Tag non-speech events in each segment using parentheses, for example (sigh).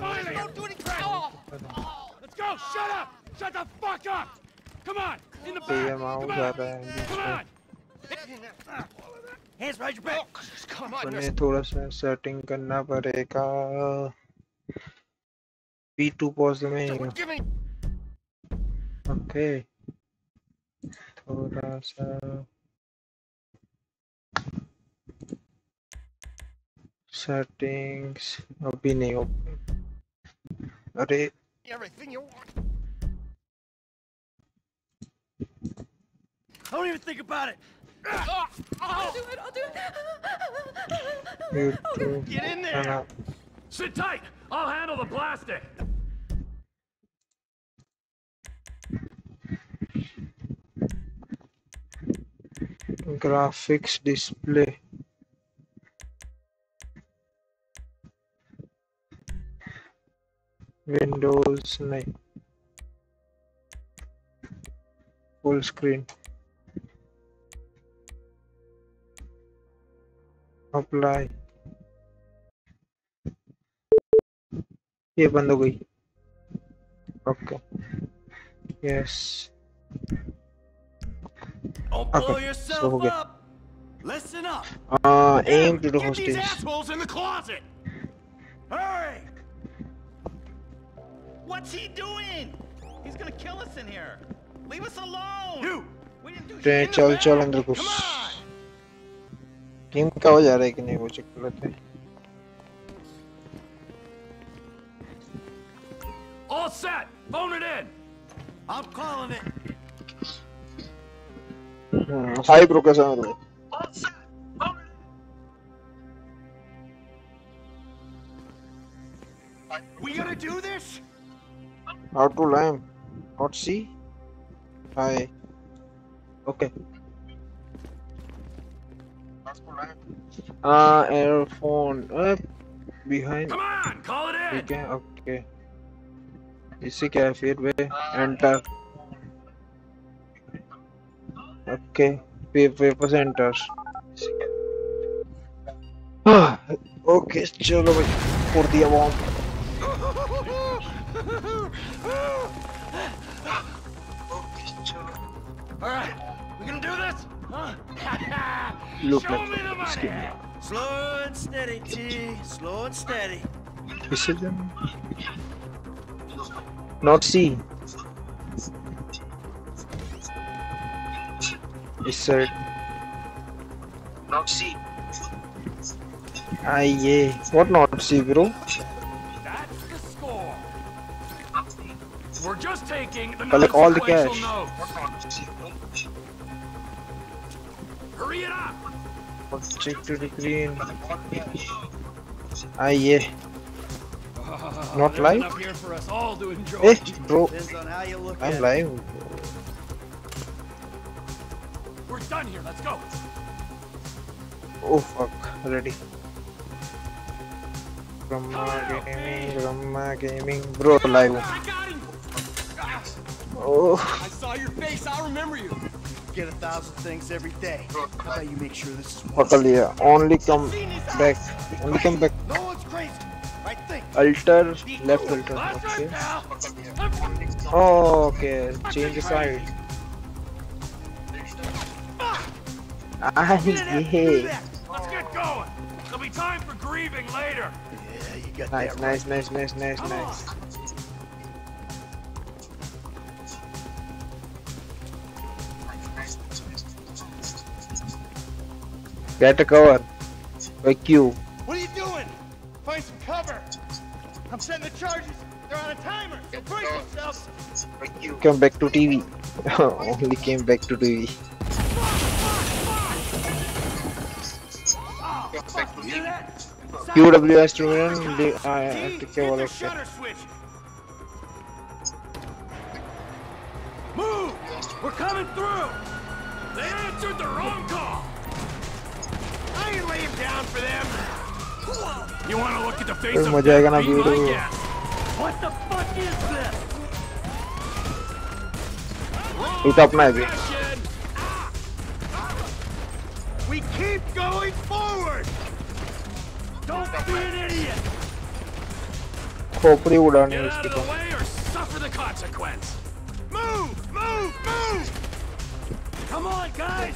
Finally! Don't do anything! Oh. Let's go! Shut up! Shut the fuck up! Come on! In the back! ये Come mouse uh on! रहा है बीच Come में on! Hands behind your back! Come on! उन्हें थोड़ा सा setting करना पड़ेगा P2 pause में Give me! ओके थोड़ा सा सेटिंग्स अभी नहीं हो Update. Everything you want. Don't even think about it. Ah, I'll do it. I'll do it. Move, okay. move. Get in there. Sit tight. I'll handle the plastic. Graphics display. Windows नहीं full screen apply ये बंद हो गई okay yes Don't blow Okay, so yourself we'll get- up! Listen up! uh, aim to the Get these hostage assholes in the closet! Hurry! What's he doing? He's gonna kill us in here. Leave us alone. You! We didn't do train shit. चल चल अंदर घुस Come on. Team का हो जा रहा है कि नहीं वो चेक कर लेते हैं All set! Phone it in! I'm calling it! Hi pro कैसा है भाई All set! Phone it in! We gonna do this? how to lamp not see hi okay uh earphone uh, behind Come on! Call it in! ठीक है okay इसी क्या है फिर वे enter okay paper से एंटर ओके चलो भाई फोड़ दिया bomb (laughs) Alright, we gonna do this? Huh? (laughs) Look Show me the money! Slow and steady, T. Slow and steady. Precision. Not C. Is said. Not C. Ah, yeah. What not C, bro? We're just taking the but Collect all the cash. Hurry it up! Check to the green. Ah, yeah. Not There's live? enough here for us all to enjoy. Eh, bro. Depends on how you look I'm at live. We're done here. Let's go. Oh, fuck. Ready. Brahma Gaming, Brahma Gaming. Bro, live. Oh. I saw your face. I remember you. You get a thousand things every day. How about you make sure this is Luckily, only come back. Only come back. No one's crazy. I think. Alter, left alter. Okay. Oh, okay. Change side. Ah, ah yeah. Let's get going. There'll be time for grieving later. Yeah, you got nice, that. Right. Nice, nice, nice, nice, nice. Get a cover like you What are you doing? Find some cover. I'm setting the charges. They're on a timer. So brace yourself. come back to TV (laughs) only came back to TV fuck. You hear that? QWS to run the I have to cover like. Move! We're coming through. They answered the wrong call. You want to look at the face of death? Be my guest. What the fuck is this? He's up magic. We keep going forward. Don't be an idiot. Hopefully, we don't Get out of the way or suffer the consequence. Move, move, move! Come on, guys.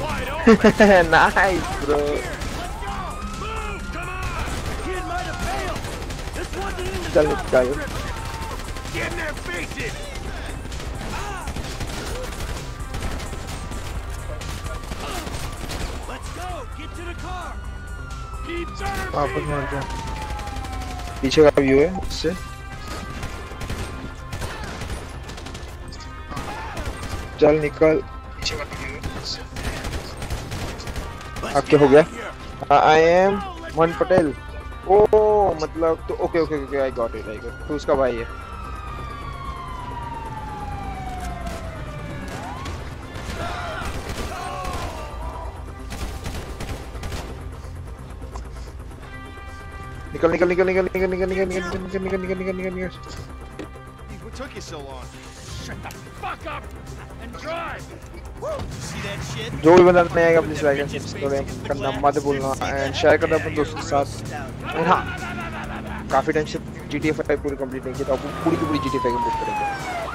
(laughs) nice, bro. Tell me. Get in their faces. Let's go. Get to the car. Keep turning. वापस मर जा. पीछे का view है उससे. चल निकल. आपके हो गया. आई एम मन पटेल ओ मतलब तो okay okay okay I got it I got तो उसका भाई है निकल निकल निकल निकल निकल निकल निकल निकल निकल निकल निकल निकल निकल निकल What took you so long? Shut the fuck up and drive! जो भी बंदा नया आएगा प्लीज़ लाइक एंड सब्सक्राइब करना मत भूलना एंड शेयर करना अपने दोस्तों के साथ एंड हाँ काफ़ी टाइम से GTA 5 पूरी कंप्लीट नहीं की तो अब पूरी की पूरी GTA 5 कंप्लीट करेंगे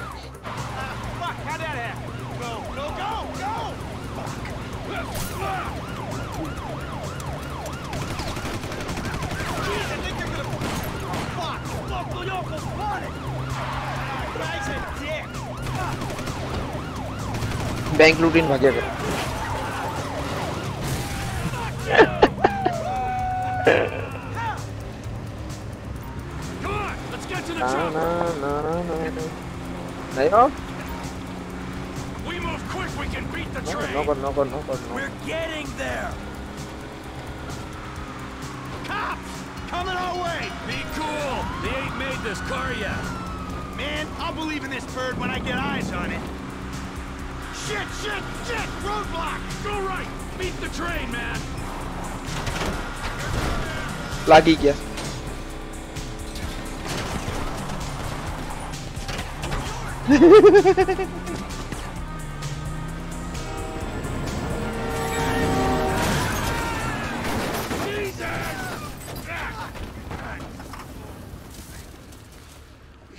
બેંક લૂંટીને ભાગ્યા કરો No, no, no, no, no, no. We're getting there. Cops, coming our way. Be cool. They made this car yet. Man, I'll believe in this bird when I get eyes on it. Shit, shit, shit! Roadblock! Go right! Beat the train, man! Laguilla. (laughs)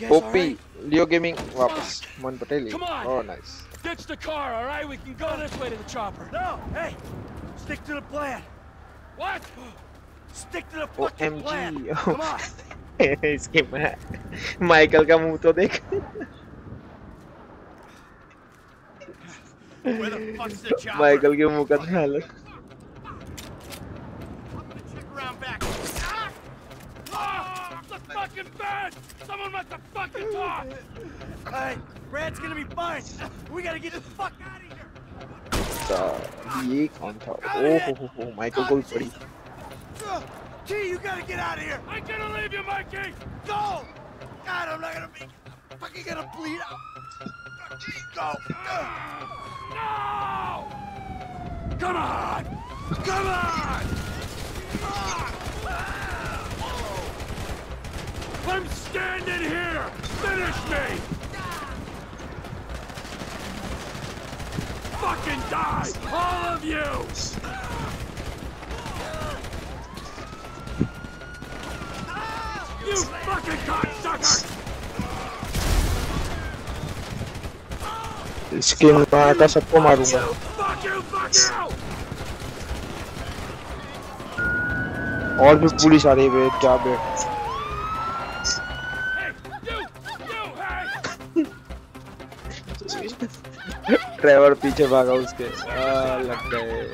Poppy, right? Leo Gaming, wapas, Mon Pateli. Oh, nice. Oh nice Ditch the car, all right? We can go this way to the chopper. No, hey! Stick to the plan! What? Stick to the fucking plan! OMG (laughs) Come on! इसके मैं Michael का मुंह तो देख Where the fuck's the chopper? Michael के मुंह का तो हालत bad! Someone must have fucking talked! All right, Brad's gonna be fine. We gotta get the fuck out of here! Uh, Yeek on top. Oh, ho, ho, ho. Michael go goes buddy. Key, you gotta get out of here! I'm gonna leave you, Mikey! Go! God, I'm not gonna be... I'm fucking gonna bleed out! Key, go! Ah, no! Come on! Come on! Come on! Ah! I'm standing here! Finish me! Fucking die! All of you! You fucking cocksucker! इसके मार का सबको मारूंगा Fuck you! Fuck you! और भी police आ रही है क्या बे ड्राइवर पीछे भागा उसके। आ, लग गए।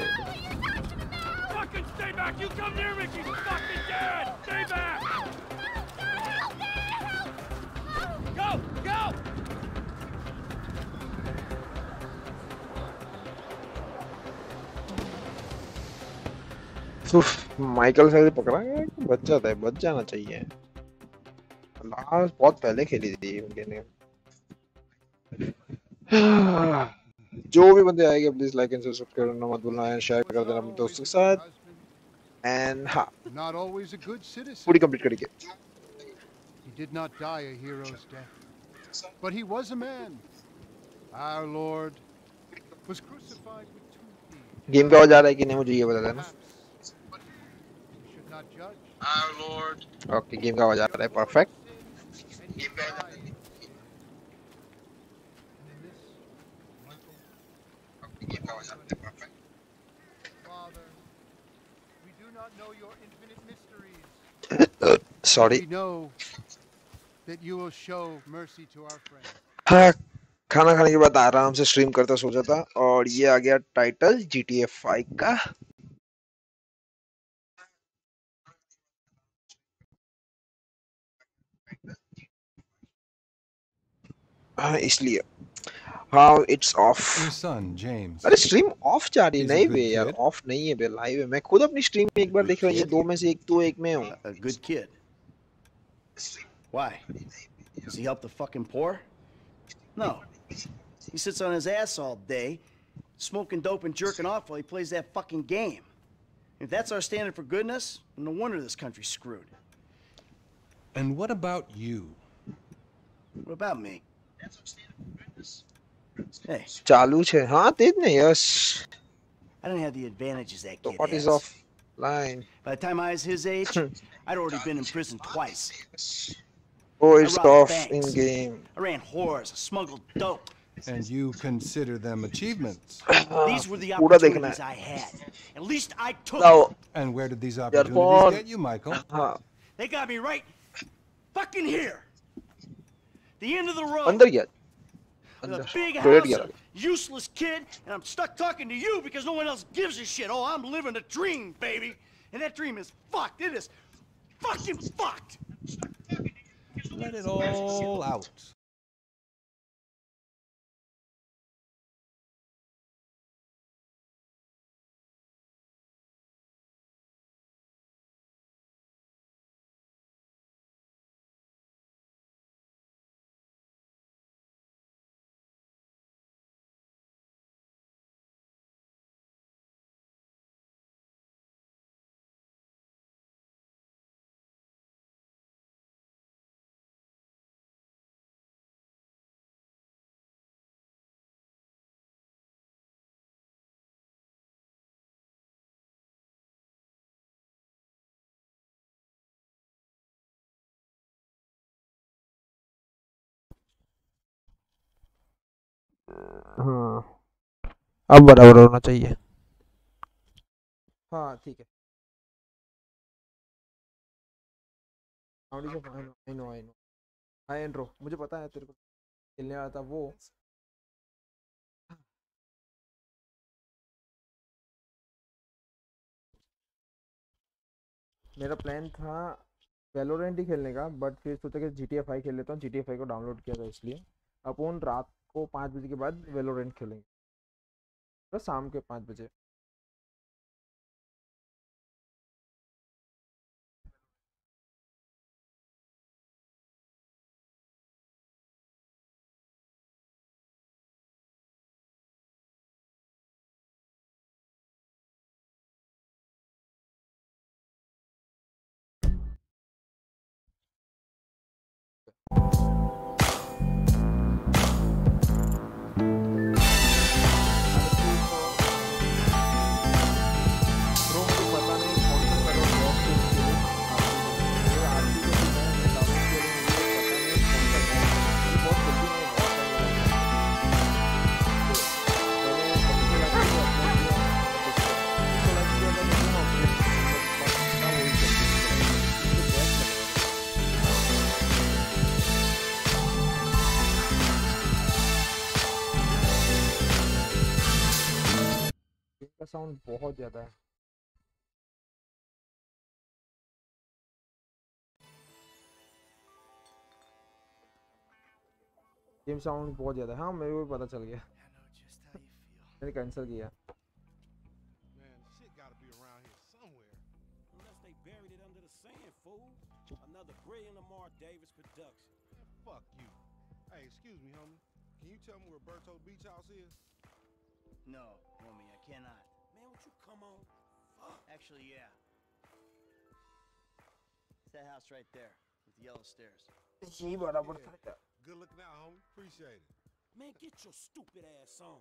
माइकल से पकड़ा है बच्चा था बच जाना चाहिए। लास्ट बहुत पहले खेली थी उनके ने (sighs) (sighs) (sighs) जो भी बंदे आएँगे प्लीज़ लाइक एंड सब्सक्राइब करना मत भूलना है शेयर कर देना अपने दोस्तों के साथ. एंड हाँ not always a good citizen पूरी कंप्लीट करेंगे. He did not die a hero's death but he was a man our Lord was crucified with two thieves game पे और जा रहा है कि नहीं मुझे ये बता देना. Our lord okay game ka vaaz hai perfect. Game ka vaaz Father, we do not know your infinite mysteries. Sorry We know that you will show mercy to our friends. हाँ खाना खाने के बाद आराम से स्ट्रीम करता सोचा था और ये आ गया title G T F five का हाँ इसलिए हाँ it's off Your son, James. अरे स्ट्रीम ऑफ जा रही है He's a नहीं good बे यार kid. ऑफ नहीं है बे लाइव है मैं खुद अपनी स्ट्रीम में एक बार देख रहा हूँ ये दो में से एक तो एक में हूँ A good kid. Why? Does he help the fucking poor? No. He sits on his ass all day, smoking dope and jerking off while he plays that fucking game. If that's our standard for goodness, then no wonder this country's screwed. And what about you? What about me? Hey. ચાલુ છે હા તે જ ને yes I don't have the advantages that kid has. is off line By the time I was his age hmm. I'd already been in prison twice. Oh it's off banks. in game. I ran whores. I smuggled dope. And you consider them achievements. (sighs) These were the opportunities I had. At least I took no. And where did these opportunities get you Michael? Uh-huh. They got me right fucking here. The end of the road. Under yet with a big house, a useless kid, and I'm stuck talking to you because no one else gives a shit. Oh, I'm living a dream, baby. And that dream is fucked. It is fucking fucked. Let it all out. अब बराबर होना चाहिए। हाँ ठीक है। हाय Andrew मुझे पता है तेरे को खेलने वाला था, वो। मेरा प्लान था वेलोरेंट ही खेलने का बट फिर सोचा कि जी टी एफ़ आई खेल लेता हूँ। जी टी एफ़ आई को डाउनलोड किया था इसलिए। अपन रात को पाँच बजे के बाद वेलोरेंट खेलेंगे। बस शाम के पाँच बजे। साउंड बहुत ज़्यादा है। गेम साउंड बहुत ज़्यादा है। हाँ मेरे को भी पता चल गया। मैंने कैंसिल किया। right there with the yellow stairs. यही बराबर था क्या Good looking out, homie. Appreciate it. Man, get your stupid ass on.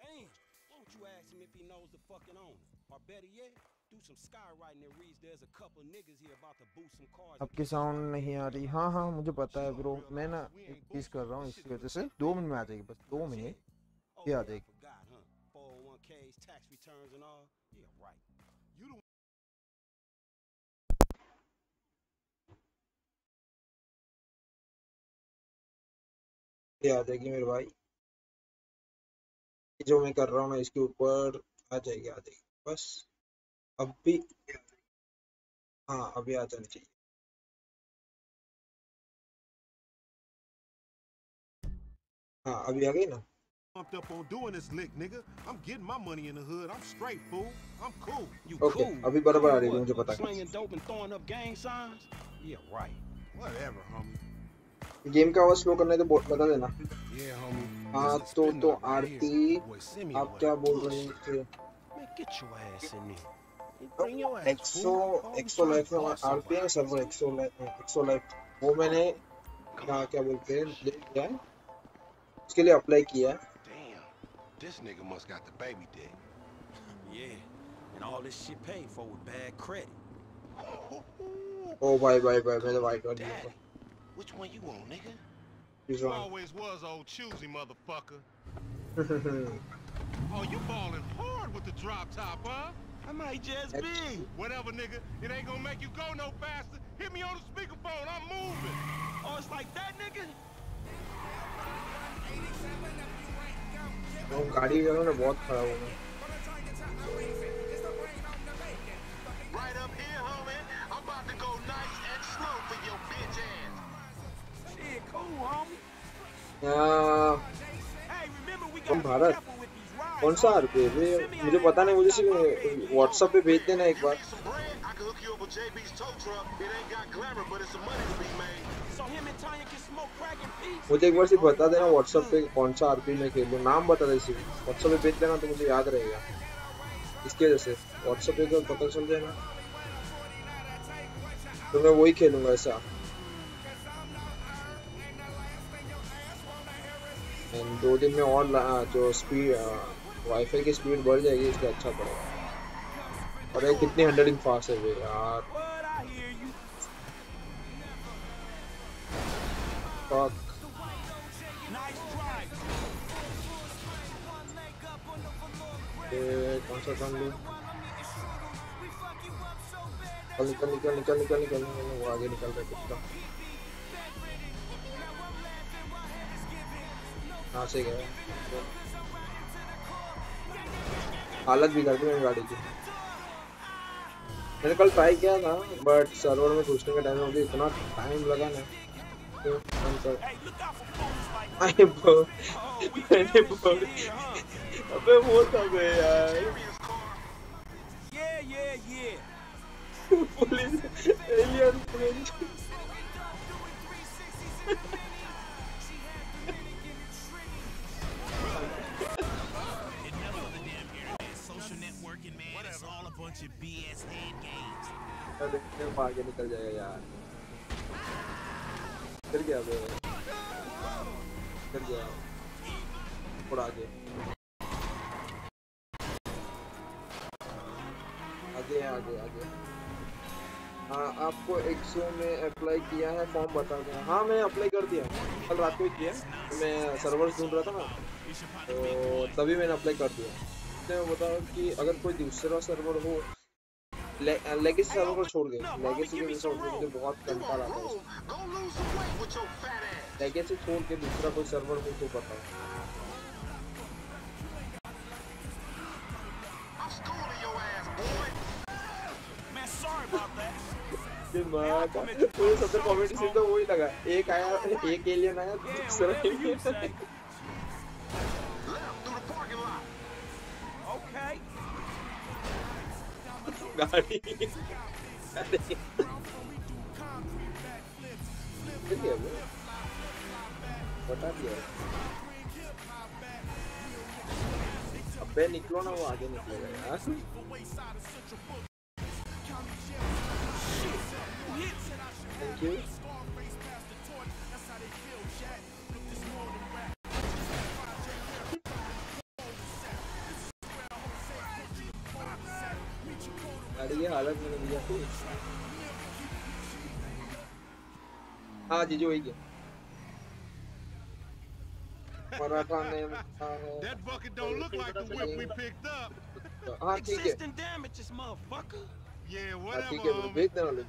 Damn. Why don't you ask him if he knows the fucking owner? Or better yet, do some skywriting that reads there's a couple niggas here about to boost some cars. and आपकी sound नहीं आ रही हाँ हाँ मुझे पता है bro मैं ना एक चीज़ कर रहा हूँ इसकी वजह से दो मिनट में आ जाएगी बस दो मिनट Oh, ये आ yeah, I जाएगी forgot, huh? 401ks, tax returns and all. ये आ जाएगी मेरे भाई जो मैं कर रहा हूँ ना इसके ऊपर आ जाएगी आ जाएगी बस अब भी हाँ अभी आ जानी चाहिए हाँ अभी आ गई ना pumped up on doing this lick, nigga. I'm getting my money in the hood. I'm straight, fool. I'm cool. You Okay, cool. अभी बराबर आ रही है मुझे पता है Slinging dope and throwing up gang signs? Yeah, right. Whatever, homie. Game का आवाज़ slow करना है तो बता देना हाँ तो तो. आरती आप क्या बोल रही थे एक्सो एक्सो लाइफ में है server Exo Life Exo Life वो मैंने क्या क्या बोलते हैं ले लिया है उसके लिए अप्लाई किया है This nigga must got the baby dick. Yeah, and all this shit paid for with bad credit. ओ भाई भाई भाई मेरे भाई कर दिया Daddy. Which one you want, nigga? He's You wrong. always was old choosy, motherfucker. हाँ (laughs) Oh, you ballin' hard with the drop top, huh? I might just be. Whatever, nigga. It ain't gonna make you go no faster. Hit me on the speakerphone. I'm moving. Oh, it's like that, nigga? वो गाड़ी वालों ने बहुत खराब हो Right up here, homie. I'm about to go nice and slow for your bitch ass. हम भारत कौन सा आर पे मुझे पता नहीं, मुझे सिर्फ़ व्हाट्सएप पे भेज देना एक बार। मुझे एक बार सिर्फ़ बता देना व्हाट्सएप पे कौन सा आर पी में खेलूँ नाम बता दे सिर्फ़। व्हाट्सएप पे भेज देना तो मुझे याद रहेगा। इसकी वजह से। व्हाट्सएप पे तो पता चल जाएगा। तो मैं वही खेलूँगा ऐसा। And दो दिन में और जो स्पीड वाईफाई की स्पीड बढ़ जाएगी, इसलिए अच्छा पड़ेगा। और ये कितनी हंड्रेड इन फास्ट है यार। कौन सा काम लूँ निकल निकल निकल निकल निकल निकल निकल, आगे निकल रहा है कुत्ता। कहाँ से गया हालत बिगड़ गई मेरी गाड़ी की। मैंने कल ट्राई किया था बट सर्वर में घुसने का टाइम मुझे इतना टाइम लगा ना तो अरे मैंने? अबे वो था बे यार. (laughs) Police alien police a bunch BS head games. अरे, फिर आगे। हाँ में अप्लाई किया है फॉर्म बता दें। हाँ मैं अप्लाई कर दिया। कल रात को ही किया। मैं सर्वर ढूंढ रहा था ना। तो तभी मैंने अप्लाई कर दिया। इसलिए मैं बताऊँ कि अगर कोई दूसरा सर्वर हो लेगेसी सर्वर को छोड़ दे। लेगेसी के सर्वर पे मुझे बहुत कंटाल आता है. लेगेसी छोड़ के दूसरा कोई सर्वर हो तो बताओ। का मुझे सबसे कॉमेडी सीन तो वही लगा। एक आया, एक एलियन आया, दूसरा अबे निकलो ना वो आगे निकलेगा यार। थैंक यू अरे ये हालत मैंने दिया थी हाँ जी जो वही गया मराठा ने That bucket don't look like the whip we picked up. हाँ ठीक है Existing damages, motherfucker. Yeah, हाँ whatever, ठीक है bro, homie. भेज देना वाले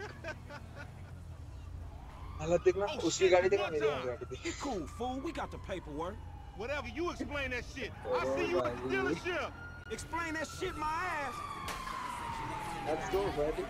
हालत देखना उसकी गाड़ी देखना मेरी गाड़ी देख Get cool, fool. We got the paperwork. Whatever, you explain that shit. I'll see you at the dealership. Explain that shit my ass. Let's go, buddy.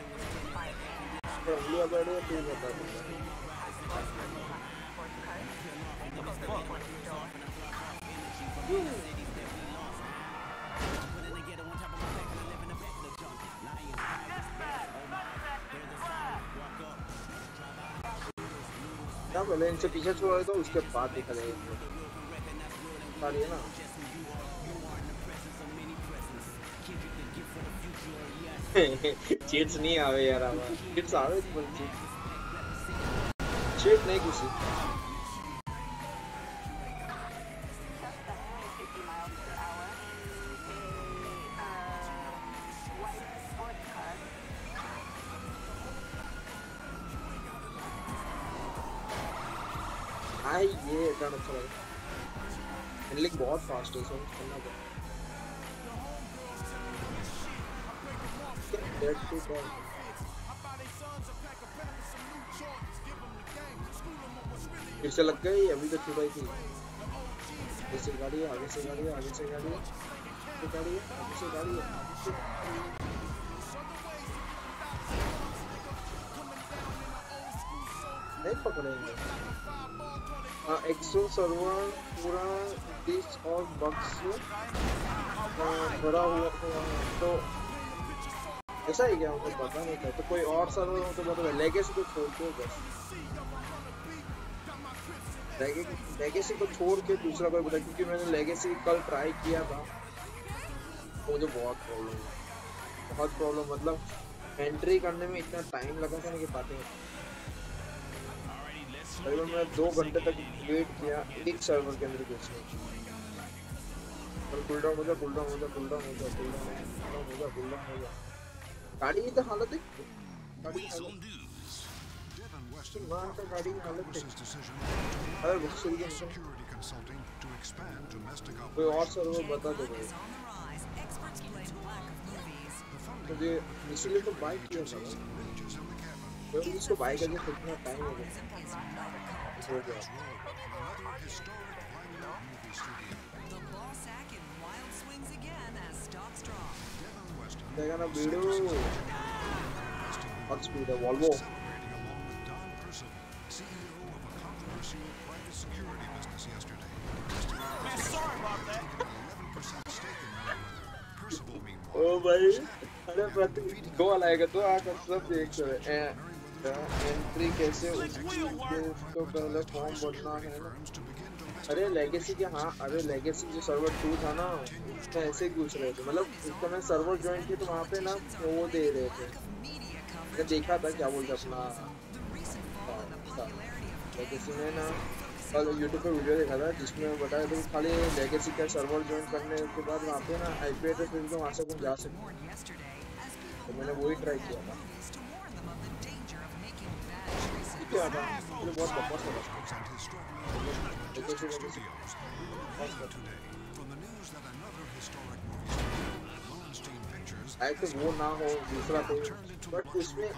क्या पहले इनसे पीछे छोड़ तो उसके बाद जाएगा सारी है ना? चीट्स नहीं आवे यार आवा चीट्स आवे तो बोल चीट चीट नहीं कुछ। आई ये गाना अच्छा लगा। बहुत फास्ट है, इसमें करना पड़ेगा Dead to फिर से लग गई अभी तो छुपाई थी। आगे से गाड़ी है, आगे से गाड़ी है, आगे से गाड़ी है। आगे से गाड़ी है, आगे से गाड़ी है, आगे से गाड़ी है। नहीं पकड़ेंगे हाँ। एक्सो सर्वर पूरा डिश और बक्स भरा हुआ हुआ है तो ऐसा ही क्या? मुझे पता नहीं था। तो कोई और सर्वर हो तो बता लेगेसी को छोड़ दो बस। लेगेसी को छोड़ के दूसरा कोई बता क्योंकि मैंने लेगेसी कल ट्राई किया था। मुझे बहुत प्रॉब्लम बहुत प्रॉब्लम मतलब एंट्री करने में इतना टाइम लगा था ना कि बातें तकरीबन मैं दो घंटे तक वेट किया एक सर्वर के अंदर घुसने की। और कूल डाउन हो जा कूल डाउन हो जा कूल डाउन हो जा कूल डाउन हो जा कूल डाउन हो जा गाड़ी की तो हालत है गाड़ी की हालत Devon Weston वहाँ का गाड़ी की हालत was है his decision अरे बहुत सही है security consulting to expand domestic कोई और operations. सर्वर बता दो भाई is on the rise. Experts blame lack of movies. The funding मुझे इसीलिए तो बाइक किया था ना ranges in the cabin. तो इसको बाइक करके कितना टाइम हो गया Is no recall. हो गया Another historic Hollywood movie studio. The ball sack in wild swings again as stock strong. Devon Weston देखा ना वीडियो बहुत स्पीड है Volvo celebrating along with Don Percival, CEO of a controversial private security business yesterday. Man, sorry about that. 11% stake in Meriwether. Percival, meanwhile, ओ भाई अरे प्रति दो लाएगा तो आकर सब देख रहे एंट्री कैसे उसके तो पहले फॉर्म भरना है ना अरे लेगेसी के हाँ अरे लेगेसी जो सर्वर टू था ना उसमें ऐसे ही घुस रहे थे। मतलब उसका मैं सर्वर ज्वाइन किया तो वहाँ पे ना वो दे रहे थे। मैंने देखा था क्या बोलते अपना। लेगेसी में ना कल यूट्यूब पे वीडियो देखा था जिसमें बताया था खाली लेगेसी का सर्वर ज्वाइन करने के बाद वहाँ पे ना आई पी एड्रेस तो वहाँ से तुम जा सकते तो मैंने वही ट्राई किया था. क्या था मुझे बहुत बकवास लगा and his struggling legacy Majestic legacy Studios. Today, from the news that another historic movie studio, Lowenstein Pictures, आई तो वो ना हो दूसरा कोई बट उसमें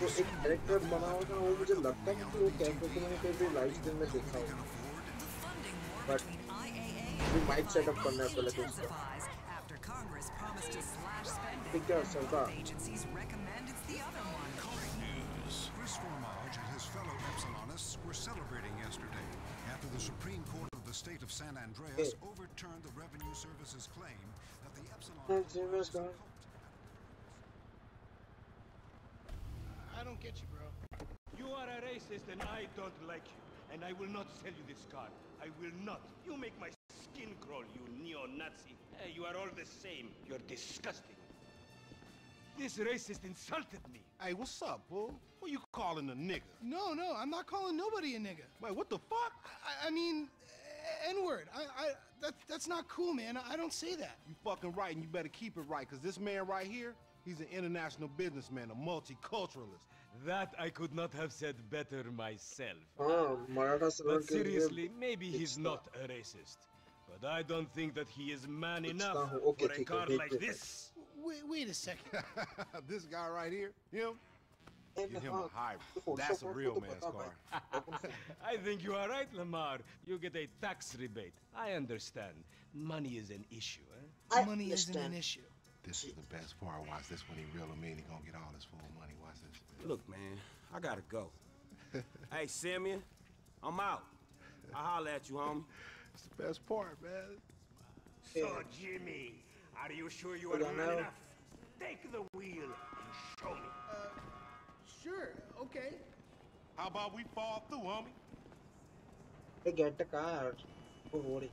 जो एक कैरेक्टर बना था वो मुझे लगता है कि वो कैरेक्टर को मैंने कहीं भी लाइव स्ट्रीम में देखा हो बट अभी माइक सेटअप करना है पहले तो उसका. ठीक है Sardar of the state of San Andreas Yeah. overturned the Revenue Service's claim that the Epsilon I don't get you, bro. You are a racist and I don't like you. And I will not sell you this car. I will not. You make my skin crawl, you neo-Nazi. Hey, you are all the same. You're disgusting. This racist insulted me. Hey, what's up, bull? Who you calling a nigga? No, no, I'm not calling nobody a nigga. Wait, what the fuck? I, I mean, N-word. I, I, that, that's not cool, man. I don't say that. You fucking right, and you better keep it right, because this man right here, he's an international businessman, a multiculturalist. That I could not have said better myself. Oh, but seriously, maybe he's not a racist. But I don't think that he is man enough for a car like this. Wait, wait a second. (laughs) this guy right here, him? Give him a high. That's a real man's car. (laughs) I think you are right, Lamar. You get a tax rebate. I understand. Money is an issue, eh? I Money understand. isn't an issue. This is the best part. Watch this when he real him. He gonna get all his full money. Watch this. Look, man, I gotta go. (laughs) hey, Simeon, I'm out. I'll holler at you, homie. It's the best part, man. So, Jimmy, are you sure you are man enough? Take the wheel and show me. Uh, Sure, okay. How about we fall through, homie? Hey, get the car. Oh, worry.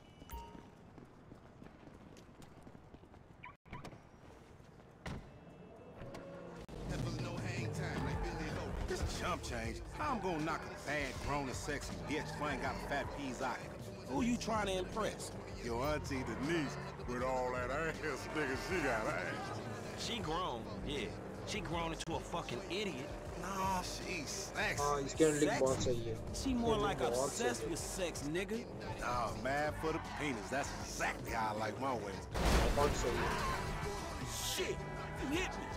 This chump change. How I'm gonna knock a bad, grown and sexy bitch who ain't got a fat peas eye? Who you trying to impress? Your auntie Denise, with all that ass, nigga, she got ass. She grown, yeah. She grown into a fucking idiot. Nah, she's sexy. हाँ इसके handling बहुत सही है She more Handling like बहुत obsessed सही है। with sex, nigga. Nah, mad for the penis. That's exactly how I like my waist. बहुत सही है Shit, you hit me.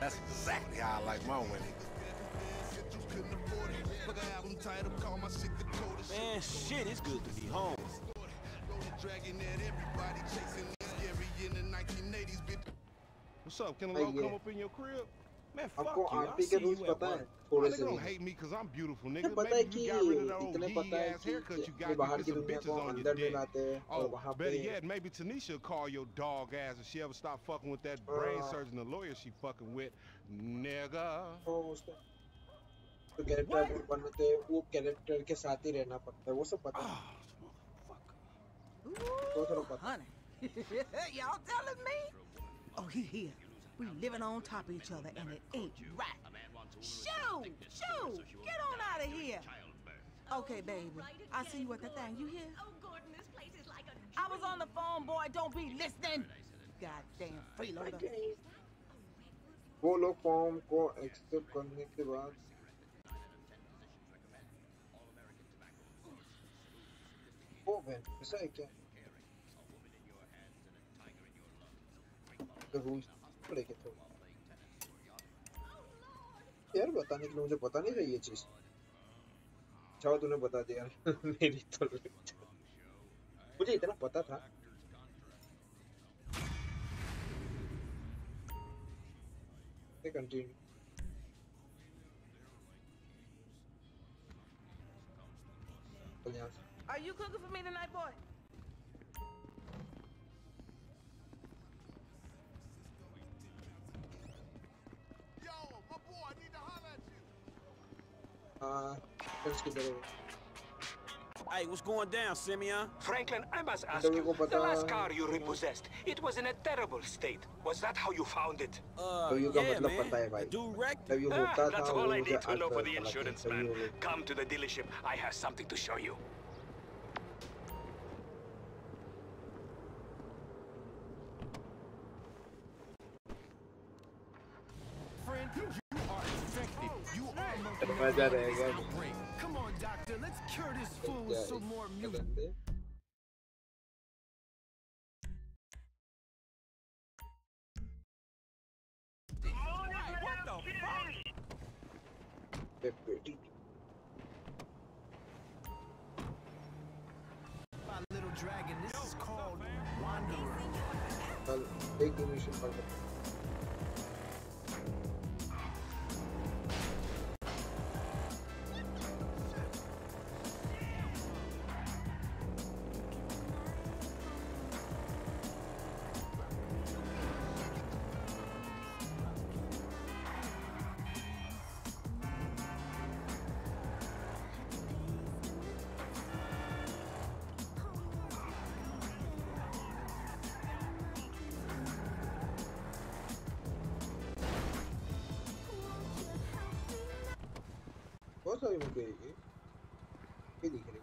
That's exactly how I like my women. Man, shit, it's good to be home. What's up? Can a Hey, little yeah. come up in your crib? Man, fuck आपको you. I'll RP see के rules you at पता है work. थोड़े Nigga से don't भी hate me because I'm beautiful, मुझे nigga. पता है Maybe कि you got rid of that old इतने gee पता है ass कि haircut you अपने got. You बाहर get की some दुनिया bitches को on your अंदर dick. मिलाते हैं और Oh, वहाँ better पे yet, maybe Tanisha call your dog ass if she ever stop fucking with that brain Uh. surgeon, the lawyer she fucking with, nigga. तो उसका तो कैरेक्टर बनते हैं वो कैरेक्टर के साथ ही रहना पड़ता है वो सब पता है तो थोड़ा पता है honey. Y'all telling me? Oh, he here. We living on top of each other and it ain't right. Shoo! Shoo! Get on out of here! Okay, baby. I see you at the thing. You hear? I was on the phone, boy. Don't be listening. Goddamn freeloader. Follow form core except connected arts. Oven, beside The rules पड़ेगा तो। यार बताने के लिए मुझे पता नहीं था ये चीज़। चाहो तूने बता दिया (laughs) मेरी तो मुझे इतना पता था। Continue Are you cooking for me tonight, boy? Uh, let's get better. Hey, what's going down, Simeon? Franklin, I must ask you, the last car you repossessed, it was in a terrible state. Was that how you found it? Uh, so yeah, man. Direct. Ah, that's all I need to know for the insurance man. Come to the dealership. I have something to show you. दे ए, बेटी My little dragon. This is called Wanderer. कल एक दो mission पढ़ सकते सा ही मुझे ये ये दिख रही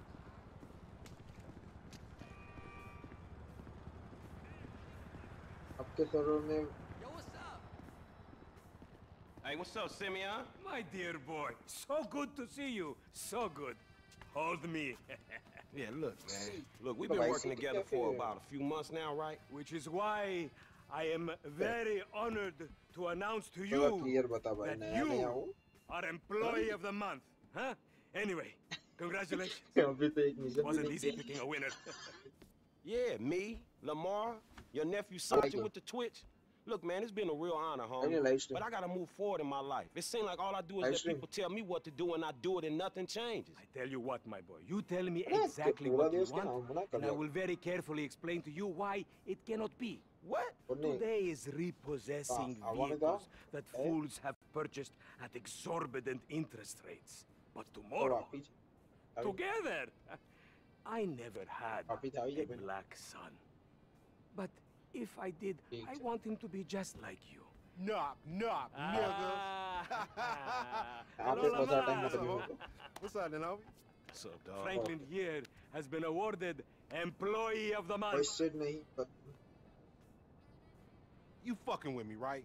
आपके सर्वर में Hey, what's up, Simeon? My dear boy, so good to see you. So good. Hold me. (laughs) yeah, look, man. Look, we've been Bye-bye, working see you together cafe. for about a few months now, right? Which is why I am very honored to announce to थोड़ा you clear बता भाई that नया नया you हूँ are employee of the month. huh? Anyway, congratulations. (laughs) Wasn't easy picking a winner. (laughs) yeah, me, Lamar, your nephew Sanjay with the Twitch. Look, man, it's been a real honor, homie. But I gotta move forward in my life. It seems like all I do is let people tell me what to do, and I do it, and nothing changes. I tell you what, my boy, you tell me exactly what you want, and I will very carefully explain to you why it cannot be. What? Today is repossessing vehicles that fools have purchased at exorbitant interest rates. But tomorrow, together, I never had a black son. But if I did, I want him to be just like you. Knock, knock, ah. nigga. What's up, What's up, dog? Franklin here has been awarded Employee of the Month. Hey Sydney? You fucking with me, right?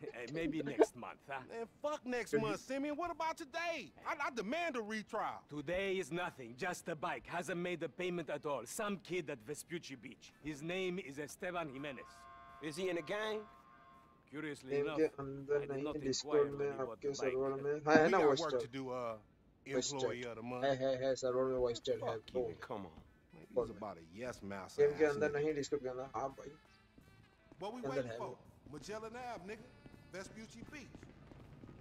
(laughs) hey, maybe next month, huh? Man, fuck next month, Simeon. What about today? I, I, demand a retrial. Today is nothing. Just a bike. Hasn't made the payment at all. Some kid at Vespucci Beach. His name is Esteban Jimenez. Is he in a gang? Curiously enough, I did not inquire really what the bike... Hey, work to do, uh, employee of the month. Hey, hey, hey, sir. What do you Come on. What's he's about a yes master. But we waiting for? Magellan Ave, nigga. Vespucci Beach.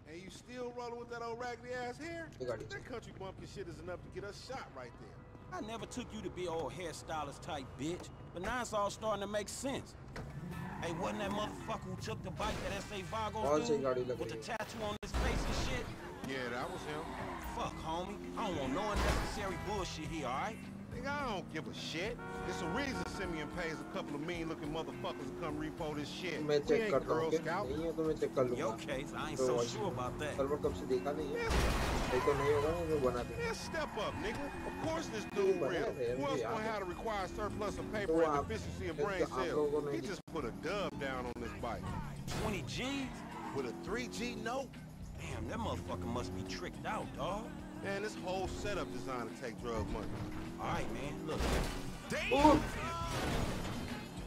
And you still rolling with that old raggedy ass hair? That country bumpkin shit is enough to get us shot right there. I never took you to be old hairstylist type bitch, but now it's all starting to make sense. Hey, wasn't that motherfucker who took the bike that S.A. Vago? dude with the tattoo on his face and shit? Yeah, that was him. Fuck, homie. I don't want no unnecessary bullshit here, all right? Nigga, I don't give a shit. It's a reason Simeon pays a couple of mean-looking motherfuckers to come repo this shit. मैं We check ain't करता हूँ Girl कि Scout. नहीं है तो मैं check कर In your लूंगा case, I ain't तो so voice sure about that. Server कब से देखा नहीं है नहीं तो नहीं होगा ना मैं बना दूंगा Man, step up, nigga. Of course this तू dude बना real. दे Who else मुझे gonna याद have to require surplus of तो paper and आप deficiency of तो brain आप cells? लोगों ने He just put a dub down on this bike. 20 G's? With a 3G note? Damn, that motherfucker must be tricked out, dog. Man, this whole setup designed to take drug money. Alright, man. Look.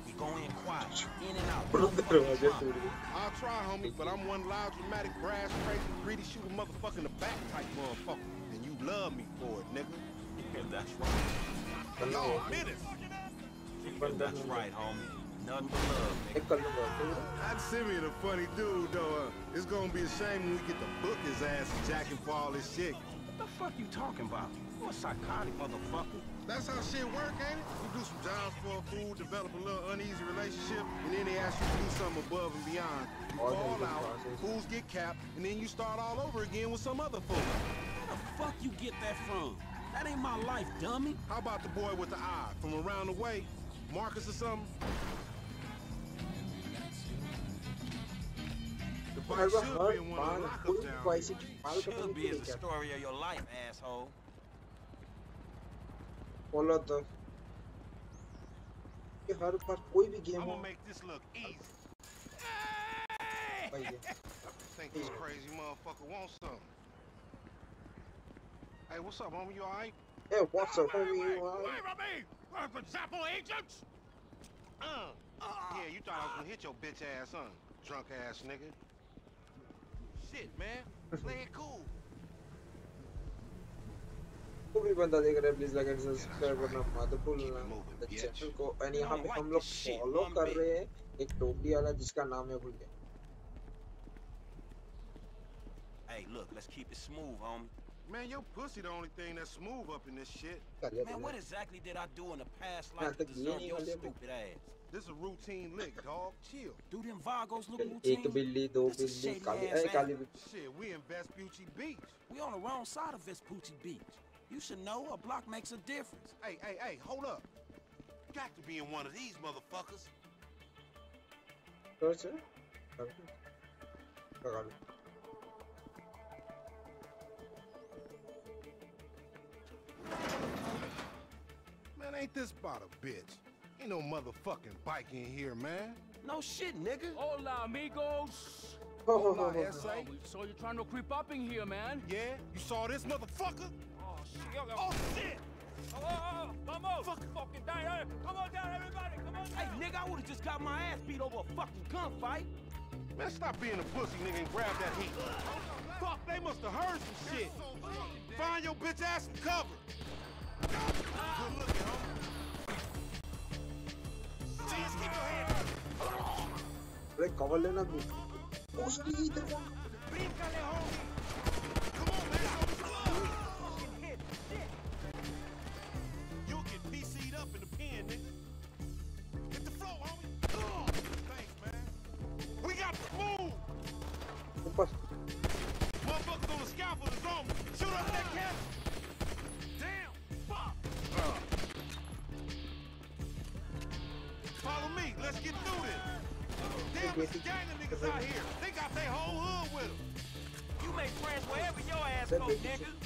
We go in quiet. In and out. (laughs) I'll try, homie, but I'm one loud, dramatic, brass, crazy, greedy, shoot motherfucker in the back type motherfucker. And you love me for it, nigga. (laughs) Yeah, that's right. Y'all. That's right, homie. Nothing but love, nigga. I'd send me a funny dude, though. It's gonna be a shame when we get to book his ass and jack him for all this shit. What the fuck you talking about? You a psychotic motherfucker. That's how shit work, ain't it? You do some jobs for a fool, develop a little uneasy relationship, and then they ask you to do something above and beyond. You all fall out, process. fools get capped, and then you start all over again with some other fool. Where the fuck you get that from? That ain't my life, dummy. How about the boy with the eye from around the way? Marcus or something? The bike should be in one of the lockups down. Should be the story of your life, asshole. Follow the कि हर बार कोई भी game I'm हो gonna make this look easy. भाई ये Think this crazy motherfucker wants something. Hey, what's up, homie? You alright? A what's up homie you are Wait, me! Work for Zappo agents? Uh, yeah, you thought I was gonna hit your bitch ass, huh? Drunk ass nigga. Shit, man. Play it cool. कोई भी बंदा देख रहा है please like and subscribe करना मत भूलना channel को एंड यहाँ पे हम लोग फॉलो कर रहे हैं एक टोपी वाला जिसका नाम है भूल गया Hey, look, let's keep it smooth, homie. Man, your pussy the only thing that's smooth up in this shit. Man, what exactly did I do in the past life हाँ, to तो ये deserve नहीं your वाले में- stupid ass? This a routine lick, dog. Chill. Do them Vagos look एक routine? बिल्ली दो That's a बिल्ली shady काली ass ए ass. काली बिल्ली Shit, we in Vespucci Beach. We on the wrong side of Vespucci Beach. You should know a block makes a difference. Hey, hey, hey, hold up. Got to be in one of these motherfuckers. Gotcha. Okay. Man, ain't this about a bitch? Ain't no motherfucking bike in here, man. No shit, nigga. Hola, amigos. (laughs) Hola, oh, oh, oh, SA. So you're trying to creep up in here, man? Yeah? You saw this motherfucker? yo, yo. Oh, shit! Oh, oh, oh, oh. on! Fuck. Fucking down! Come on down, everybody! Come on down! Hey, nigga, I would've just got my ass beat over a fucking gunfight! Man, stop being a pussy, nigga, and grab that heat. Fuck, they must've heard some shit. So Find your bitch ass and cover. Ah. Good looking, homie. Just keep your hand. Break cover, Lena. Brincale, homie. Gang of niggas out here. They got their whole hood with them. You make friends wherever your ass go, nigga.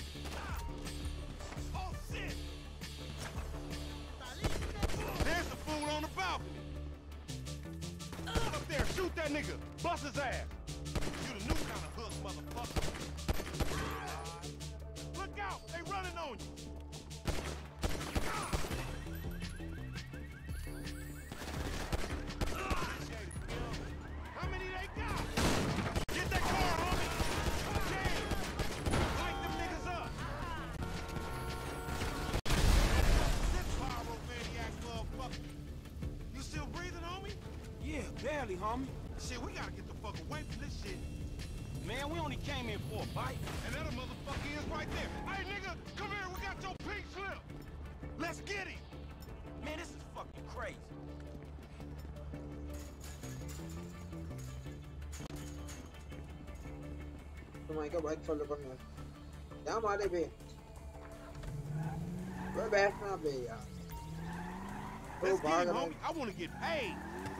homie. Shit, we gotta get the fuck away from this shit. Man, we only came in for a bite. And that a motherfucker is right there. Hey, nigga, come here, we got your pink slip. Let's get him. Man, this is fucking crazy. Oh my god, bike follow from here. Now, my baby. We're back now. Let's get homie. I want to get paid.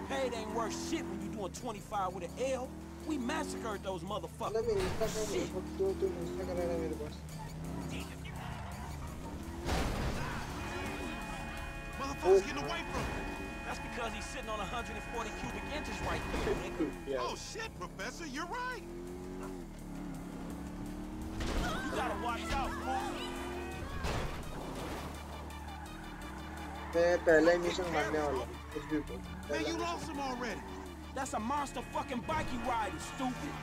Paid ain't worth shit when you doing 25 with an L. We massacred those motherfuckers. Shit. Motherfuckers getting away from him. That's because he's sitting on 140 cubic inches right there, nigga. (laughs) yeah. Oh shit, Professor, you're right. You gotta watch out, fool. मैं पहला ही mission मारने वाला हूँ, कुछ भी बोल Man, पहला you mission। lost him already. That's a monster fucking bikey rider, stupid.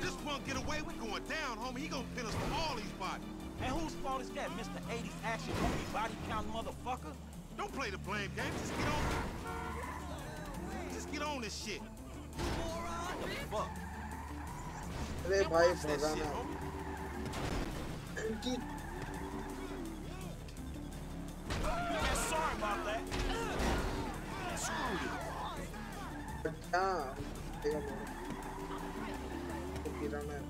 This punk get away, we going down, homie. He gonna pin us for all these bodies. And whose fault is that, Mr. 80s action movie body count motherfucker? Don't play the blame game. Just get on. Just get on this shit. What the fuck? अरे Can't इनकी. अच्छा तो है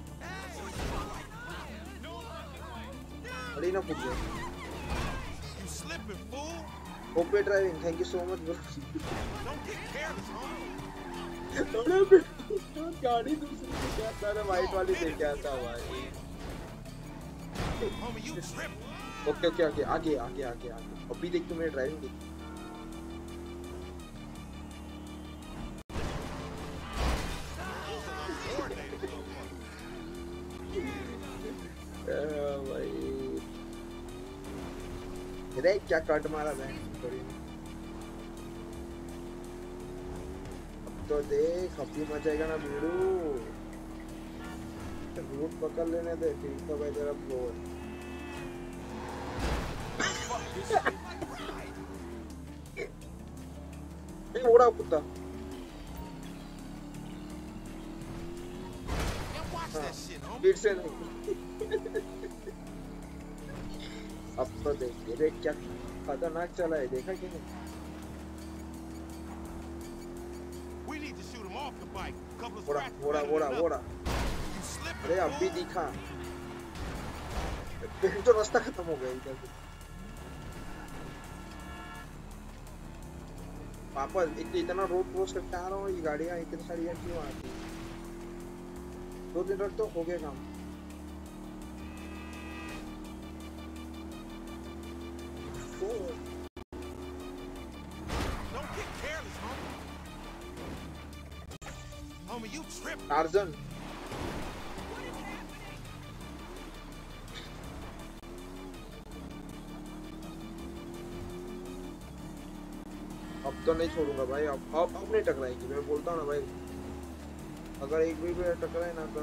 अड़ी ना fool. OP driving thank you so much bro तो गाड़ी दूसरी क्या वाइट वाली भाई Homie, you tripping. Okay okay okay आगे आगे आगे आगे. अभी देख तू मेरी ड्राइविंग देख. भाई. क्या कट मारा मैं? तो देख, अब भी मचेगा ना वीरू तो रूट पकड़ लेने दे फिर तो भाई तेरा बोल ये उड़ा कुत्ता। फिर से अब तो देख ये देख क्या ना चला है देखा कि नहीं? वोड़ा वोड़ा वोड़ा वोड़ा अरे अब भी दिखा फिर तो रास्ता खत्म हो गया इधर वापस इत, इतना रोड क्रॉस करके आ रहा हूँ ये गाड़ियाँ इतनी सारी हैं क्यों आती हैं? दो दिन रख तो हो गया काम ओ, अब तो नहीं छोड़ूँगा भाई, अब अब अब नहीं टकराएगी, मैं बोलता हूँ ना भाई। अगर एक भी भी टकराए ना तो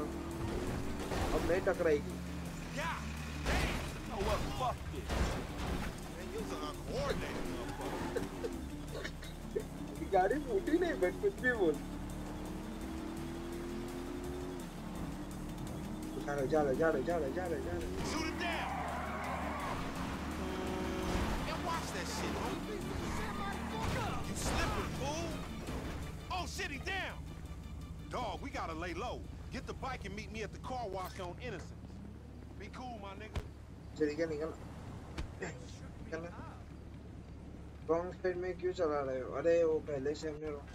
अब नहीं टकराएगी. गाड़ी फूटी नहीं, बट कुछ भी बोल। जा रहे जा रहे जा रहे जा रहे जा रहे जा रहे slipping, fool. Oh, shit, he down. Dog, we gotta lay low. Get the bike and meet me at the car wash on Innocence. Be cool, my nigga. चलिए क्या निकल निकल रॉन्ग साइड में क्यों चला रहे हो अरे वो पहले से हमने wrong-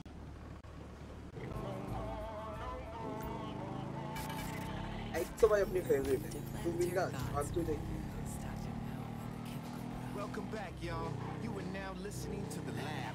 एक तो भाई अपनी फेवरेट है तू बिंदास आज तू देख Welcome back, y'all. You are now listening to the lab.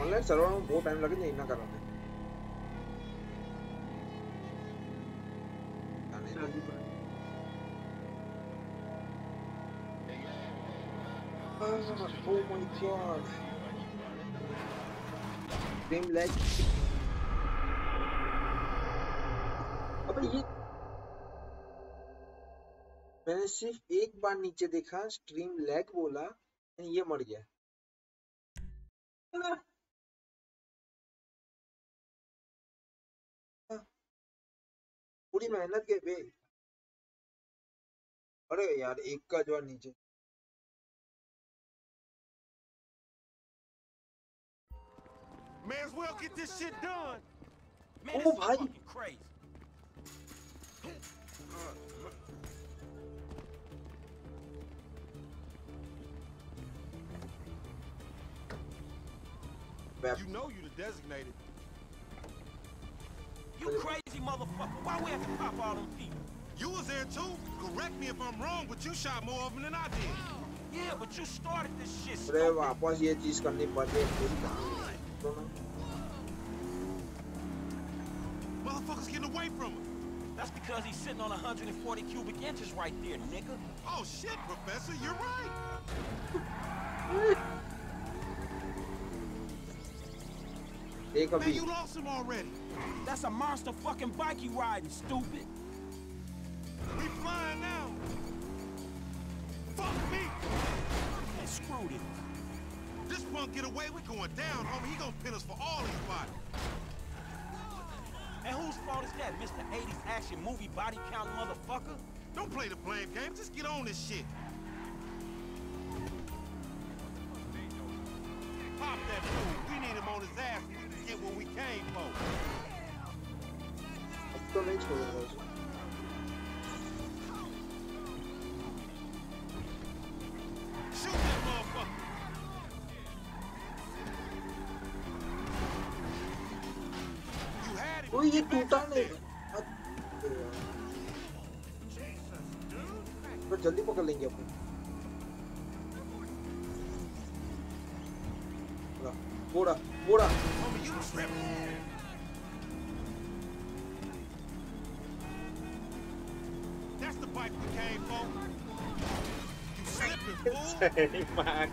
Online server में बहुत टाइम लगे नहीं ना कर रहा जाने Oh my god. Lag. अबे ये मैंने सिर्फ़ एक बार नीचे देखा स्ट्रीम लैग बोला ये मर गया पूरी मेहनत के बे अरे यार एक का जो नीचे May as well get this shit done. Man, Oh, this is भाई। fucking crazy. You know you the designated. You crazy motherfucker. Why we have to pop all them people? You was there too. Correct me if I'm wrong, but you shot more of them than I did. Yeah, but you started this shit. अरे वापस ये चीज करनी पड़ती है पूरी कहानी तो ना Motherfuckers getting away from him. That's because he's sitting on 140 cubic inches right there, nigga. Oh shit, Professor, you're right. (laughs) Man, you lost him already. That's a monster fucking bike you riding, stupid. We flying now. Fuck me. And screwed it. This punk get away, we going down, homie. He gonna pin us for all his body. And whose fault is that, Mr. 80s action movie body count motherfucker? Don't play the blame game. Just get on this shit. Pop that fool. We need him on his ass get what we came for. अब तो नहीं छोड़ूँगा उसे Shoot that motherfucker. You had him. ओ ये टूटा नहीं। तो जल्दी पकड़ लेंगे अपन बोड़ा बोड़ा That's the we came for. You slipping, fool. (laughs) Hey, man.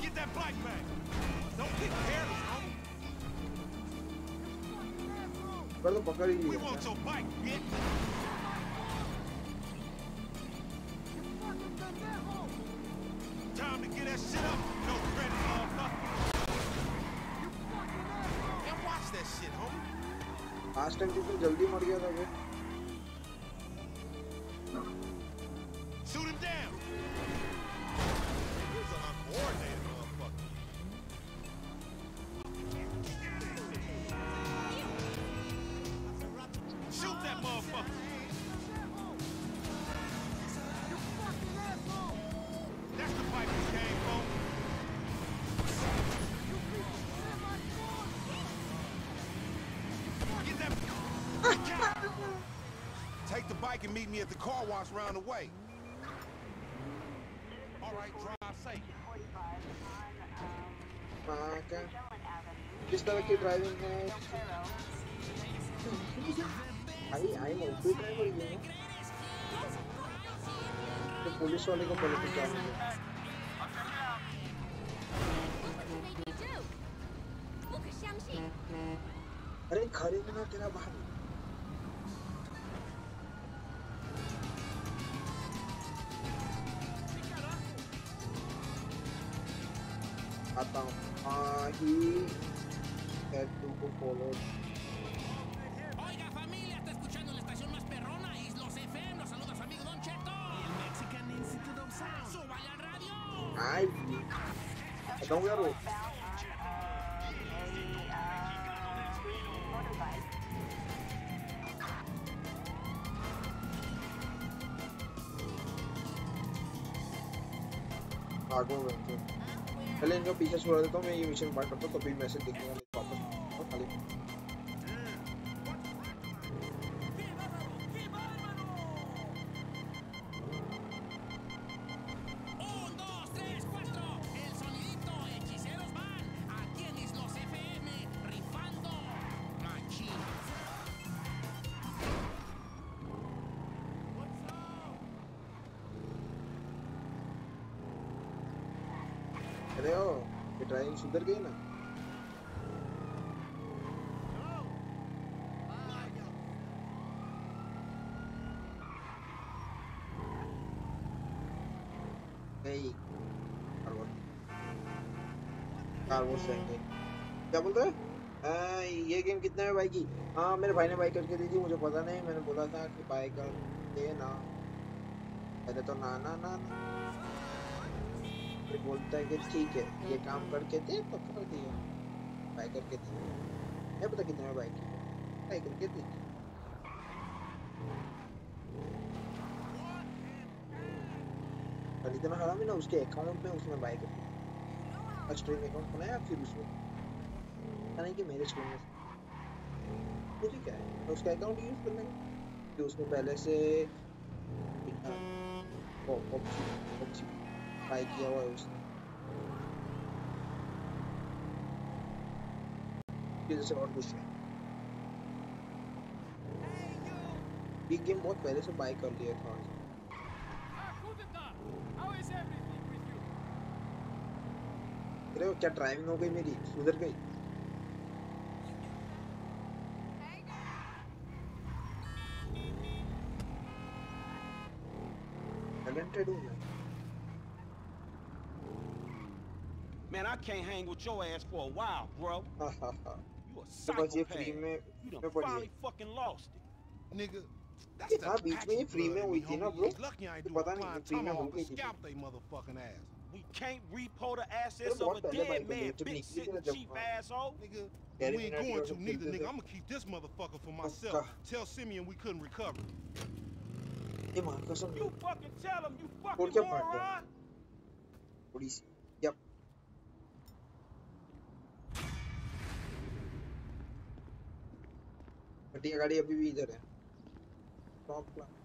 Get that bike, back. Don't get careless, homie. We want your bike, bitch. Time to get that shit up. No credit. Last time जितना जल्दी मर गया था car wash round the way. All right, drive safe. हाँ क्या किस तरह की ड्राइविंग है आई आई ऑटो ड्राइवर ही हूँ तो पुलिस वाले को पहले तो क्या मिला अरे खरीदना तेरा भाई had to go forward Oiga, familia, está escuchando la estación más perrona, Islos FM. Los saluda su amigo Don Cheto. Y el Mexican Institute of Sound. ¡Súbale al radio! ai बताऊँ यार वो आगो में तो पहले इनका पीछे छुड़ा देता हूँ मैं ये मिशन पार करता हूँ तभी मैसेज देखूंगा वॉश रहेंगे क्या बोल रहे हाँ, ये गेम कितने में भाई की? हाँ मेरे भाई ने बाई करके दी थी मुझे पता नहीं मैंने बोला था कि बाई कर दे ना। पहले तो ना ना ना ना। फिर बोलता है कि ठीक है ये काम करके दे तो कर दिया। बाई करके दी। नहीं पता कितने में बाई की। बाई करके दी। और इतना हरामी ना उसके अकाउंट में उसने बाई कर दी। स्ट्रीम अकाउंट बनाया फिर उसमें नहीं कि मेरे स्क्रीन में मुझे क्या है? उसका अकाउंट यूज़ कर लेंगे कि उसने पहले से बाई किया हुआ है उसने। फिर से और कुछ बिग गेम बहुत पहले से बाई कर लिया था क्या ड्राइविंग हो गई मेरी सुधर गई टैलेंटेड हूँ मैं Man, I can't hang with your ass for a while, bro. (laughs) हाँ हाँ हाँ You a तो बस ये psychopath. फ्री में You done में पड़ी finally fucking lost it. Nigga, ये हाँ बीच में ये फ्री में हुई थी ना ब्रो lucky I ain't तो do a पता नहीं flying ये फ्री में हो tomahawk गई and थी scalp they motherfucking ass. We can't repo the अरे assets of बहुत a पहले बाई dead कर ली man, जब bitch निकली थी sitting ना जब cheap asshole. Nigga, Daddy we ain't Minaj going was to a neither, kid, nigga. uh, I'm gonna keep this motherfucker for Paka. myself. Tell Simeon we couldn't recover. ये मार कसम You fucking tell him, you और fucking क्या फाड़ दो moron. थोड़ी सी yup घटिया गाड़ी अभी भी इधर है top class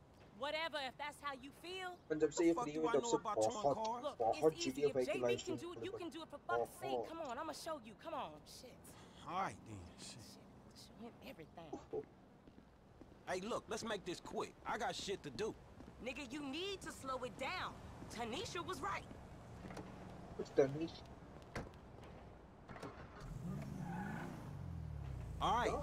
Whatever, if that's how you feel. पर जब से ये fuck फ्री do हुई I तब know से about towing बहुत cars? Look, बहुत it's ji easy. T If five की JB life can do it, you can do it for fuck's sake. Come on, I'ma show you. Come on, shit. All right, then. Shit. Show him everything. (laughs) Hey, look, let's make this quick. I got shit to do. Nigga, you need to slow it down. Tanisha was right. कुछ करनी All right. No.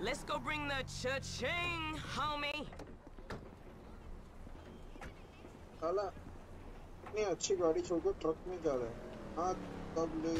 Let's go bring the cha-ching, homie. साला इतनी अच्छी गाड़ी छोड़कर truck में जा रहा है हाँ तब ले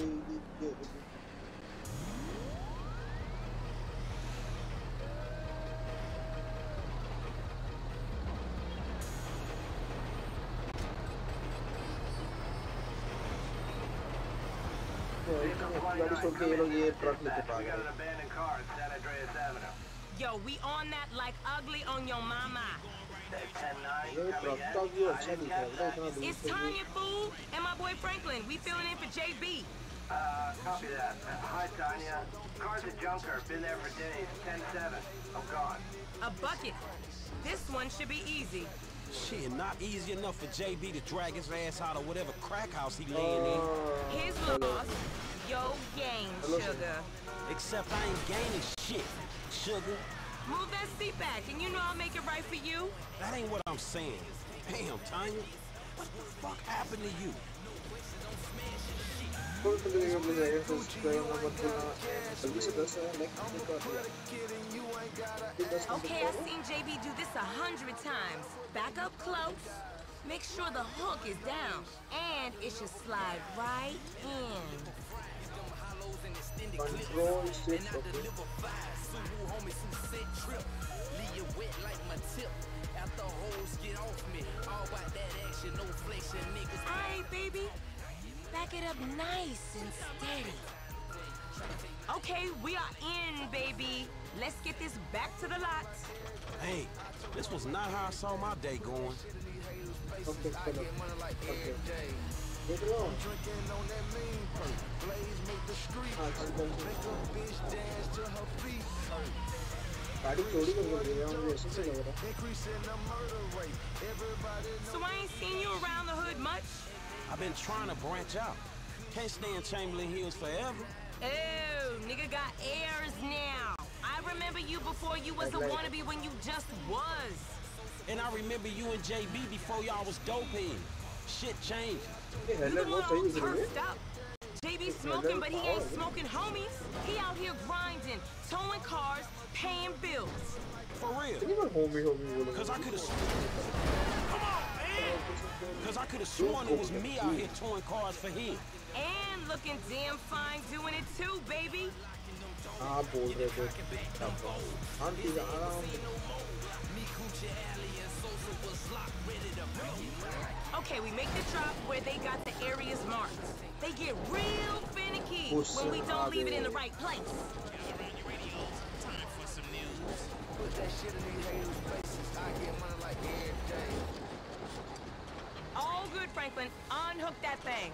ये गाड़ी छोड़ के ये लोग ये ट्रक लेके भाग रहे हैं abandoned car at San Andreas Avenue. Yo, we on that like ugly on your mama. ये ट्रक का व्यू अच्छा दिख रहा है इतना दूर It's से भी Tanya, fool, and my boy Franklin. We filling in for JB. Uh, copy that. Uh, hi, Tanya. Car's a junker. Been there for days. 10-7. I'm gone. A bucket. This one should be easy. Shit, not easy enough for JB to drag his ass out of whatever crack house he laying in. His loss. Yo game, sugar. Except I ain't gaining shit, sugar. Move that seat back, and you know I'll make it right for you. That ain't what I'm saying. Damn, Tanya. What the fuck happened to you? Okay, I've seen JB do this a hundred times. Back up close. Make sure the hook is down, and it should slide right in in the clip. And I deliver five fire. Sulu homies who said trip. Leave you wet like my tip. After hoes get off me. All about that action, no flexion, niggas. Alright, baby. Back it up nice and steady. Okay, we are in, baby. Let's get this back to the lot. Hey, this was not how I saw my day going. Okay, so I ain't seen you around the hood much? I've been trying to branch out. Can't stay in Chamberlain Hills forever. Oh, nigga got airs now. I remember you before you was a wannabe when you just was. And I remember you and JB before y'all was dope. Shit changes. JB smoking, but he ain't smoking homies. He out here grinding, towing cars, paying bills. For real. Because I could have Come on, man! Because I could have sworn it was me out here towing cars for him. And looking damn fine doing it too, baby. Ah, boy. I'm the um. Okay, we make the drop where they got the areas marked. They get real finicky oh, when we don't leave it in the right place. All good, Franklin. Unhook that thing.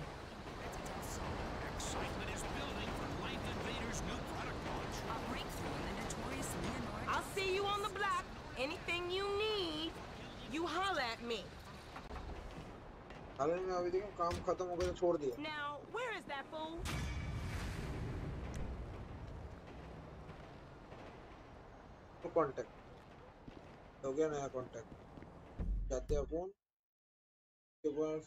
Excitement is building for Life Invaders new product launch. A breakthrough in the notorious Leonard. I'll see you on the block. Anything you need, you holler at me. हाल मैं अभी देखो काम खत्म हो गया तो छोड़ दिया। Now, where is that fool? तो कांटेक्ट हो गया नया कांटेक्ट जाते हैं फ़ोन के बाद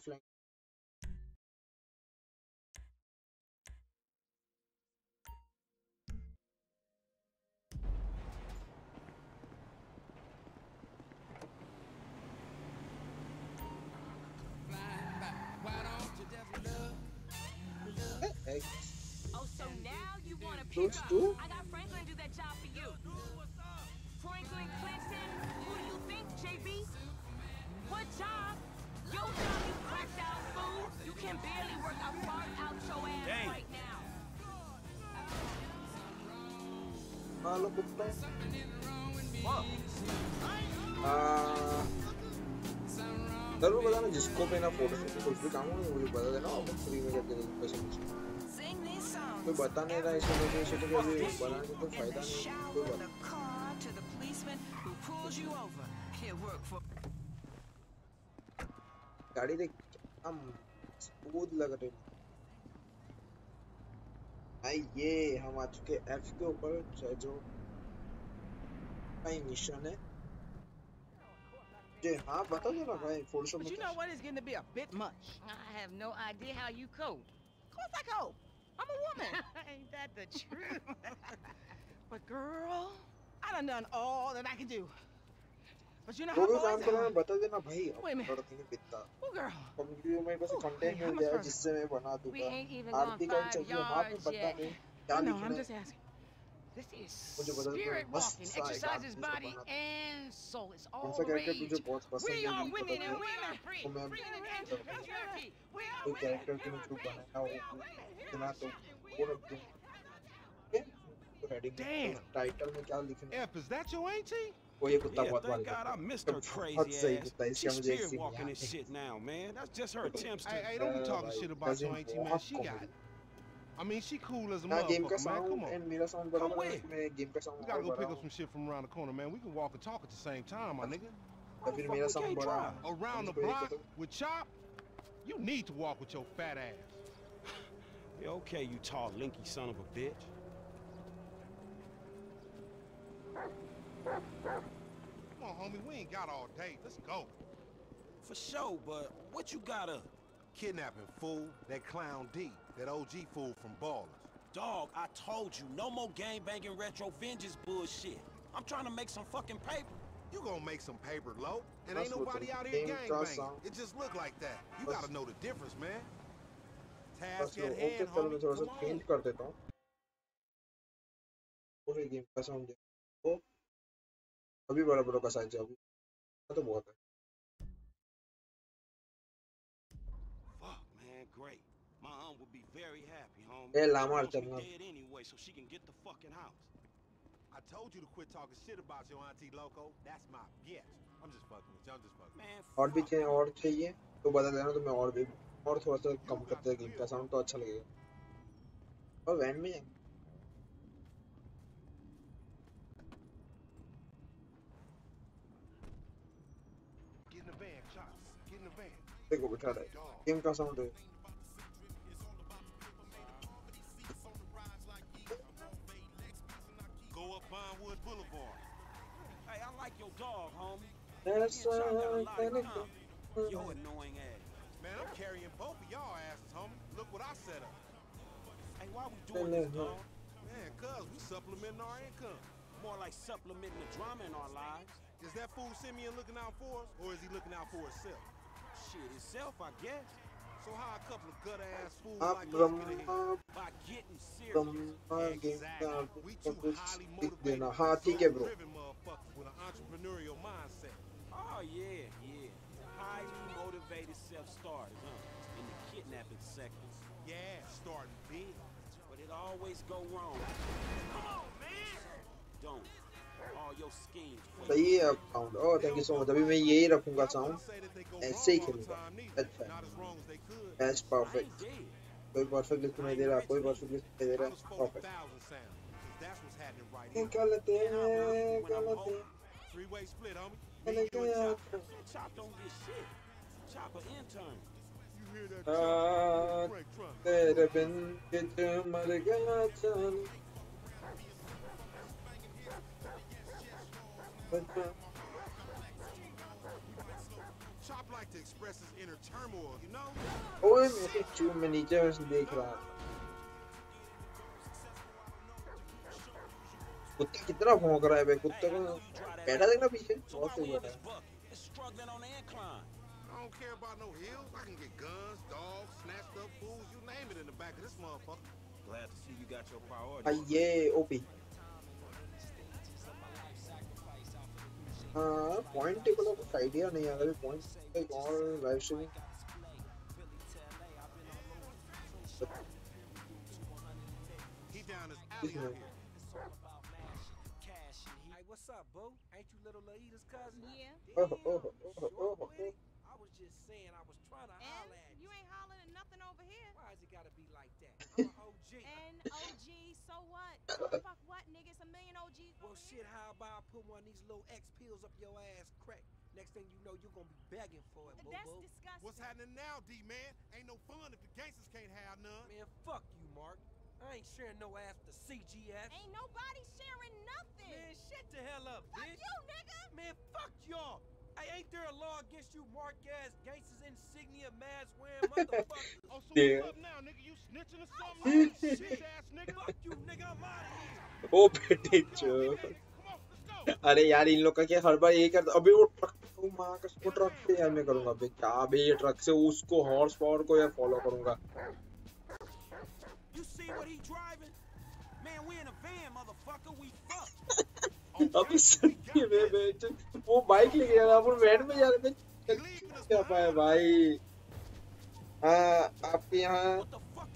Flank Oh, so now you want to Those pick up? two? I got Franklin do that job for you. Franklin Clinton? Who do you think, JB? What job? Your job you cracked out, fool. You can barely work a fart out your ass Dang. right now. Hello कुत्ता आ, जरूर बताना जिसको पे ना photo shoot कुछ भी काम हो मुझे बता देना और मैं फ्री में करके दे दूँ पैसे मुझे Sing these songs. कोई बता नहीं रहा इसमें मुझे इसे तो कोई बनाने का कोई फायदा नहीं Shower कोई the car to the policeman who pulls you over. He'll work for. गाड़ी देख हम स्मूथ लग रही भाई ये हम आ चुके एफ के ऊपर जो- जो भाई मिशन है जी हाँ बता दो ना भाई four show But you know what? It's getting to be a bit much. I have no idea how you cope. Of course I cope. I'm a woman. (laughs) Ain't that the truth? (laughs) but girl, I done done all that I can do. But you know वो how भी काम boys करना are. है बता देना भाई Wait a minute. लड़के नहीं बिकता Oh, girl. कम्युनिटी में मेरे पास कंटेंट how मिल much जाए further? जिससे मैं बना We दूंगा ain't even gone आरती का five चाहिए हाँ पे yards पता yet. नहीं क्या No, लिखना I'm है just asking. This is spirit walking. Exercises body and soul. It's all the rage. We are women and we are free. Free and patriarchy. We are women. We are free. Damn. F, is that your auntie? Yeah, thank God I missed her crazy ass. She's spirit walking this shit now, man. That's just her (laughs) attempts to. Hey, don't be talking shit about your auntie, man. She got I mean, she cool as a motherfucker, man. Come on. Come with. We gotta go pick up some shit from around the corner, man. We can walk and talk at the same time, my nigga. Around the block with Chop, you need to walk with your fat ass. (laughs) yeah, okay, you tall, lanky son of a bitch. Come on, homie, we ain't got all day. Let's go. For sure, but what you got up? Kidnapping, fool. That clown D. That OG fool from Ballers. Dog, I told you, no more gang banging retro vengeance bullshit. I'm trying to make some fucking paper. You gonna make some paper, low. And That's ain't what nobody the out here game gang does banging. sound. It just look like that. You That's- gotta know the difference, man. बस Task low at okay hand, चलो मैं homie. थोड़ा सा Come on. Change कर देता हूँ पूरे game का साउंड देखो अभी बड़ा बड़ा का साइज है अभी तो बहुत है Very happy, homie. Lamar wants dead anyway, so she can get the fucking house. I told you to quit talking shit about your auntie Loco. That's my bitch. I'm just fucking with you. I'm just fucking with Man, और भी चाहिए और चाहिए तो बता देना तो मैं और भी और थोड़ा सा कम करते हैं गेम का साउंड तो अच्छा लगेगा और वैन में जाएँगे you. Get in the van, Chop. Get in the van. देखो बिठा रहा है गेम का साउंड है Boulevard. Hey, I like your dog, homie. That's Me and Chop got a lot in right. common. Yo annoying ass. Man, I'm carrying both of y'all asses, homie. Look what I set up. Hey, why we doing this, dog? Man, cuz we supplementing our income. More like supplementing the drama in our lives. Is that fool Simeon looking out for us, or is he looking out for himself? Shit itself, I guess. So how a couple of gut ass fools like us get ahead? By getting serious. Exactly. We too highly motivated, driven motherfuckers with an entrepreneurial mindset. Oh yeah, yeah. Highly motivated self-starters, huh? In the kidnapping sector. Yeah, starting big. But it always go wrong. Come on, man! Don't. All your schemes. fail. सही है account oh thank you so much अभी मैं यही रखूंगा sound ऐसे ही खेलूंगा that's fine that's I perfect ain't dead. कोई परफेक्ट लिस्ट नहीं दे रहा कोई परफेक्ट लिस्ट नहीं दे रहा perfect Thousand sounds. 'cause that's what's happening right ये here. गलती है गलती Three-way split, homie. मैंने Me, you, and क्या Chop. Man, Chop don't get shit. Chop an intern. You hear that? Uh, Frank Trump. तेरे बिन के जो मर गया चल बचा Chop like to express his inner turmoil, you know? ओए मेरे चू मैं नीचे से देख रहा था कुत्ता कितना भौंक रहा है बे कुत्ते को बैठा देखना पीछे बहुत सही बैठा है It's struggling on the incline. I don't care about no hills. I can get guns, dogs, snatched up fools, you name it in the back of this motherfucker. Glad to see you got your priorities. भाई ये point table का कुछ idea नहीं है अगर point एक और live streaming He down his alley out here. Hey, what's up, boo? Ain't you little Laida's cousin? Yeah. Oh oh oh oh oh I was just saying I was trying to And holler at you ain't hollering at nothing over here. Why is it gotta be like that? (laughs) I'm an OG. And OG, so (laughs) what? Fuck what, nigga? It's a million OGs. well, shit, how about I put one of these little X pills up your ass crack? Next thing you know, you're gonna be begging for it, boo That's disgusting. What's happening now, D-man? Ain't no fun if the gangsters can't have none. Man, fuck you, Mark. I ain't sharing no ass with the CGF. Ain't nobody sharing nothing. Man, shut the hell up, Fuck bitch. you, nigga. Man, fuck y'all. Hey, ain't there a law against you mark ass gangsters insignia mask wearing motherfuckers? Oh, so Yeah. what's up now, nigga? You snitching or something? Shit ass nigga. fuck you, nigga. I'm out of here. ओ बेटे चो अरे यार इन लोग का क्या हर बार यही करता अबे वो ट्रक ओ माँ का वो ट्रक से यार मैं करूँगा अबे क्या अबे ये ट्रक से उसको हॉर्स पावर को यार फॉलो करूँगा वो बाइक जा रहा अपन वैन में जा रहे थे। क्या पाया भाई? हाँ यहाँ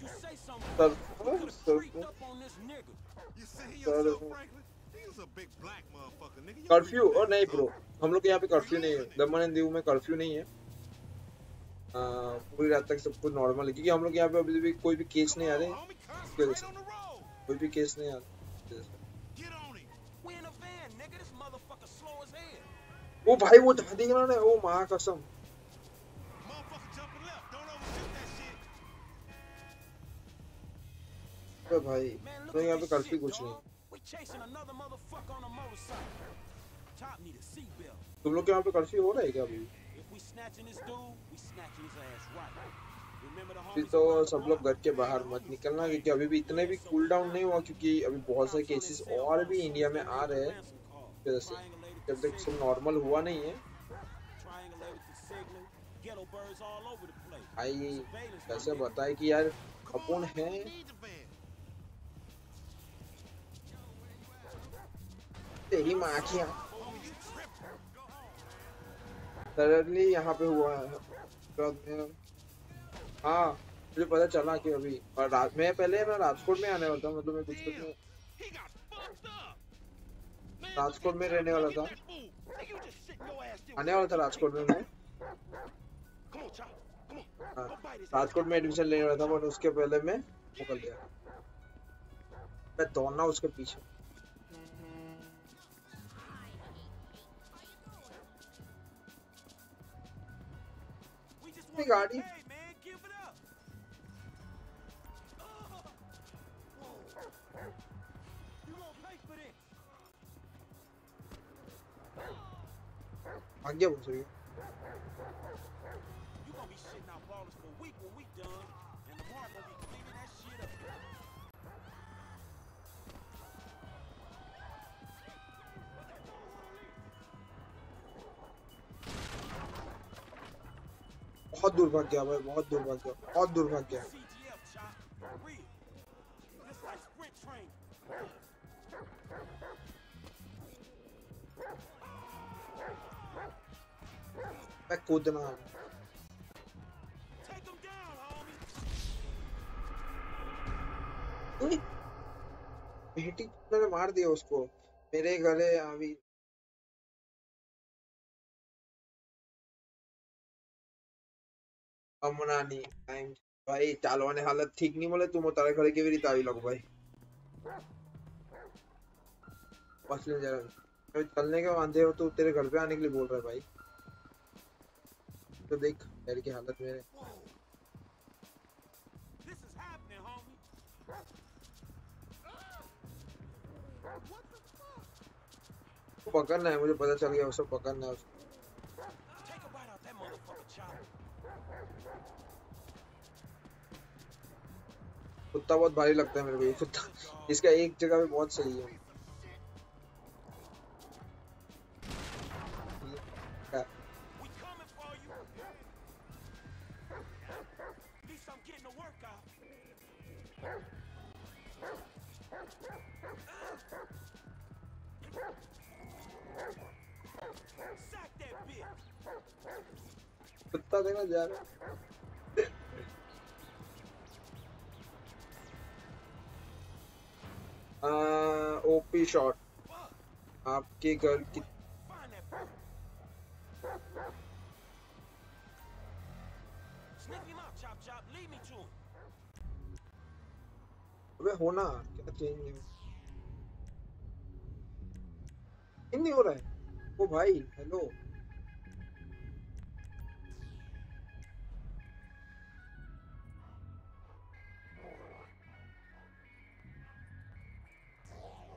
सर सर कर्फ्यू और नहीं ब्रो हम लोग यहाँ पे कर्फ्यू नहीं है। दमन एंड दीव में कर्फ्यू नहीं है। आ, पूरी रात तक सब कुछ नॉर्मल है क्योंकि हम लोग यहाँ पे अभी भी कोई भी केस नहीं आ रहे कोई भी केस नहीं आ रहे। वो भाई, वो ढा दिया ना वो माँ कसम। तो भाई तो यहाँ तो सब लोग घर के बाहर मत निकलना, क्योंकि अभी भी इतने भी कूल डाउन नहीं हुआ, क्योंकि अभी बहुत सारे केसेस और भी इंडिया में आ रहे हैं। जब तक सब नॉर्मल हुआ नहीं है. भाई कैसे बताए कि यार अपन है। तेरी माँ सडनली यहाँ पे हुआ है। हाँ मुझे पता चला कि अभी, और रात, में पहले मैं राजकोट में आने वाला था मतलब मैं कुछ कुछ राजकोट में रहने वाला था। आने वाला था राजकोट में मैं। हाँ, राजकोट में एडमिशन लेने वाला था उसके पहले मैं निकल गया। मैं दौड़ना उसके पीछे। गाड़ी that shit up. बहुत दूर भाग गया भाई बहुत दूर भाग गया बहुत दूर भाग गया मैं कूदना बेटी, मैंने मार दिया उसको। मेरे गले अभी अमनानी टाइम भाई चालवाने हालत ठीक नहीं बोले, तुम उतारे खड़े के भी तावी लगो भाई। मसले जरा चलने के वांदे हो तो तेरे घर पे आने के लिए बोल रहा है भाई। तो देख पैर की हालत मेरे पकड़ना है मुझे पता चल गया उसको पकड़ना है उसको. कुत्ता बहुत भारी लगता है मेरे को ये कुत्ता। इसका एक जगह पे बहुत सही है। कुत्ता देखना जा रहा है ओपी शॉट आपके घर की. अबे होना क्या चेंज हो नहीं हो रहा है ओ भाई हेलो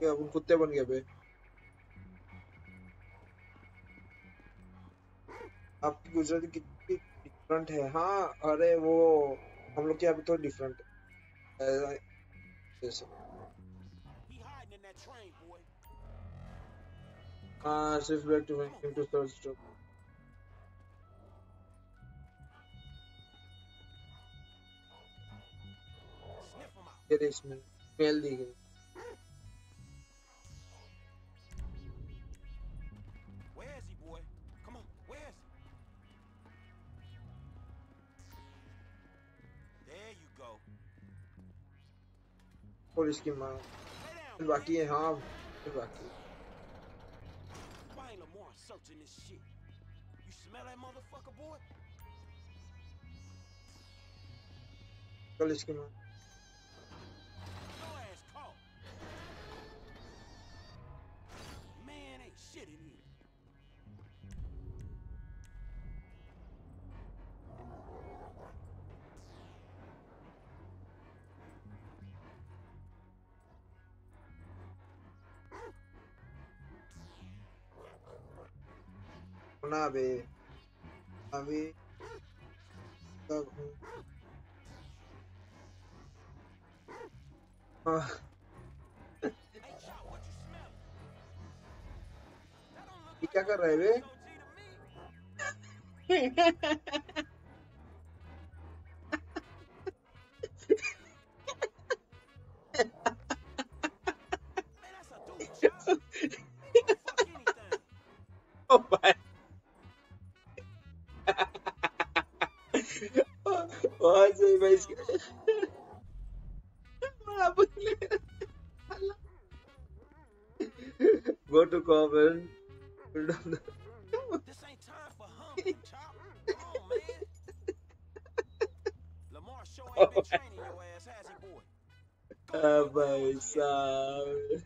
क्या अब कुत्ते बन गए आपकी गुजराती कितनी डिफरेंट है। हाँ अरे वो, हम लोग के पे तो डिफरेंट है। to into third stop Sniff ये देख इसमें स्मेल दी गई। और इसकी माँ फिर बाकी है हाँ फिर बाकी Why ain't Lamar searching this shit? You smell that motherfucker, boy? कल इसकी होना बे अभी तक हूँ हाँ ये क्या कर रहा है बे ओ भाई बहुत सही भाई इसके Go to comment. Put it on the- This ain't time for humping, chop. Come on, man. Lamar sure ain't been training your ass, has he, boy? Ah, भाई साहब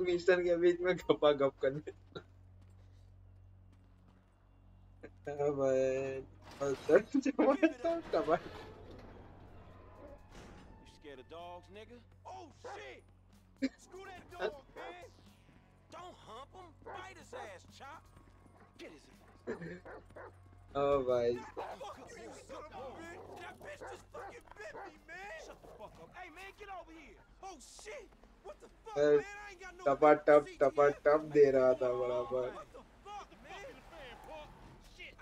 मिशन के बीच में गपा गप करने but what the fuck? You scared of dogs, nigga? Oh shit! Screw that dog, man! Don't hump him! Bite his ass, chop! Get his ass! Oh my. Fuck you, son of a bitch! That bitch just fucking bit me, man! Shut the fuck up. Hey, man, get over here! Oh shit! What the fuck, man? I ain't got no. Tapa tap, tapa tap, de raha tha, barabar. What the Shit,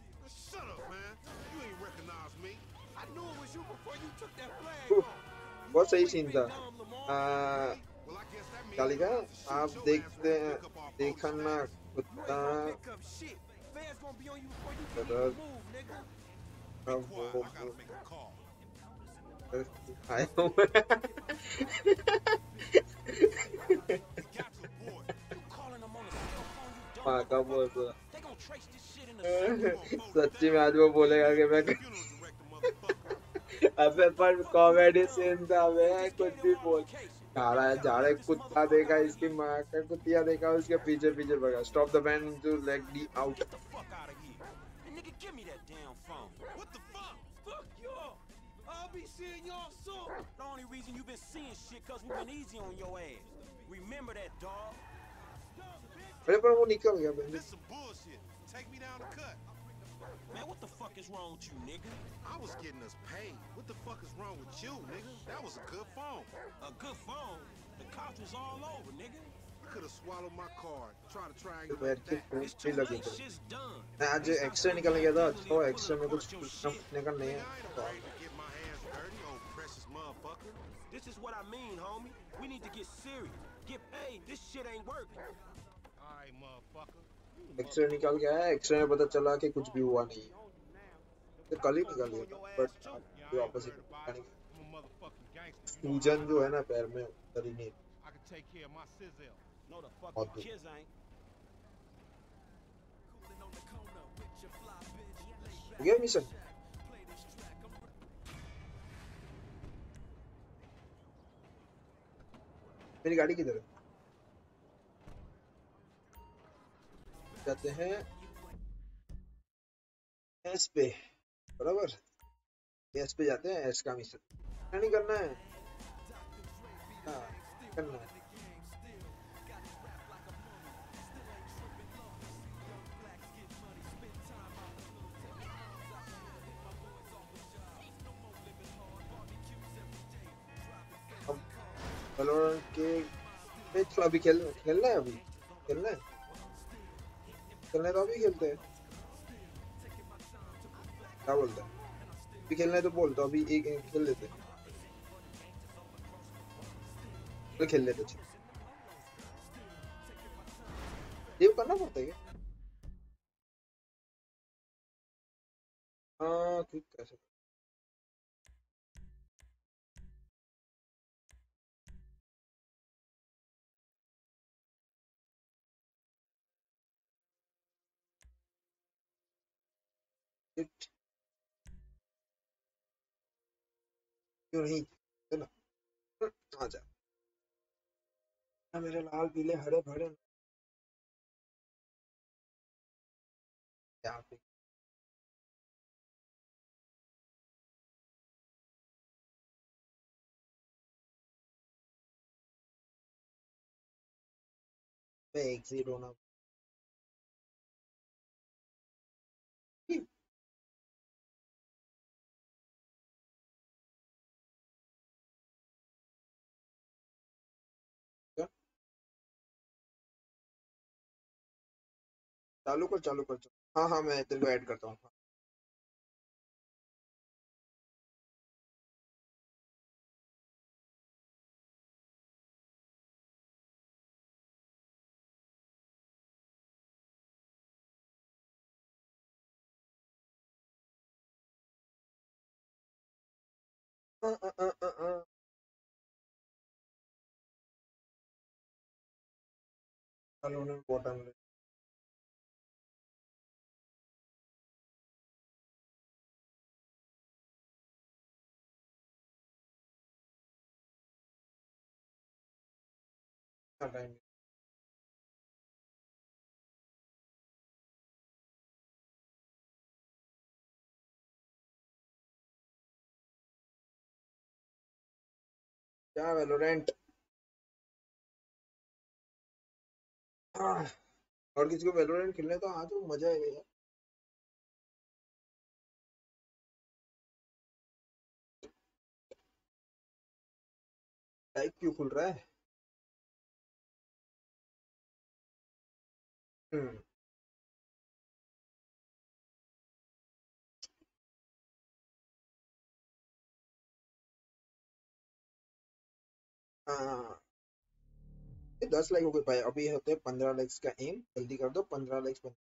Shut up, man. You ain't recognize me. I knew it was you before you took that flag. Vocês ainda. Ah, tá ligado? A Dicta fica na puta. Travou. Ai, não. Pá, acabou agora. सच्ची में आज वो बोलेगा कि मैं अबे पर comedy scene था अबे कुछ भी बोल काला है जा कुत्ता देखा इसकी माँ का कुतिया देखा उसके पीछे पीछे भगा। Stop the band to let me out अरे पर वो निकल गया Take me down the cut. Man, what the fuck is wrong with you, nigga? I was getting us paid. What the fuck is wrong with you, nigga? That was a good phone. A good phone? The cops was all over, nigga. I could have swallowed my card. Try to तो triangulate बैठ के that. Phone पे लगे थे Shit's done. मैं आज extra निकल गया था अच्छा हुआ एक्स्ट्रा में कुछ पूछना पूछने का नहीं है Get my hands dirty, old precious motherfucker. This is what I mean, homie. We need to get serious. Get paid. This shit ain't working. Alright, motherfucker. Extra निकल गया है एक्स्ट्रा में पता चला कि कुछ भी हुआ नहीं। तो कल ही निकल गया बट ये ऑपोजिट सूजन जो है ना, पैर में उतर ही नहीं। your तो. हो गया मिशन मेरी गाड़ी किधर है? जाते हैं। एस पे। बराबर? एस पे जाते हैं एस का मिशन नहीं करना है? हाँ करना है। के तो अभी खेल, खेलना है अभी? खेलना है? खेलना तो अभी खेलते हैं। क्या बोलता है? अभी खेलना तो बोल तो अभी एक खेल लेते तो खेल लेते ये करना पड़ता है क्या? हाँ क्विक कैसे It. क्यों नहीं ना आ जा मेरे लाल पीले हरे भरे यहाँ पे एग्जिट होना चालू कर चालू कर हाँ हाँ मैं तेरे को ऐड करता हूँ। अ, अ, अ, अ। चलो ले क्या वैलोरेंट हाँ, और किसी को वेलोरेंट खेलने तो आ जाओ मज़ा आएगा यार। लाइक क्यों खुल रहा है? mm हाँ। ये 10 लाख हो गए भाई अभी होते हैं 15 लाख का एम जल्दी कर दो 15 लाख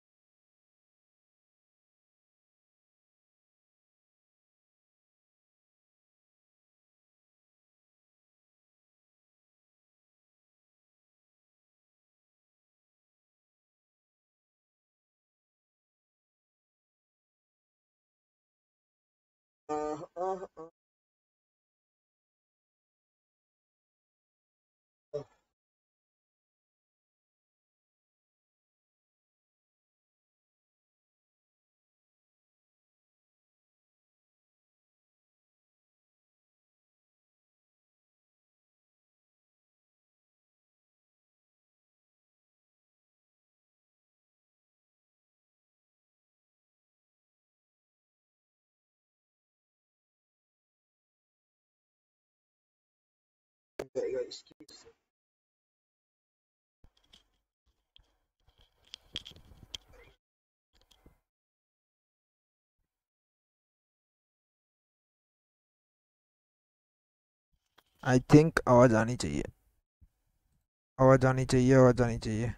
जाएगा इसकी आई थिंक आवाज़ आनी चाहिए। आवाज़ आनी चाहिए, आवाज़ आनी चाहिए।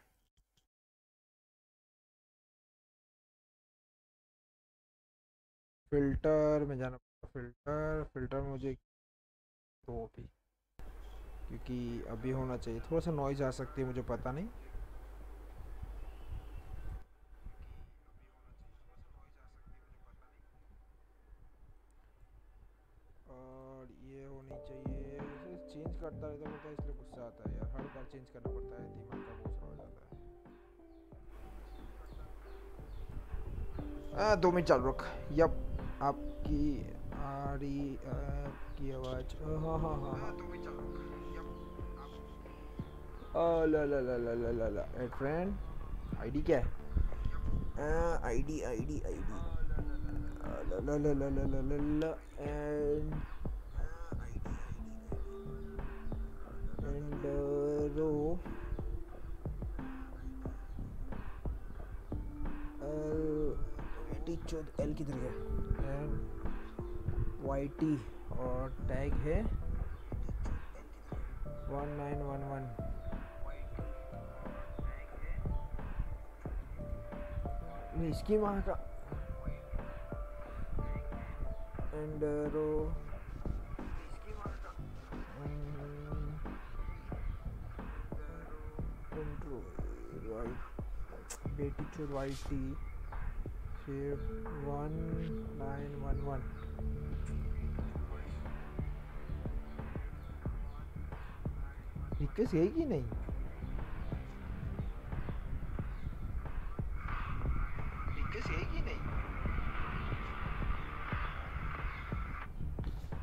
फ़िल्टर में जाना फ़िल्टर फ़िल्टर मुझे दो अभी। क्योंकि अभी होना चाहिए। थोड़ा सा नॉइज़ आ सकती है मुझे पता नहीं। और ये होनी चाहिए चेंज करता रहता रहता है इसलिए गुस्सा आता है यार। हर बार चेंज करना पड़ता है दिमाग का बोझ हो जाता है। आ, दो मिनट चालू रख। यप आपकी आ रही आपकी आवाज़? हाँ हाँ हाँ हाँ। फ्रेंड आईडी क्या है ID ID ID and row eighty चौदह एल किधर गया एंड वाई टी और टैग है वन नाइन वन वन इसकी माँ का। एंड रो बेटी चोर Y T one nine one one request कि नहीं?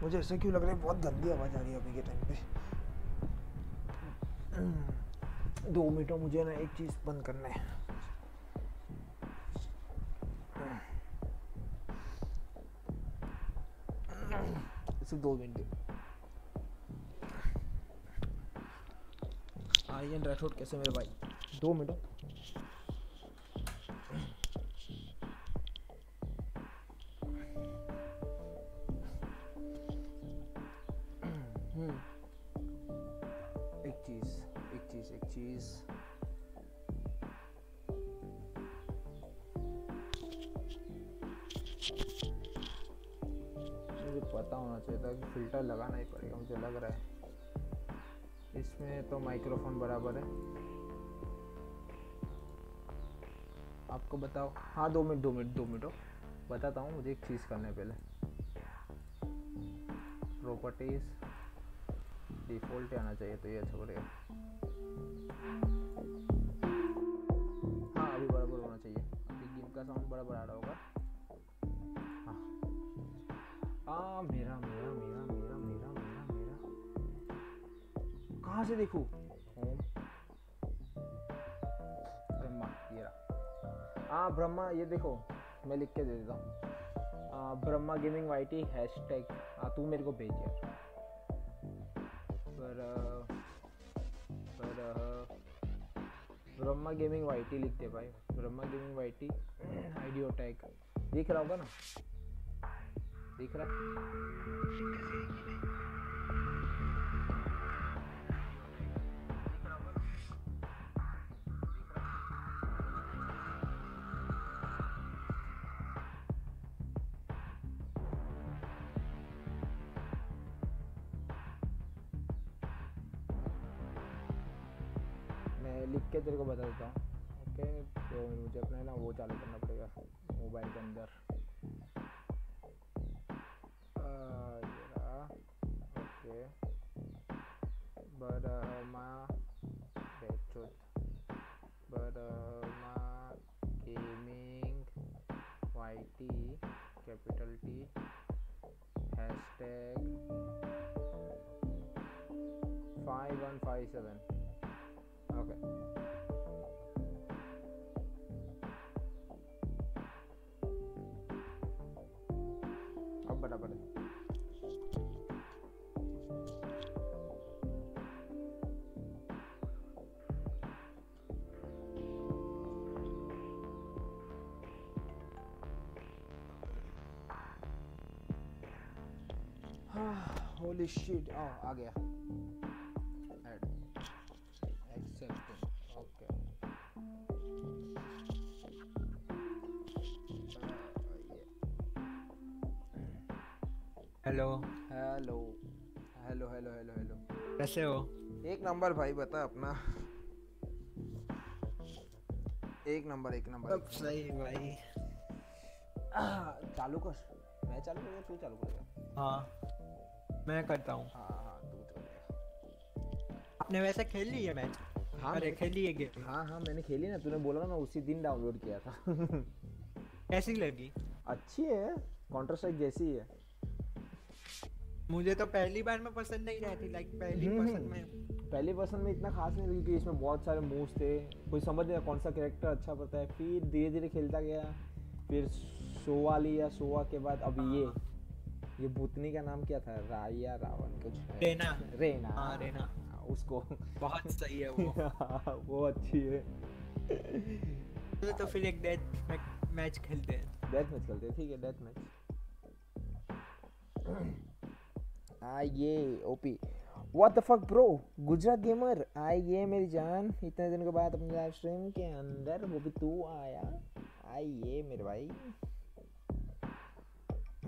मुझे ऐसा क्यों लग रहा है? बहुत गंदी आवाज़ आ रही है अभी के टाइम पे। दो मिनट मुझे ना एक चीज़ बंद करना है। सिर्फ़ दो मिनट। आई एन राठौड़ कैसे मेरे भाई? दो मिनट। आपको बताओ। हाँ दो मिनट दो मिनट दो मिनट बताता हूँ मुझे एक चीज़ करना है पहले। प्रॉपर्टीज़ डिफ़ॉल्ट आना चाहिए तो ये अच्छा पड़ेगा। हाँ अभी बराबर होना चाहिए। अभी गेम का साउंड बराबर आ रहा होगा। हाँ मेरा मेरा मेरा मेरा मेरा मेरा मेरा। कहाँ से देखूँ? हाँ ब्रह्मा, ये देखो, मैं लिख के दे देता हूँ। Brahma gaming Y T hashtag हाँ तू मेरे को भेज यार। पर पर ब्रह्मा गेमिंग वाई टी लिखते भाई। ब्रह्मा गेमिंग वाई टी आईडियो टैग दिख रहा होगा ना? दिख रहा? है अंदर okay Brahma बेचोत Brahma gaming Y T capital T hashtag five one five seven okay holy shit आ आ गया। Accept okay hello hello hello hello hello hello कैसे हो? एक नंबर भाई बता अपना। एक नंबर एक नंबर सब सही भाई। चालू कर। मैं चालू करूँगा तू चालू करेगा हाँ। मैं करता हूँ। हाँ हाँ तू चल आपने वैसे खेल ली है मैच? हाँ अरे खेली है गेम? हाँ हाँ मैंने खेली ना तूने बोला ना मैं उसी दिन डाउनलोड किया था। कैसी लगी? अच्छी है काउंटर स्ट्राइक जैसी है। मुझे तो पहली बार में पसंद नहीं रहती लाइक पहली हम्म, पसंद में। पहले पर्सन में इतना खास नहीं था क्योंकि इसमें बहुत सारे मूव्स थे। कोई समझ नहीं कौन सा कैरेक्टर अच्छा पड़ता है। फिर धीरे धीरे खेलता गया। फिर सोवा लिया सोवा के बाद अब ये। ये भूतनी का नाम क्या था? राया रावण कुछ रेना। रेना। हाँ, रेना। हाँ, उसको। बहुत सही है वो। (laughs) वो अच्छी है। चलो तो फिर एक डेथ मैच खेलते हैं। डेथ मैच खेलते हैं ठीक है डेथ मैच आइए OP what the fuck bro Gujarat gamer आइए मेरी जान। इतने दिन के बाद अपने लाइव स्ट्रीम के अंदर वो भी तू आया? आई ये मेरे भाई।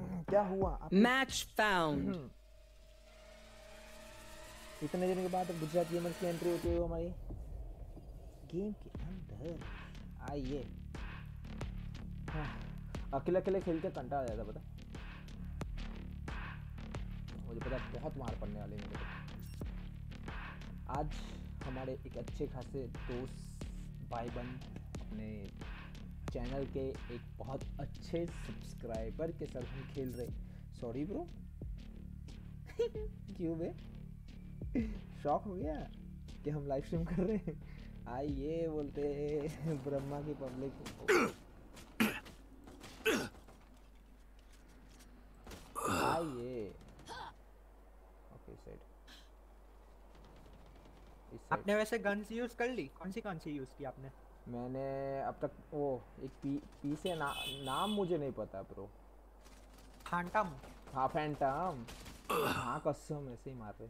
क्या हुआ? आप Match found. इतने दिन के बाद गुजरात गेमर्स की एंट्री होती है हमारी। गेम के अंदर। आइए। हाँ, अकेले अकेले खेल के कंटाल आ जाता पता? मुझे पता है बहुत मार पड़ने वाली है मेरे आज हमारे एक अच्छे खासे दोस्त भाई बंद अपने चैनल के एक बहुत अच्छे सब्सक्राइबर के साथ हम खेल रहे सॉरी ब्रो (laughs) क्यों बे? शॉक हो गया कि हम लाइव स्ट्रीम कर रहे हैं? आइए, बोलते ब्रह्मा की पब्लिक आइए। ओके साइड आपने वैसे गन्स यूज़ कर ली? कौन सी कौन सी यूज़ की आपने? मैंने अब तक वो एक पी पी से ना, नाम मुझे नहीं पता ब्रो फैंटम हाँ फैंटम हाँ कसम ऐसे ही मार रहे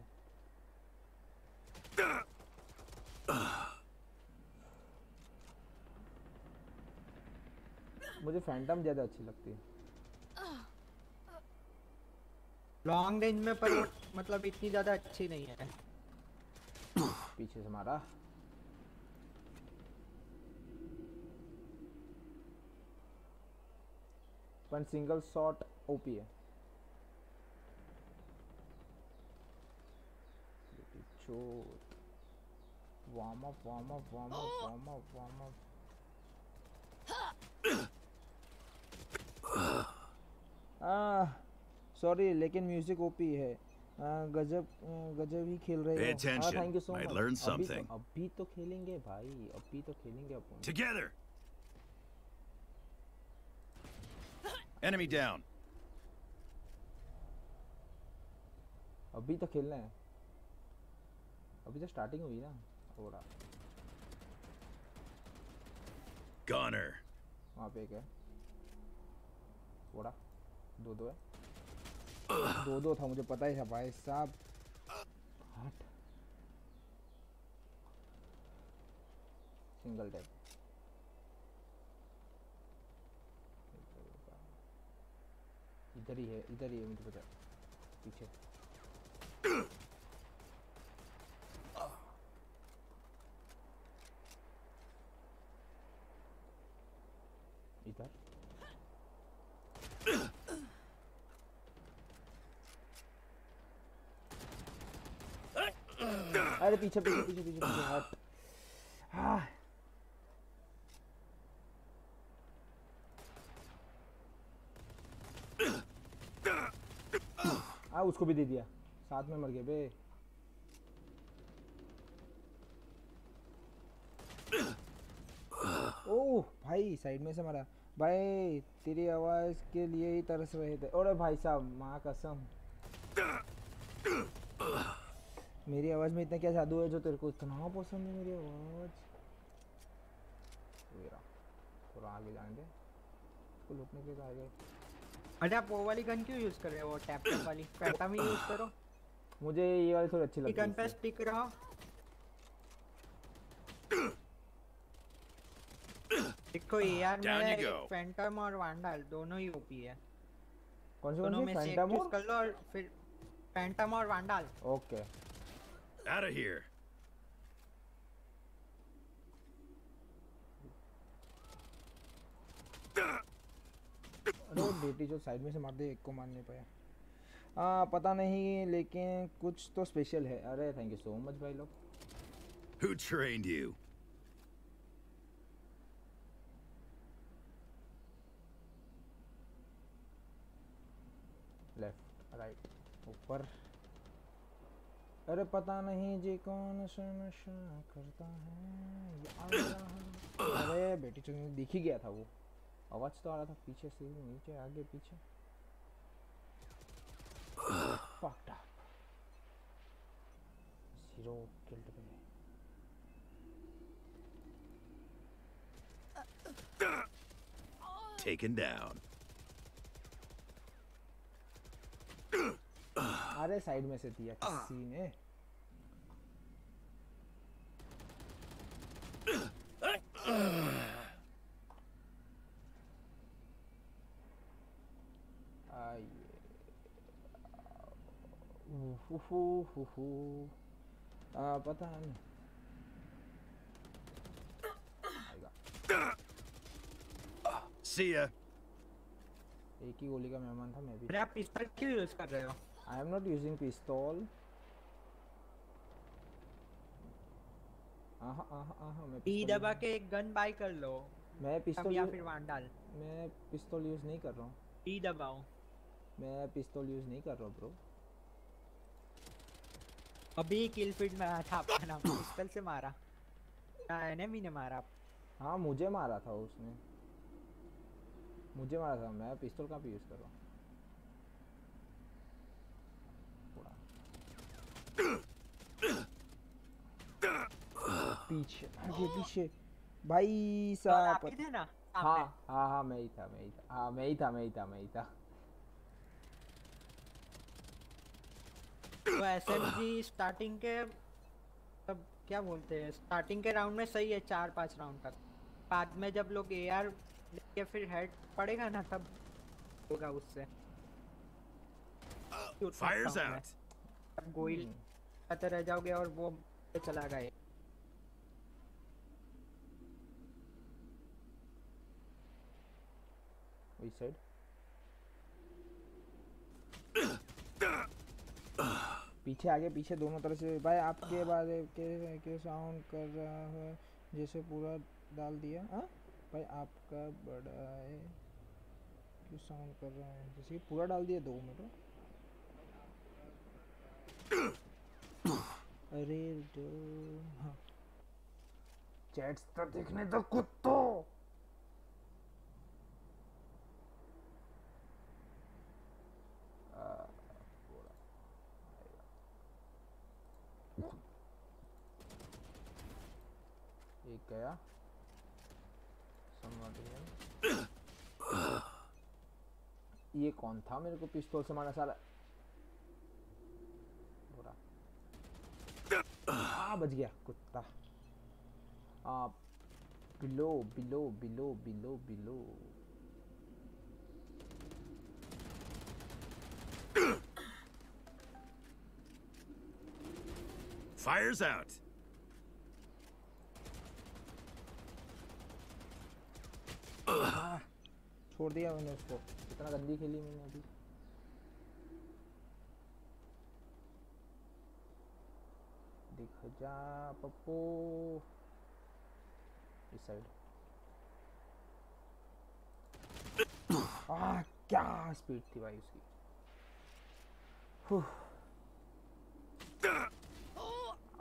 मुझे फैंटम ज़्यादा अच्छी लगती है। लॉन्ग रेंज में पर मतलब इतनी ज़्यादा अच्छी नहीं है। पीछे से मारा। पर सिंगल शॉट ओपी है चोट warm up warm up warm up warm up warm up आ सॉरी लेकिन म्यूज़िक ओपी है। गजब गजब ही खेल रहे हो। थैंक यू सो मच अभी तो अभी तो खेलेंगे भाई। अभी तो खेलेंगे अपन। Together! Enemy down. अभी तो खेलना है। अभी तो स्टार्टिंग हुई ना रहा। Goner. वहाँ पे है। थोड़ा दो दो है। दो दो था मुझे पता ही था भाई साहब। हट सिंगल टैप इधर ही है, इधर ही है मुझे पता पीछे। इधर। अरे पीछे पीछे पीछे पीछे पीछे हाँ। आ उसको भी दे दिया। साथ में मर गए, बे। ओह, भाई, साइड में से मरा। भाई, तेरी आवाज़ के लिए ही तरस रहे थे। अरे भाई साहब, माँ कसम। मेरी आवाज़ में इतना क्या जादू है जो तेरे को इतना पसंद है, मेरी आवाज़? रहा। थोड़ा आगे दे इसको लुकने के लिए आ गए अरे आप वो वाली गन क्यों यूज़ कर रहे हो? वो टैप टैप वाली। फैंटम ही यूज़ करो। मुझे ये वाली थोड़ी अच्छी लगती है गन पे स्टिक रहो। देखो यार में फैंटम और वांडल दोनों ही ओपी है। कौन सी दोनों कौन सी? में से चूज़ कर लो और फिर फैंटम और Vandal okay Out of here. अरे बेटी जो साइड में से मार दे एक को मार नहीं पाया। आ, पता नहीं लेकिन कुछ तो स्पेशल है। अरे थैंक यू सो मच भाई लोग। Who trained you? Left right ऊपर। अरे पता नहीं जी कौन सा नशा करता है। ये है। अरे बेटी चुनी दिख ही गया था वो। आवाज़ तो आ रहा था पीछे से नीचे आगे पीछे Fucked up. Zero killed me. Taken down. अरे साइड में से दिया किसी ने आइए हु हु हु हु आ, पता नहीं। See ya. एक ही गोली का मेहमान था मैं भी। आप पिस्टल क्यों यूज़ कर रहे हो? आई एम नॉट यूजिंग पिस्तौल आहा आहा आहा मैं पिस्तौल दबा के एक गन बाय कर लो। मैं पिस्तौल या यूज- फिर वांडल मैं पिस्तौल यूज़ नहीं कर रहा हूँ। ई दबाओ। मैं पिस्तौल यूज़ नहीं कर रहा हूँ ब्रो अभी किल फ़ीड में आया था आपका नाम। पिस्टल से मारा। एनिमी ने मारा। हाँ मुझे मारा था उसने। मुझे मारा था मैं पिस्तौल कहाँ पे यूज़ कर रहा हूँ? पीछे आगे पीछे। भाई साहब। आप ही हाँ हाँ हाँ मैं ही था मैं ही था। हाँ मैं ही था मैं ही था मैं ही था। तो एसएमजी स्टार्टिंग के तब क्या बोलते हैं स्टार्टिंग के राउंड में सही है चार पाँच राउंड तक। बाद में जब लोग एआर लेके फिर हेड पड़ेगा ना तब होगा उससे। है। out. तब गोइल आते रह जाओगे और वो पे चला गए साइड पीछे आगे पीछे दोनों तरफ़ से। भाई आपके बाद के, के साउंड कर रहा है जैसे पूरा डाल दिया। हाँ? भाई आपका बड़ा है। क्यों साउंड कर रहा है जैसे पूरा डाल दिया दो मिनट। अरे जो हाँ। चैट्स तो देखने दो कुत्तो। गया। ये कौन था मेरे को पिस्तौल से मारा साला? बुरा। आ बच गया कुत्ता। आ below below below below below. Fire's out. छोड़ दिया मैंने उसको। इतना गंदी खेली मैंने अभी। दिख जा पप्पू। इस साइड आ क्या स्पीड थी भाई उसकी।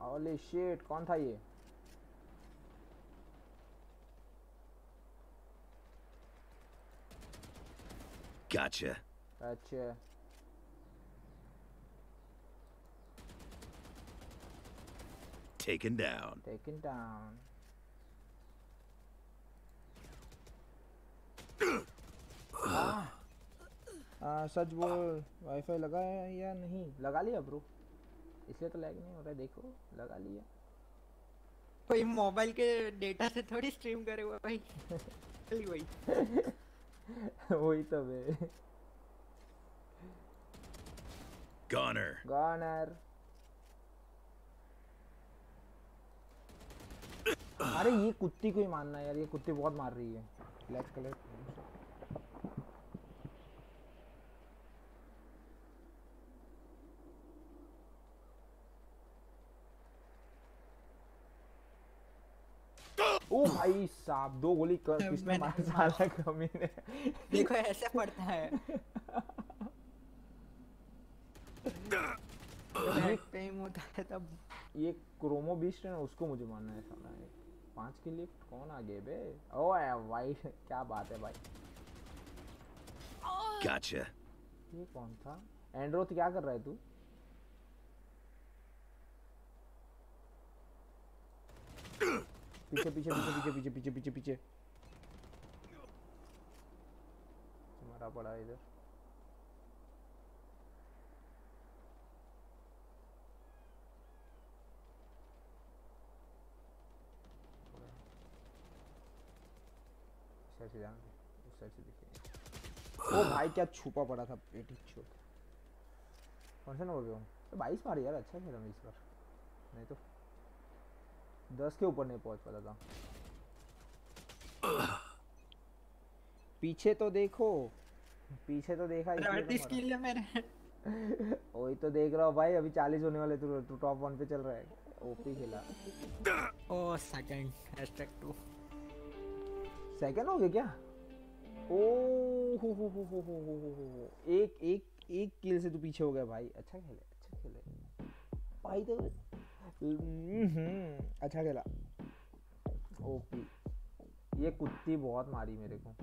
ओले शिट कौन था ये? Gotcha. अच्छा Taken down. taken down. आ, (clears throat) आ, सच बोल वाईफाई लगा है या नहीं? लगा लिया ब्रो इसलिए तो लैग नहीं हो रहा है देखो लगा लिया। कोई मोबाइल के डेटा से थोड़ी स्ट्रीम करे हुआ भाई। (laughs) चली (laughs) (laughs) वही तो बे। गॉनर गॉनर अरे ये कुत्ती को ही मारना है यार ये कुत्ती बहुत मार रही है। ब्लैक कलेक्ट ओ भाई साहब दो गोली कर किसने मार साला (laughs) कमी ने? देखो ऐसे पड़ता है। ये टाइम होता है तब। ये क्रोमो बीस्ट है ना उसको मुझे मारना है साला। ये पाँच के लिफ्ट कौन आ गए बे? ओ भाई क्या बात है भाई। Gotcha. ये कौन था? एंड्रोथ क्या कर रहा है तू? (clears throat) पीछे पीछे पीछे पीछे पीछे पीछे पीछे पीछे। मरा पड़ा इधर। साइड से जाना उस साइड से दिखेगा ओ भाई, क्या छुपा पड़ा था पेटी छोट कौन सा नंबर पे हूँ? तो बाईस मार यार अच्छा खेला मैं इस बार। नहीं तो दस के ऊपर नहीं पहुँच पाता था। पीछे तो देखो। पीछे तो देखा अड़तीस तो किल है मेरे। (laughs) वही तो देख रहा हूँ भाई अभी चालीस होने वाले तू तू टॉप वन पे चल रहा है। ओपी खेला। ओ सेकंड हैशटैग टू सेकंड हो गया क्या? ओ हो हो हो हो हो हो एक एक एक किल से तू पीछे हो गया भाई। अच्छा खेले अच्छा खेले। भाई तो अच्छा खेला। ओपी ये कुत्ती बहुत मारी मेरे को।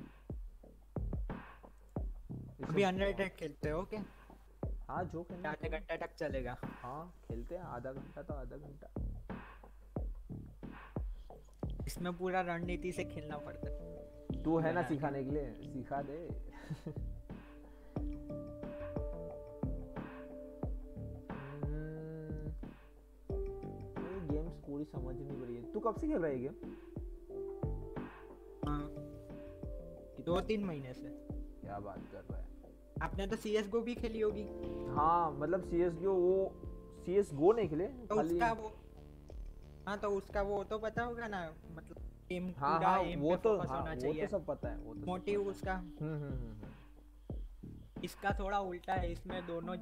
अभी अनरेटेड खेलते हो क्या हाँ जो खेलना आधे घंटे तक चलेगा। हाँ खेलते हैं आधा घंटा तो आधा घंटा। इसमें पूरा रणनीति से खेलना पड़ता है। तू है ना सिखाने के लिए सिखा दे। (laughs) पूरी समझ नहीं पड़ी है। तू कब से खेल रहा है गेम दो तीन महीने से। क्या बात कर रहा है? आपने तो सी एस गो भी खेली होगी। हाँ मतलब सी एस गो वो सी एस गो नहीं खेले तो उसका वो हाँ तो उसका वो तो पता होगा ना मतलब एम हाँ पूरा हाँ aim वो तो हाँ होना वो तो सब पता है वो तो मोटिव उसका है। हम्म हम्म हम्म, हम्म। इसका थोड़ा उल्टा है इसमें दोनों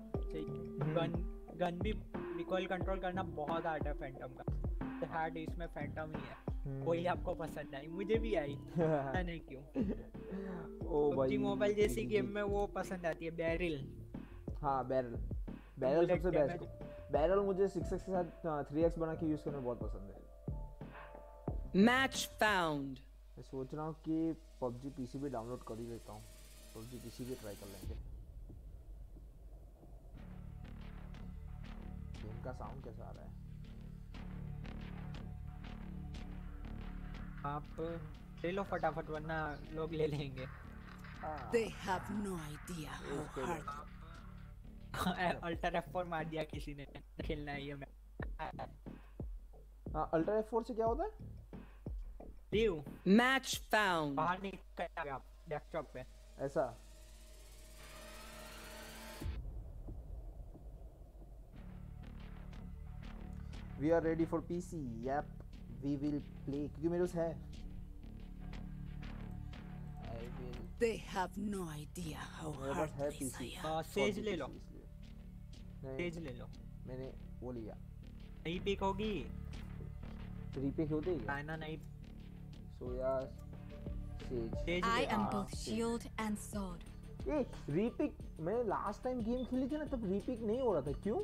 गन गन भी रिकॉइल कंट्रोल करना बहुत हार्ड है फैंटम का। हार्ड इसमें फैंटम ही। है वही आपको पसंद आई मुझे भी आई। (laughs) पता नहीं क्यों। ओ भाई मोबाइल जैसी गेम में वो पसंद आती है बैरिल। हाँ बैरल। बैरल सबसे बेस्ट बैरल मुझे सिक्स एक्स के साथ थ्री एक्स बना के यूज़ करना बहुत पसंद है। Match found. मैं सोच रहा हूँ कि पबजी पीसी भी डाउनलोड कर ही लेता हूँ। पबजी पीसी भी ट्राई कर लेंगे। गेम का साउंड कैसा आ रहा है? आप ले लो फटाफट वरना लोग ले लेंगे। They have no idea how hard. (laughs) Alter F मार दिया किसी ने। खेलना है ये मैं। हाँ अल्ट्रा एफ़ से क्या होता है? ड्यू Match found. बाहर निकल आप डेस्कटॉप पे। ऐसा। We are ready for PC yep we will play क्योंकि मेरे है। आई They have no idea how मेरे है पीसी हाँ, सेज ले लो। सेज ले लो। मैंने वो लिया। नहीं पिक होगी। रीपिक होते ही क्या ना नहीं। सोया सेज सेज I ले। am हाँ, both Sage. shield and sword. A repick मैंने लास्ट टाइम गेम खेली थी ना तब रीपिक नहीं हो रहा था। क्यों?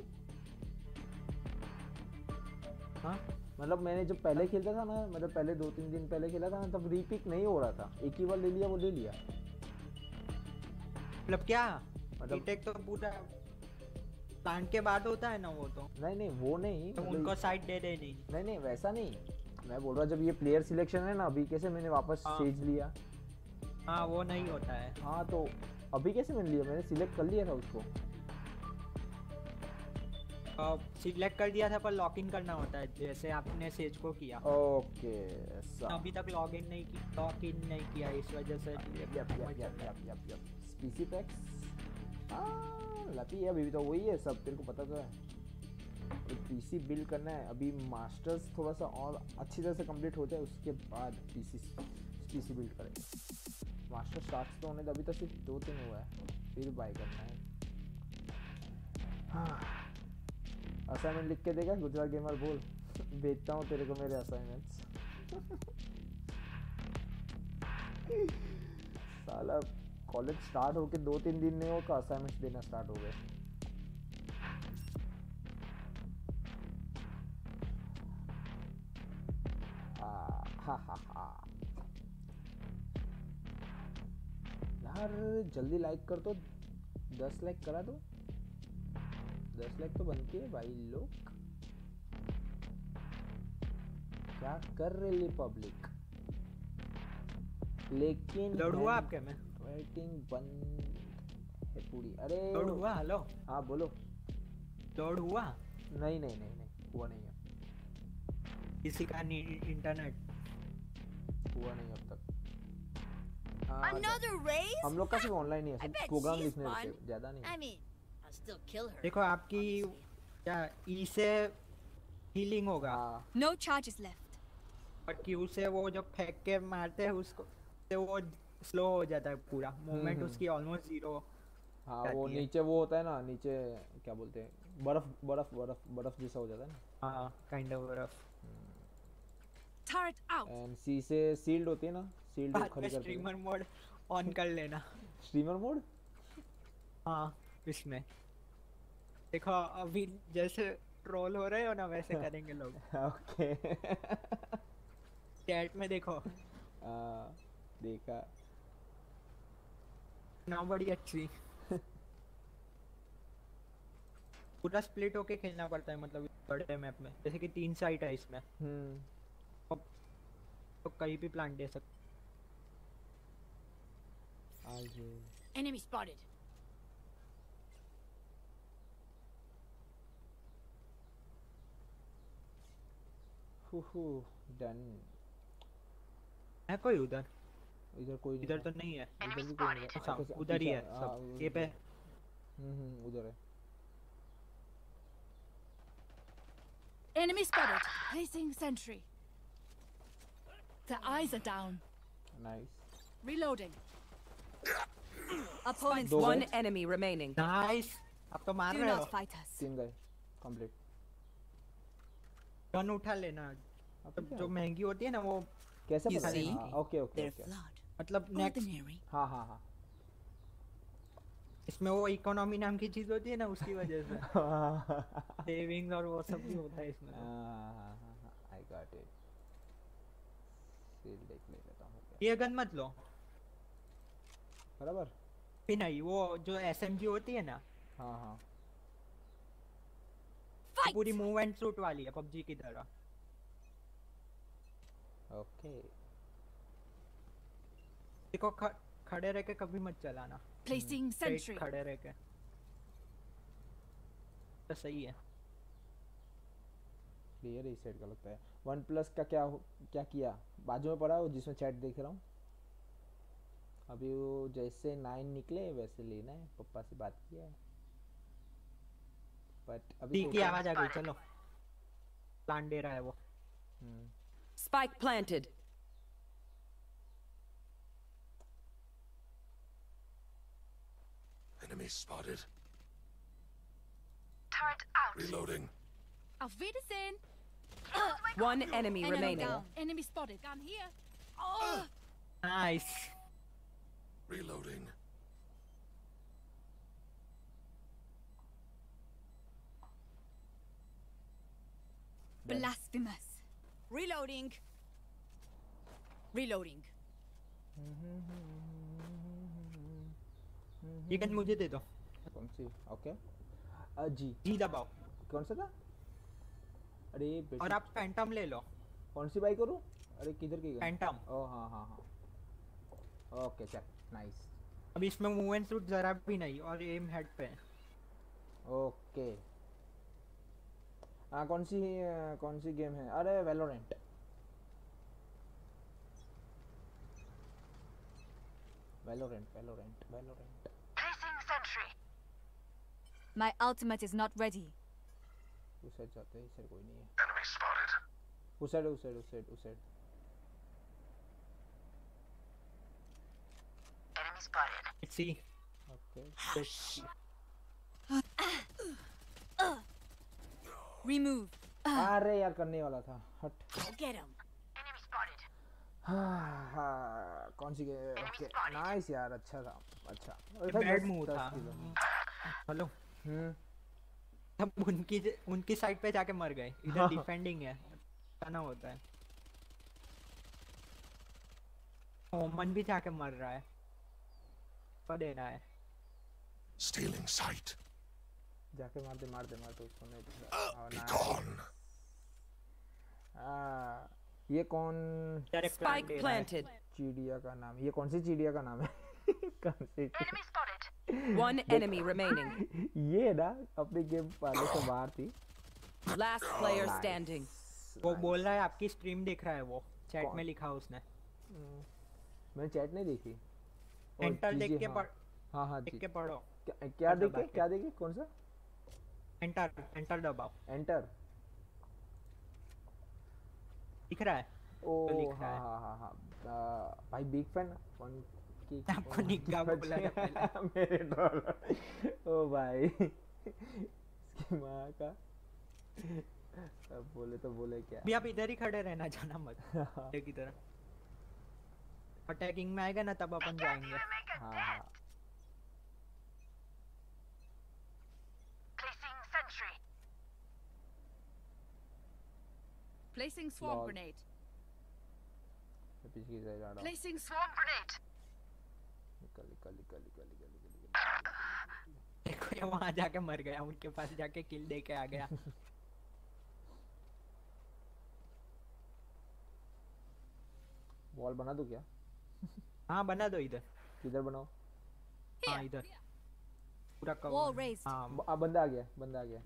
हाँ? मतलब मैंने जब पहले खेलता था ना मतलब पहले दो तीन दिन पहले खेला था ना तब रीपिक नहीं हो रहा था। एक ही बार ले लिया वो ले लिया। मतलब क्या? मतलब- बीटेक तो पूरा प्लांट के बाद होता है ना वो तो। नहीं नहीं वो नहीं तो मतलब- उनको साइड दे देनी नहीं। नहीं वैसा नहीं। मैं बोल रहा जब ये प्लेयर सिलेक्शन है ना अभी कैसे मैंने वापस हाँ। सेज लिया? हाँ वो नहीं होता है। हाँ तो अभी कैसे मैंने लिया? मैंने सिलेक्ट कर लिया था उसको। सिलेक्ट कर दिया था पर लॉग इन करना होता है जैसे आपने सेज को किया। ओके ऐसा। अभी तक लॉग इन नहीं की लॉग इन नहीं किया इस वजह से। स्पीसी पैक्स हाँ लपी है अभी तो वही है सब तेरे को पता तो है। पीसी बिल्ड करना है अभी मास्टर्स थोड़ा सा और अच्छी तरह से कंप्लीट हो जाए उसके बाद पीसी पीसी बिल्ड करेंगे। मास्टर स्टार्ट तो होने अभी तो सिर्फ़ दो तीन हुआ है फिर बाय करना है। हाँ। असाइनमेंट लिख के देगा, गुजरात गेमर बोल भेजता हूँ तेरे को मेरे असाइनमेंट्स साला कॉलेज स्टार्ट होके दो तीन दिन नहीं होगा असाइनमेंट्स देना स्टार्ट हो गए। यार, जल्दी लाइक कर दो दस लाइक करा दो। दस लाइक तो बनती है भाई लोग। क्या कर रही है पब्लिक लेकिन लोड हुआ आपके में। वेटिंग बंद है पूरी। अरे लोड हुआ हेलो हाँ बोलो। लोड हुआ नहीं नहीं नहीं नहीं हुआ नहीं है किसी का नहीं इंटरनेट हुआ नहीं अब तक। हाँ, हम लोग का सिर्फ़ ऑनलाइन ही है प्रोग्राम लिखने. ज़्यादा नहीं I mean, देखो आपकी क्या ई से हीलिंग होगा। No charges left. और क्यू से वो जब फेंक के मारते हैं उसको से वो स्लो हो जाता है पूरा। Movement hmm. उसकी ऑलमोस्ट ज़ीरो हाँ वो नीचे वो होता है ना नीचे क्या बोलते हैं बर्फ़ बर्फ़ बर्फ़ बर्फ़ जैसा हो जाता है ना। हाँ kind of rough Turret out. And C से सील्ड होती है ना सील्ड खड़ी करते हैं। स्ट्रीमर मोड ऑन कर लेना। स्ट्रीमर मोड हाँ इसमें। देखो अभी जैसे ट्रोल हो रहे हो ना वैसे (laughs) करेंगे लोग। ओके। चैट में देखो। आ, देखा। ना बड़ी अच्छी। पूरा स्प्लिट होके खेलना पड़ता है मतलब बड़े मैप में। जैसे कि तीन साइट है इसमें। हम्म। तो कहीं भी प्लांट दे सकते आगे। Enemy spotted. हु डन है कोई उधर इधर कोई इधर तो नहीं है इधर भी कोई नहीं है। अच्छा, उधर ही है हाँ, सब ये पे हम्म हम्म उधर है Enemy spotted. Placing sentry. The eyes are down. Nice Reloading. Opponents one enemy remaining. Nice अब तो मार Do रहे हो not fight us. तीन गए कंप्लीट गन उठा लेना। जो महँगी होती है ना वो कैसे पता see? हाँ, ओके ओके ओके। मतलब नेक्स्ट. हाँ हाँ हाँ। इसमें वो इकोनॉमी नाम की चीज़ होती है ना उसकी वजह से। (laughs) सेविंग्स और वो सब भी होता है इसमें। आई गॉट इट सील देख लेता हूँ। ये गन मत लो। बराबर। भी नहीं वो जो एसएमजी होती है ना हाँ हाँ। वो पूरी मूव एंड शूट वाली है पबजी की तरह। ओके। देखो खड़े रह के कभी मत चलाना। Placing Straight sentry. खड़े रह के। तो सही है। क्लियर इस साइड का लगता है। वन प्लस का क्या हो- क्या किया? बाजू में पड़ा हो जिसमें चैट देख रहा हूँ? अभी वो जैसे नाइन निकले वैसे लेना है। पप्पा से बात किया है। बट अभी टी की सोचा- आवाज आ गई चलो प्लान दे रहा है वो हम्म, Spike planted. Enemy spotted. Turret out. Reloading. Auf Wiedersehen. One enemy remaining. down. Enemy spotted. Gun here. Oh. Nice. Reloading. Blasphemous. Reloading. Reloading. ये गन मुझे दे दो कौन सी ओके जी जी दबाओ। कौन सा था? अरे बेटी। और आप फैंटम ले लो। कौन सी बाइक करूँ? अरे किधर की Phantom. ओ हाँ हाँ हाँ। ओके चल नाइस अब इसमें मूवमेंट सूट जरा भी नहीं और एम हेड पे। ओके हाँ कौन सी अ, कौन सी गेम है अरे Valorant Valorant Valorant Valorant Placing sentry. My ultimate is not ready. उस साइड जाते हैं इस साइड कोई नहीं है Enemy spotted. उस साइड उस साइड उस साइड उस side Enemy spotted. Let's see. Okay Let's see. Remove. अरे यार करने वाला था। हट। Get him. Enemy spotted. हाँ हाँ कौन सी ओके नाइस यार अच्छा था अच्छा। बैड मूव था। हेलो। हम्म। हम उनकी उनकी साइड पे जाके मर गए। हाँ। इधर डिफेंडिंग है करना होता है। ओमन भी जाके मर रहा है। पर देना है। Stealing sight. जाके मार दे मार दे मार दे उसको नहीं. आ, ये कौन? Spike planted. चिड़िया का नाम। ये कौन सी चिड़िया का नाम है? (laughs) कौन सी Enemy spotted. One enemy remaining. (laughs) ये ना अपनी गेम पहले से बाहर थी। Last player standing. वो बोल रहा है आपकी स्ट्रीम देख रहा है वो। चैट में लिखा उसने। मैंने चैट नहीं देखी। एंटर देख के हाँ। पढ़ हाँ हाँ देख के पढ़ो। क्या, क्या देखे? के। क्या देखे? कौन सा? एंटर एंटर दबाओ एंटर दिख रहा है? ओ तो हाँ है। हाँ हाँ हाँ। भाई बिग फ़ैन कौन की (laughs) आपको निग्गा बोला था पहले। (laughs) मेरे डॉलर ओ भाई। इसकी माँ का। अब बोले तो बोले क्या? भी आप इधर ही खड़े रहना जाना मत। (laughs) ये की तरह। अटैकिंग में आएगा ना तब अपन जाएँगे। हाँ हाँ। Sentry. Placing swarm grenade. पीछे रहा हूँ Placing Swarm grenade. निकल निकल निकल निकल निकल निकल निकल देखो ये वहाँ जाके मर गया उनके पास जाके किल दे के आ गया। वॉल बना दो क्या? हाँ बना दो इधर। किधर बनाओ हाँ इधर। पूरा कवर. हाँ ब- आ, बंदा आ गया बंदा आ गया।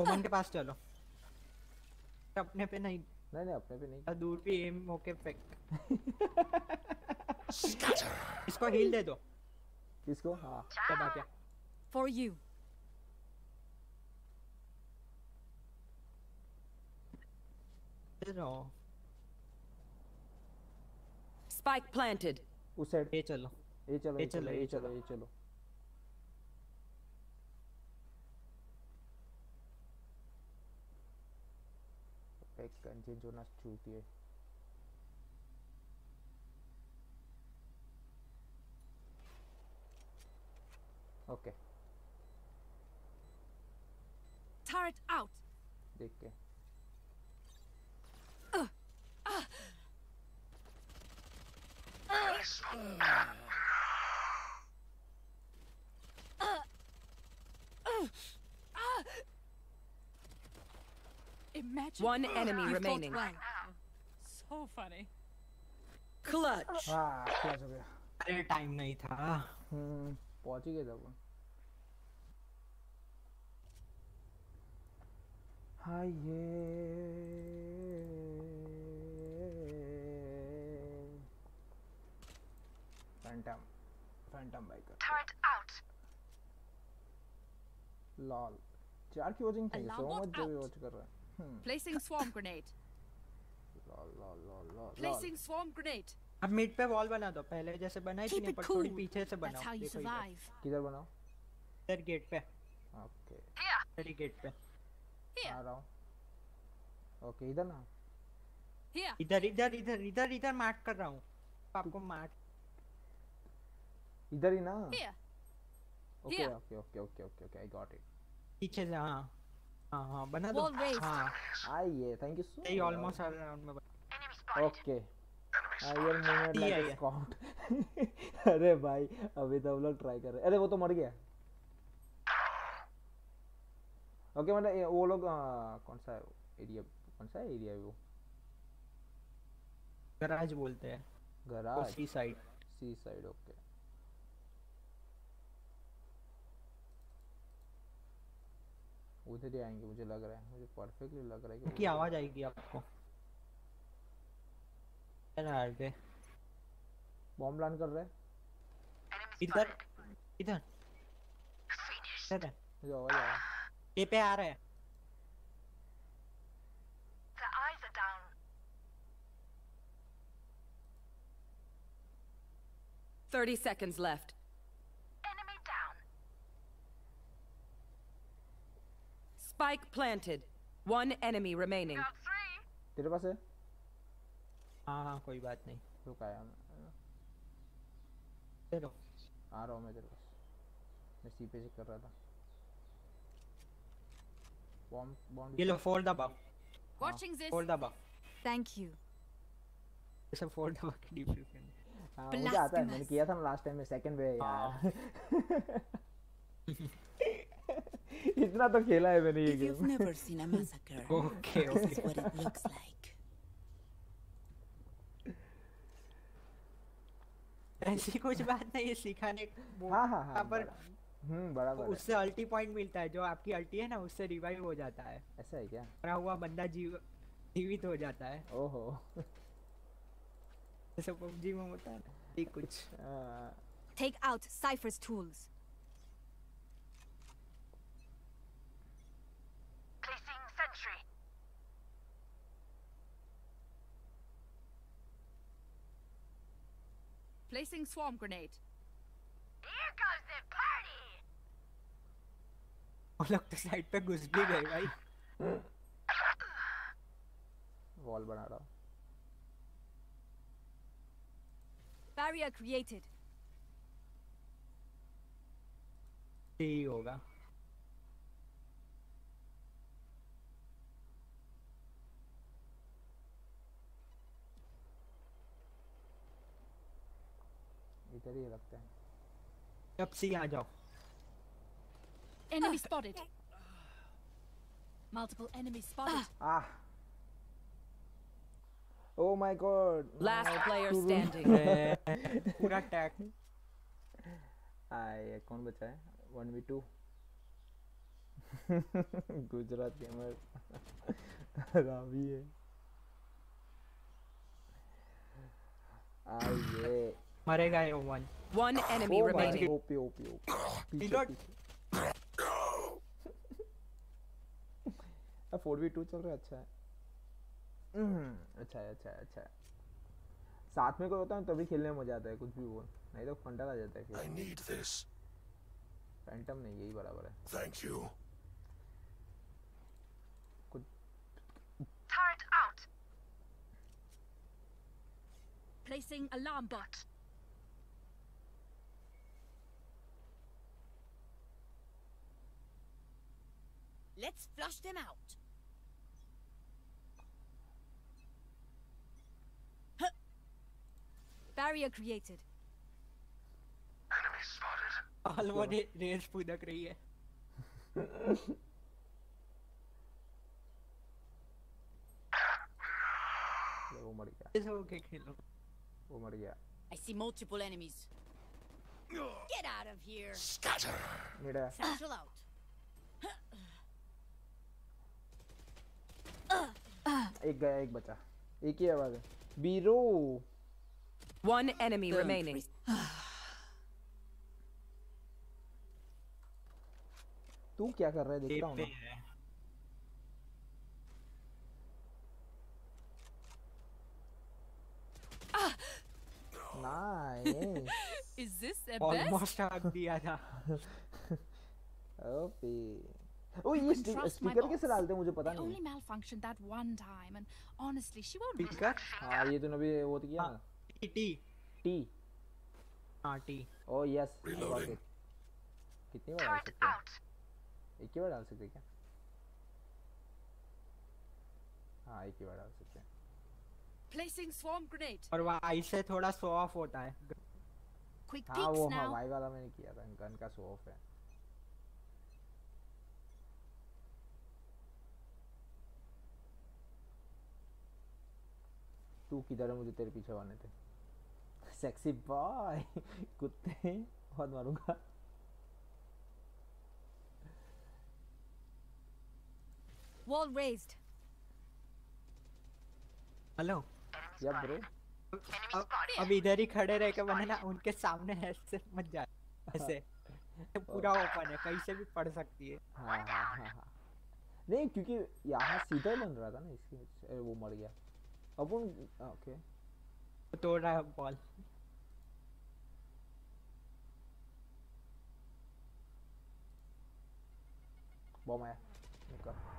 ओमन के पास चलो। अपने पे नहीं। नहीं नहीं अपने पे नहीं। और दूर भी एम होके फेंक। (laughs) इसको हील दे दो। किसको? हाँ दबा के you. दे Spike planted. उस साइड ये चलो. ये चलो ये चलो चलो, ये चलो ये चलो. एक कंचन जो ना चूती है. Okay Turret out. देख के Imagine. One enemy You fought remaining. well. So funny. Clutch. हाँ क्लच हो गया अरे टाइम नहीं था हम्म पहुंच ही गए थे अपन हाँ ये Phantom phantom biker Turret out. Lol चार की वॉचिंग यू सो मच जो. वॉच कर रहा है Placing swarm grenade. Lol lol lol lol Placing swarm grenade. अब मिड पे वॉल बना दो पहले जैसे बनाई थी नहीं पर थोड़ी पीछे से बनाओ देखो किधर बनाओ? इधर गेट पे। ओके इधर गेट पे। आ रहा हूँ। ओके इधर ना। इधर इधर इधर इधर इधर मार्क कर रहा हूँ। आपको मार्क इधर ही ना? Okay okay okay okay okay okay I got it पीछे से हाँ हाँ हाँ बना दो. हाँ। आइए थैंक यू सो यही ऑलमोस्ट अराउंड में बना। ओके आयर मूवमेंट लाइक। स्काउट अरे भाई अभी तो हम लोग ट्राई कर रहे हैं। अरे वो तो मर गया। ओके मतलब वो लोग कौन सा एरिया कौन सा एरिया है वो? गराज बोलते हैं। Garage? C side C side okay उधर ही आएँगे मुझे लग रहा है मुझे परफेक्टली लग रहा है कि की आवाज़ आएगी आपको। इधर आ गए बॉम्ब लैंड कर रहा है? इधर इधर। इधर मुझे आवाज़ आ रहा है। ये पे आ रहा है. Thirty seconds left. Spike planted. One enemy remaining. तेरे पास है हाँ हाँ कोई बात नहीं रुक आया मैं चलो आ रहा हूँ मैं तेरे पास मैं सी पे चेक कर रहा था बॉम्ब बॉम्ब ये लो फोर दबाओ Watching this. फोर दबाओ Thank you. ये सब फोर दबा के डिफ्यूज करने हाँ मुझे आता है मैंने Blasphemous. किया था ना लास्ट टाइम में सेकंड पे यार (laughs) इतना तो खेला है मैंने ये गेम (laughs) looks like. ऐसी कुछ बात नहीं है सिखाने हाँ हाँ हाँ पर हम्म बराबर। उससे अल्टी पॉइंट मिलता है जो आपकी अल्टी है ना उससे रिवाइव हो जाता है। ऐसा है क्या? मरा हुआ बंदा जीव जीवित हो जाता है। ओहो। जैसे पबजी में होता है ना ये कुछ। आ, Take out Cypher's Placing swarm grenade. Here comes the party. वो लोग तो साइड पे घुस भी गए भाई वॉल बना रहा हूँ Barrier created. यही होगा इधर ही रखते हैं अब सी आ जाओ Enemy spotted. Multiple enemies spotted. Ah. Oh my god. Last my player guru. standing. पूरा टैग आए कौन बचा है one v two Gujarat gamer Ravi है आइए मरेगा ये one One enemy Oh my remaining. OP OP OP पीछे वी टू (laughs) चल रहा है अच्छा है हम्म, अच्छा है अच्छा है अच्छा है साथ में कोई होता है तभी खेलने में मज़ा आता है कुछ भी बोल नहीं तो फंडा आ जाता है I खेल need this. फैंटम नहीं यही बराबर है Thank you. Turret out. Placing alarm bot. Let's flush them out. Barrier created. Enemy spotted. All वो रेस फुदक रही है ये वो मर गया ऐसे होके खेलो वो मर गया I see multiple enemies. Get out of here. Scatter. मिडा Satchel out. एक गया एक बचा। एक ही आवाज़ है। बीरो। One enemy remaining. तू क्या कर रहा है? देख रहा हूँ पे ना। है। (laughs) Their best. ऑलमोस्ट हक दिया था। (laughs) ओपी। ओ ये can trust my स्पीकर कैसे boss. डालते हैं मुझे पता only नहीं malfunctioned that one time, and honestly, she won't. Speaker हाँ ये तूने अभी वो तो किया ना टी टी हाँ टी ओ यस Reloading. कितनी बार डाल सकते हैं? एक ही बार डाल सकते हैं क्या? हाँ एक ही बार डाल सकते हैं। Placing swarm grenade. और वाई से थोड़ा शो ऑफ़ होता है। Quick हाँ वो now. हवाई वाला मैंने किया था। गन का शो ऑफ़ है। तू किधर है? मुझे तेरे पीछे आने थे सेक्सी बॉय कुत्ते। बहुत मारूँगा। Wall raised. हेलो या ब्रो अब इधर ही खड़े रह के बने ना उनके सामने ऐसे मत जा। ऐसे। पूरा ओपन है। कहीं से भी पड़ सकती है। हाँ हाँ हाँ हाँ। नहीं क्योंकि यहाँ सीधा बन रहा था ना इसकी वो मर गया। अपन ओके तोड़ रहा है बॉल बॉम आया निकल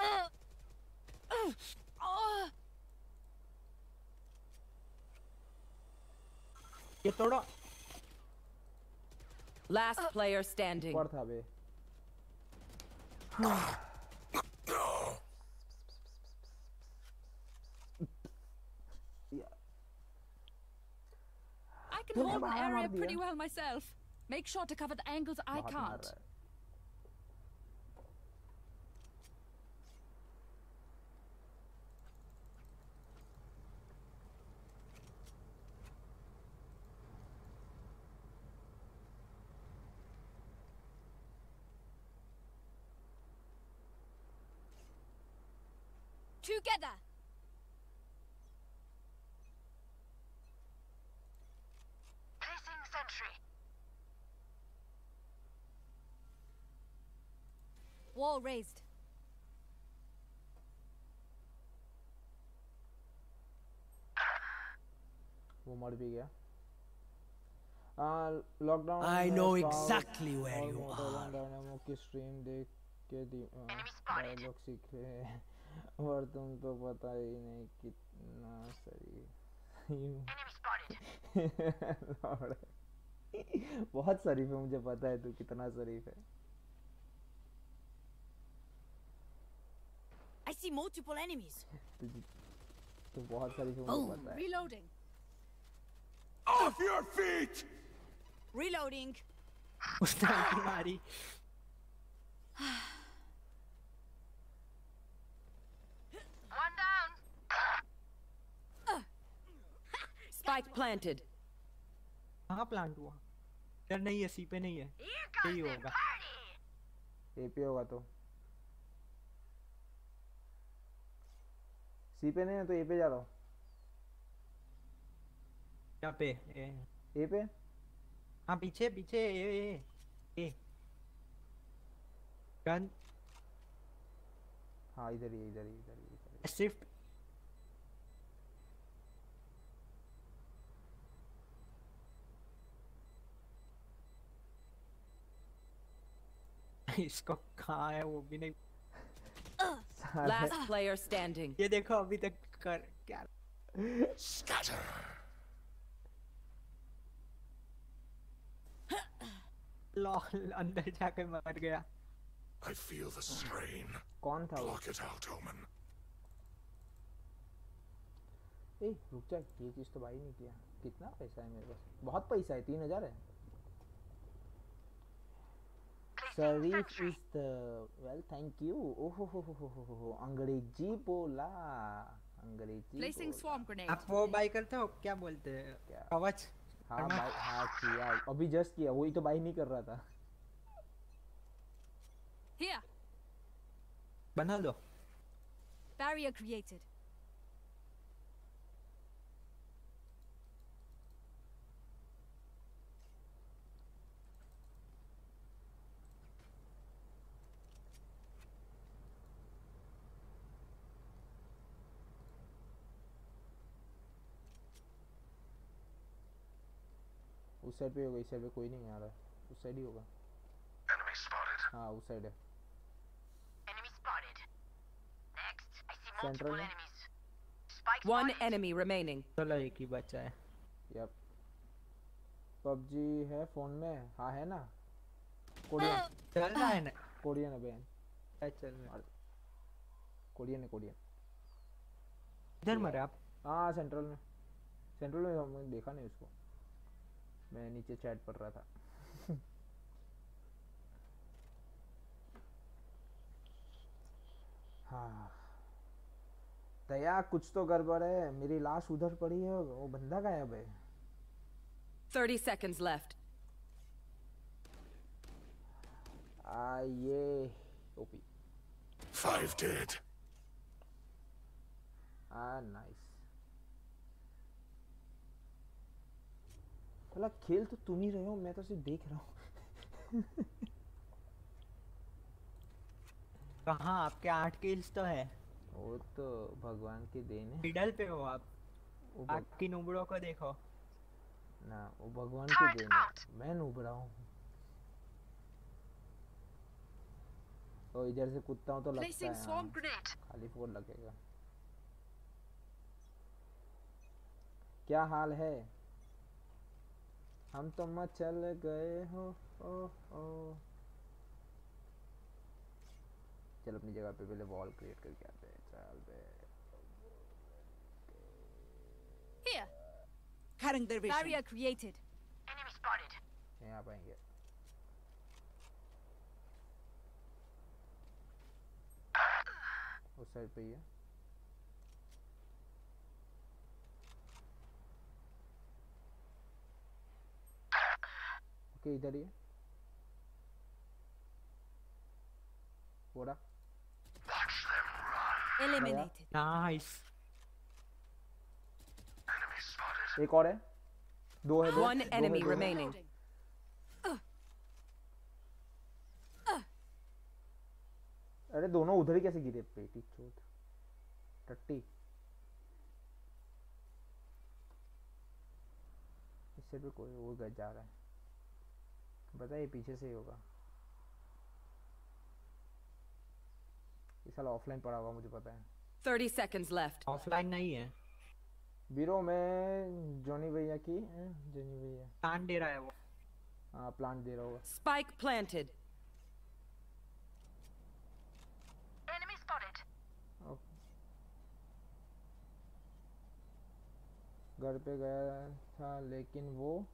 Uh, uh, oh. ये तोड़ो Last player standing. can hold the area pretty well myself. Make sure to cover the angles I can't. Together! Wall raised. वो मर भी गया। Lockdown I know exactly where you are. Dynamo की stream देख के dialogue सीखे (laughs) और तुम तो पता ही नहीं कितना सही। (laughs) बहुत शरीफ है मुझे पता है तू कितना शरीफ है। I see multiple enemies. तू तू बहुत शरीफ है मुझे पता है Reloading. Off your feet! Reloading. उसने आंटी मारी (sighs) One down. Spike planted. कहाँ प्लांट हुआ इधर नहीं है सी पे नहीं है यही होगा एपी होगा तो सी पे नहीं है तो ए पे जा रहा हूँ यहाँ पे ए ए पे हाँ पीछे पीछे ए ए ए गन हाँ इधर ही इधर ही इधर ही इधर ही शिफ्ट इसको कहाँ है वो भी नहीं Last player standing. ये देखो अभी तक कर क्या Scatter. लॉल अंदर जाके मर गया I feel the strain. कौन था वो Block it out, Omen. ए रुक जा ये चीज तो भाई नहीं किया कितना पैसा है मेरे पास बहुत पैसा है तीन हजार है शरीफ is the well thank you ओहो हो हो हो हो अंग्रेज़ी बोला अंग्रेज़ी Placing बोला। swarm grenade. आप वो बाई करते हो? क्या बोलते हैं? कवच हाँ? भाई हाँ किया। अभी जस्ट किया। वही तो भाई नहीं कर रहा था। Here. बना लो। Barrier created. उस साइड पे होगा इस साइड पे कोई नहीं आ रहा है उस साइड ही होगा। Enemy spotted. हाँ उस साइड है। Enemy spotted. Next, I see Central multiple में? enemies. Spike One enemy remaining. चलो एक ही बचा है। यप पबजी है फ़ोन में हाँ। है ना? कोरियन चल रहा है ना? कोरियन है बहन। चल है कोरियन है कोरियन इधर मरे आप। हाँ सेंट्रल में। सेंट्रल में हमने देखा नहीं उसको। मैं नीचे चैट पढ़ रहा था। हाँ। दया कुछ तो गड़बड़ है। मेरी लाश उधर पड़ी है वो बंदा गायब है। 30 seconds left. आ ये ओपी। Five dead. आ नाइस साला खेल तो तुम ही रहे हो मैं तो सिर्फ़ देख रहा हूँ। कहाँ? आपके आठ किल्स तो है। वो तो भगवान की देन है। मिडल पे हो आप। आपकी नुबड़ों को देखो। ना वो भगवान की देन है। मैं नूब रहा हूँ। तो इधर से कूदता हूँ तो लगता है हाँ. खाली फोर लगेगा। क्या हाल है? हम तो मचल गए हो ओ ओ चल अपनी जगह पे पहले वॉल क्रिएट करके आते हैं चल बे Here. Cutting their vision. Barrier created. Enemy spotted. यहाँ पाएँगे उस साइड पे ही है ओके इधर ही है। पूरा नाइस एक और है। दो है दो है। remaining. अरे दोनों उधर ही कैसे गिरे? पेटी चोट टट्टी। इससे भी कोई वो गज जा रहा है। बताइए पीछे से ही होगा। साल ऑफलाइन पड़ा होगा मुझे पता है। 30 seconds left. ऑफलाइन नहीं है। बीरो में जॉनी भैया की जॉनी भैया। कान दे रहा है वो। हाँ प्लांट दे रहा होगा। Spike planted. Enemy spotted. घर पे गया था लेकिन वो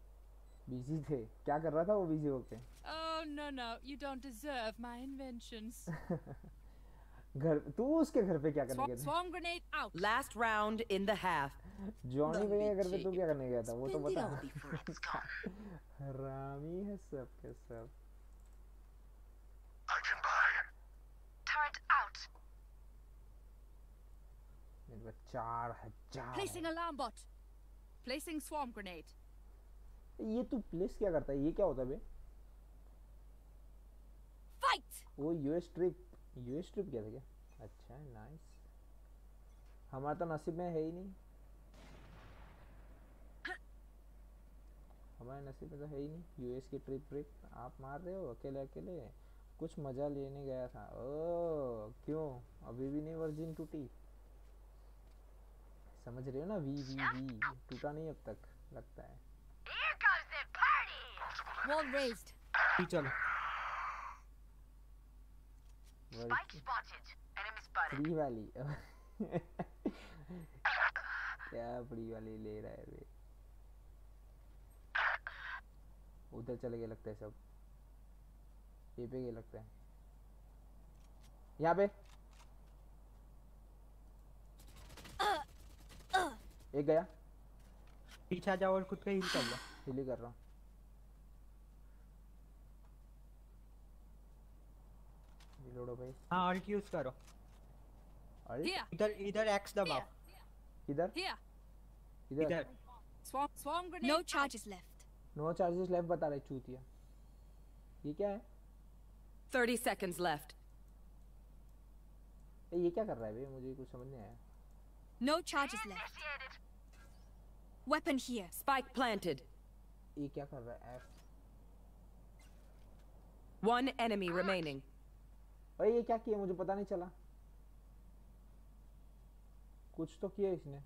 बिज़ी थे क्या कर रहा था वो बिज़ी होके Oh, no, no. You don't deserve my inventions. घर तू उसके घर पे क्या करने गया था swarm grenade out. Last round in the half. Johnny भैया के घर पे तू क्या करने गया था वो तो बता. रामी है सब के सब चार हज़ार Placing alarm bot. Placing swarm grenade. ये तू प्लेस क्या करता है? ये क्या होता है बे? Fight! वो यूएस ट्रिप यूएस ट्रिप क्या था क्या? अच्छा नाइस हमारा तो नसीब में है ही नहीं। हमारे नसीब में तो है ही नहीं। यूएस की ट्रिप ट्रिप आप मार रहे हो अकेले अकेले। कुछ मज़ा लेने गया था। ओ क्यों? अभी भी नहीं वर्जिन टूटी? समझ रहे हो ना? वी वी वी टूटा नहीं अब तक लगता है Here comes the party. Wall raised. Spike spotted. Enemy spotted. Free वाली (laughs) क्या फ्री वाली ले रहा है बे उधर चले गए लगता है सब। ये पे गए लगता है। यहाँ पे। एक गया। पीछा जाओ और खुद का हील कर लो। हिली कर रहा हूँ। रिलोड हो भाई हाँ अल्ट यूज़ करो अल्ट. इधर इधर एक्स दबाओ इधर. इधर इधर Swarm, swarm grenade. No charges left. No charges left बता रहे चूतिया ये क्या है 30 seconds left. ये क्या कर रहा है बे मुझे कुछ समझ नहीं आया No charges left. Initiated. Weapon here. Spike planted. ये क्या कर रहा है एफ़ One enemy remaining. भाई ये क्या किया? मुझे पता नहीं चला। कुछ तो किया इसने।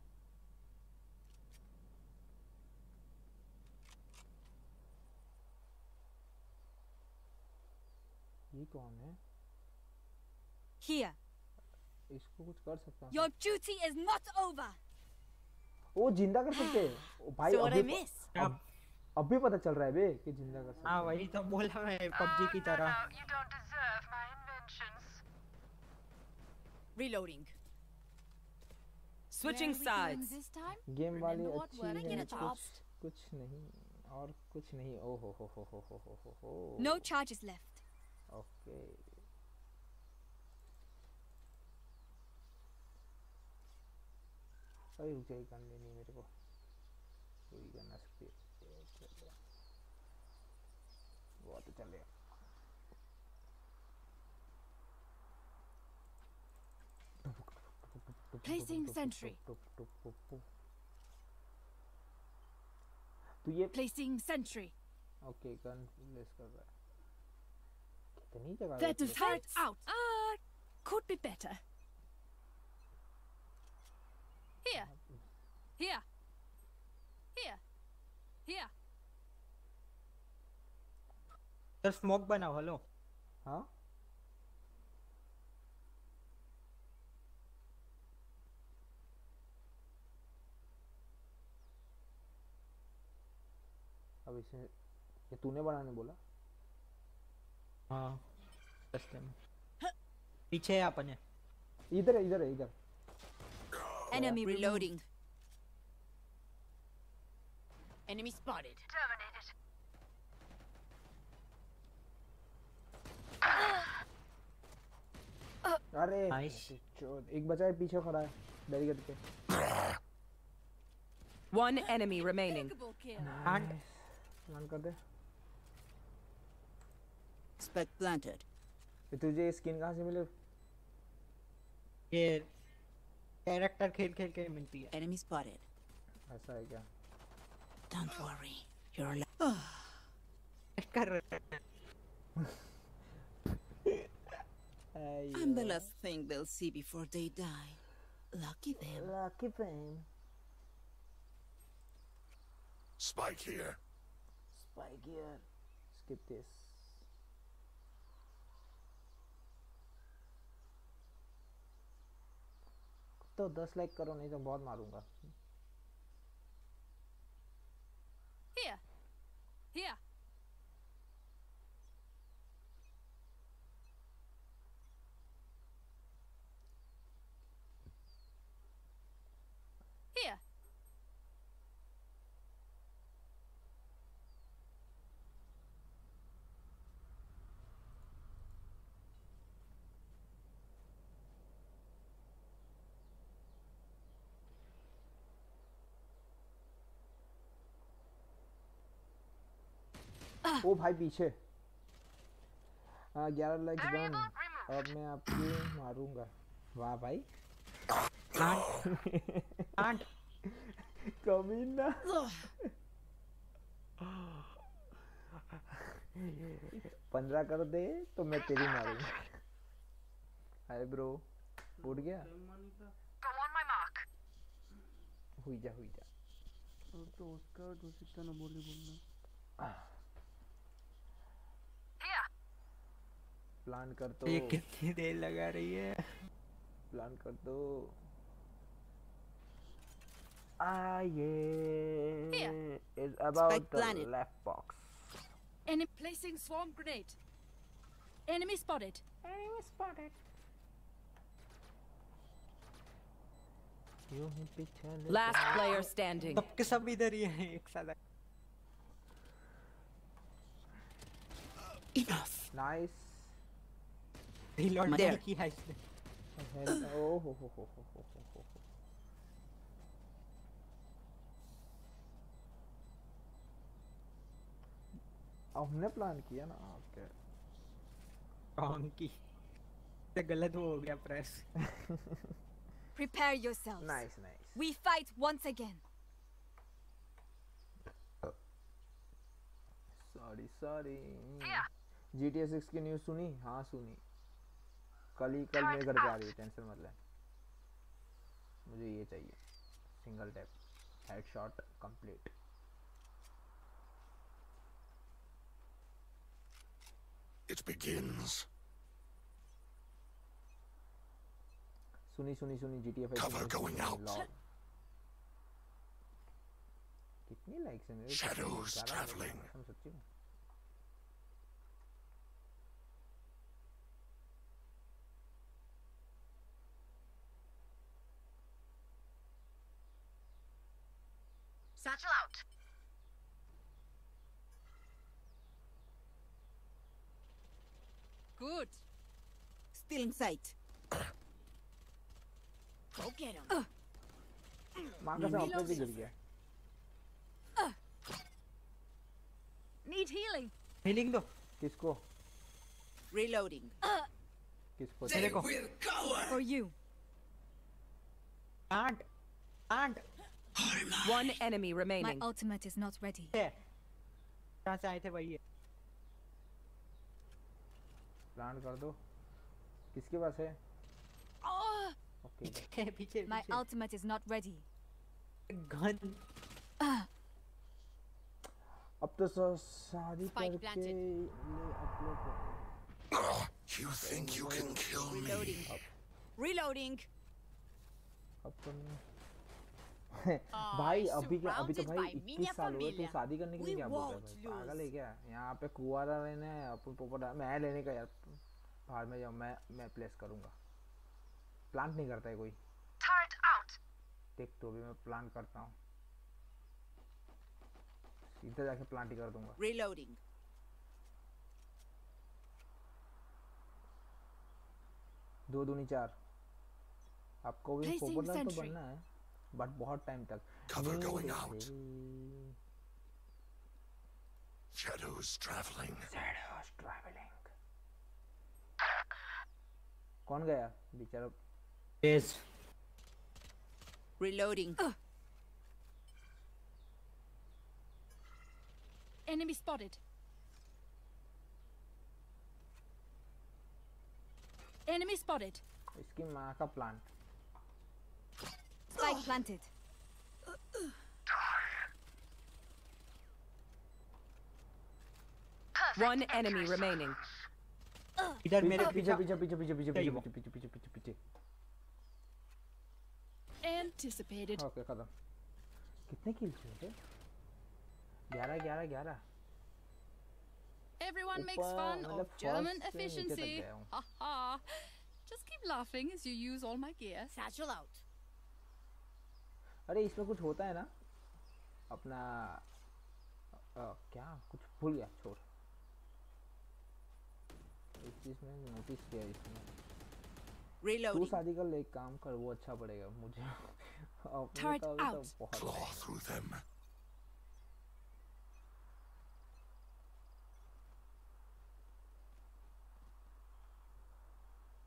ये कौन है? Here. इसको कुछ कर सकता हूँ। Your duty is not over. वो ज़िंदा कर सकते हैं? भाई So अभी अब अब भी पता चल रहा है बे कि ज़िंदा कर सकते हाँ हैं। वही तो बोला मैं पबजी की तरह। Reloading. Switching sides. This time? Game value अच्छी है कुछ No charges left. Okay. अभी रुक जाइए गन लेनी मेरे को कोई गन आ सकती है Placing sentry. तो ये Placing sentry. Okay gun less कर रहा है कितनी जगह Their है इसमें? defense out. Uh, could be better. Here. Here. Here. Here. Sir smoke बनाओ हेलो हाँ अब इसे ये तूने बनाने बोला? हाँ रस्ते में पीछे है अपने इधर है इधर है इधर। Enemy reloading. Enemy spotted. (sighs) अरे एक बचा है पीछे खड़ा है बैरिकेड के। One enemy remaining. मान कर दे Spec planted. ये तुझे स्किन कहाँ से मिले ये कैरेक्टर खेल खेल के मिलती है Enemy spotted. ऐसा है क्या Don't worry. You're alive. कर रहे हैं I'm the last thing they'll see before they die. Lucky them. Lucky them. Spike here. Spike here. Skip this. तो दस लाइक करो नहीं तो बहुत मारूँगा Here. Here. ओ भाई पीछे। ग्यारह लाइक गन अब मैं आपकी मारूँगा। वाह भाई। कमीना पंद्रह कर दे तो मैं तेरी मारूँगा। हाय ब्रो उठ गया. हुई जा हुई जा। तो उसका जो सीखता ना बोली बोलना। प्लान कर दो। ये कितनी देर लगा रही है? प्लान कर दो। आ ये is about the left box enemy placing swarm grenade enemy spotted enemy spotted last player standing सबके सब इधर ही हैं एक साथ इनफ नाइस Reload oh, हमने प्लान किया ना आपके। की से गलत हो गया press prepare yourself nice nice we fight once again sorry sorry GTA 6 की न्यूज़ सुनी? हाँ सुनी। कल ही कल मेरे घर पे आ रही है टेंशन मत ले मुझे ये चाहिए single tap head shot complete It begins. सुनी सुनी सुनी G T F Cover going out. कितनी लाइक्स है मेरे? Shadows traveling. Satchel out. Good. Still in sight. Go get him. माँ का अपने से गिर गया Need healing. हीलिंग दो किसको Reloading. किसको मेरे को For you. Aunt aunt One enemy My remaining. ultimate is not ready. है कहाँ से आए थे वही है प्लान कर दो किसके पास है Oh, ओके पीछे पीछे my ultimate is not ready. Gun अब तो सा- शादी Spike करके planted. ले अपलोड कर Ah, you think you can kill me? Reloading. Reloading. अब तो नहीं (laughs) भाई अभी क्या अभी तो भाई by 21 Mina साल हुए तू शादी करने के लिए क्या बोल रहा है पागल है क्या? यहाँ पे कुआरा रहना है अपन पोपट मैं लेने का यार बाहर में जाओ मैं मैं प्लेस करूँगा। प्लांट नहीं करता है कोई। देख तो भी मैं प्लान करता हूँ। सीधा जाके प्लांट ही कर दूँगा। Reloading. दो दूनी चार आपको भी पोपट तो बनना है बट बहुत टाइम तक। कवर ट्रैवलिंग कौन गया? बेचारा। Is enemy uh. enemy spotted. Enemy इसकी माँ का plant Spike planted. One enemy remaining. इधर पीछे मेरे पीछे पीछे पीछे पीछे पीछे पीछे चाहिए पीछे पीछे पीछे पीछे पीछे Anticipated. ओके खत्म कितने किल थे ग्यारह ग्यारह ग्यारह Everyone makes ऊपर, fun मतलब of German first से नीचे तक efficiency. गया हूँ। Ha ha. Just keep laughing as you use all my gear. Satchel out. अरे इसमें कुछ होता है ना? अपना अ, क्या? कुछ भूल गया छोड़। इस चीज़ में नोटिस किया इसमें तू शादी कर ले एक काम कर वो अच्छा पड़ेगा मुझे। (laughs) अपने का भी तो बहुत.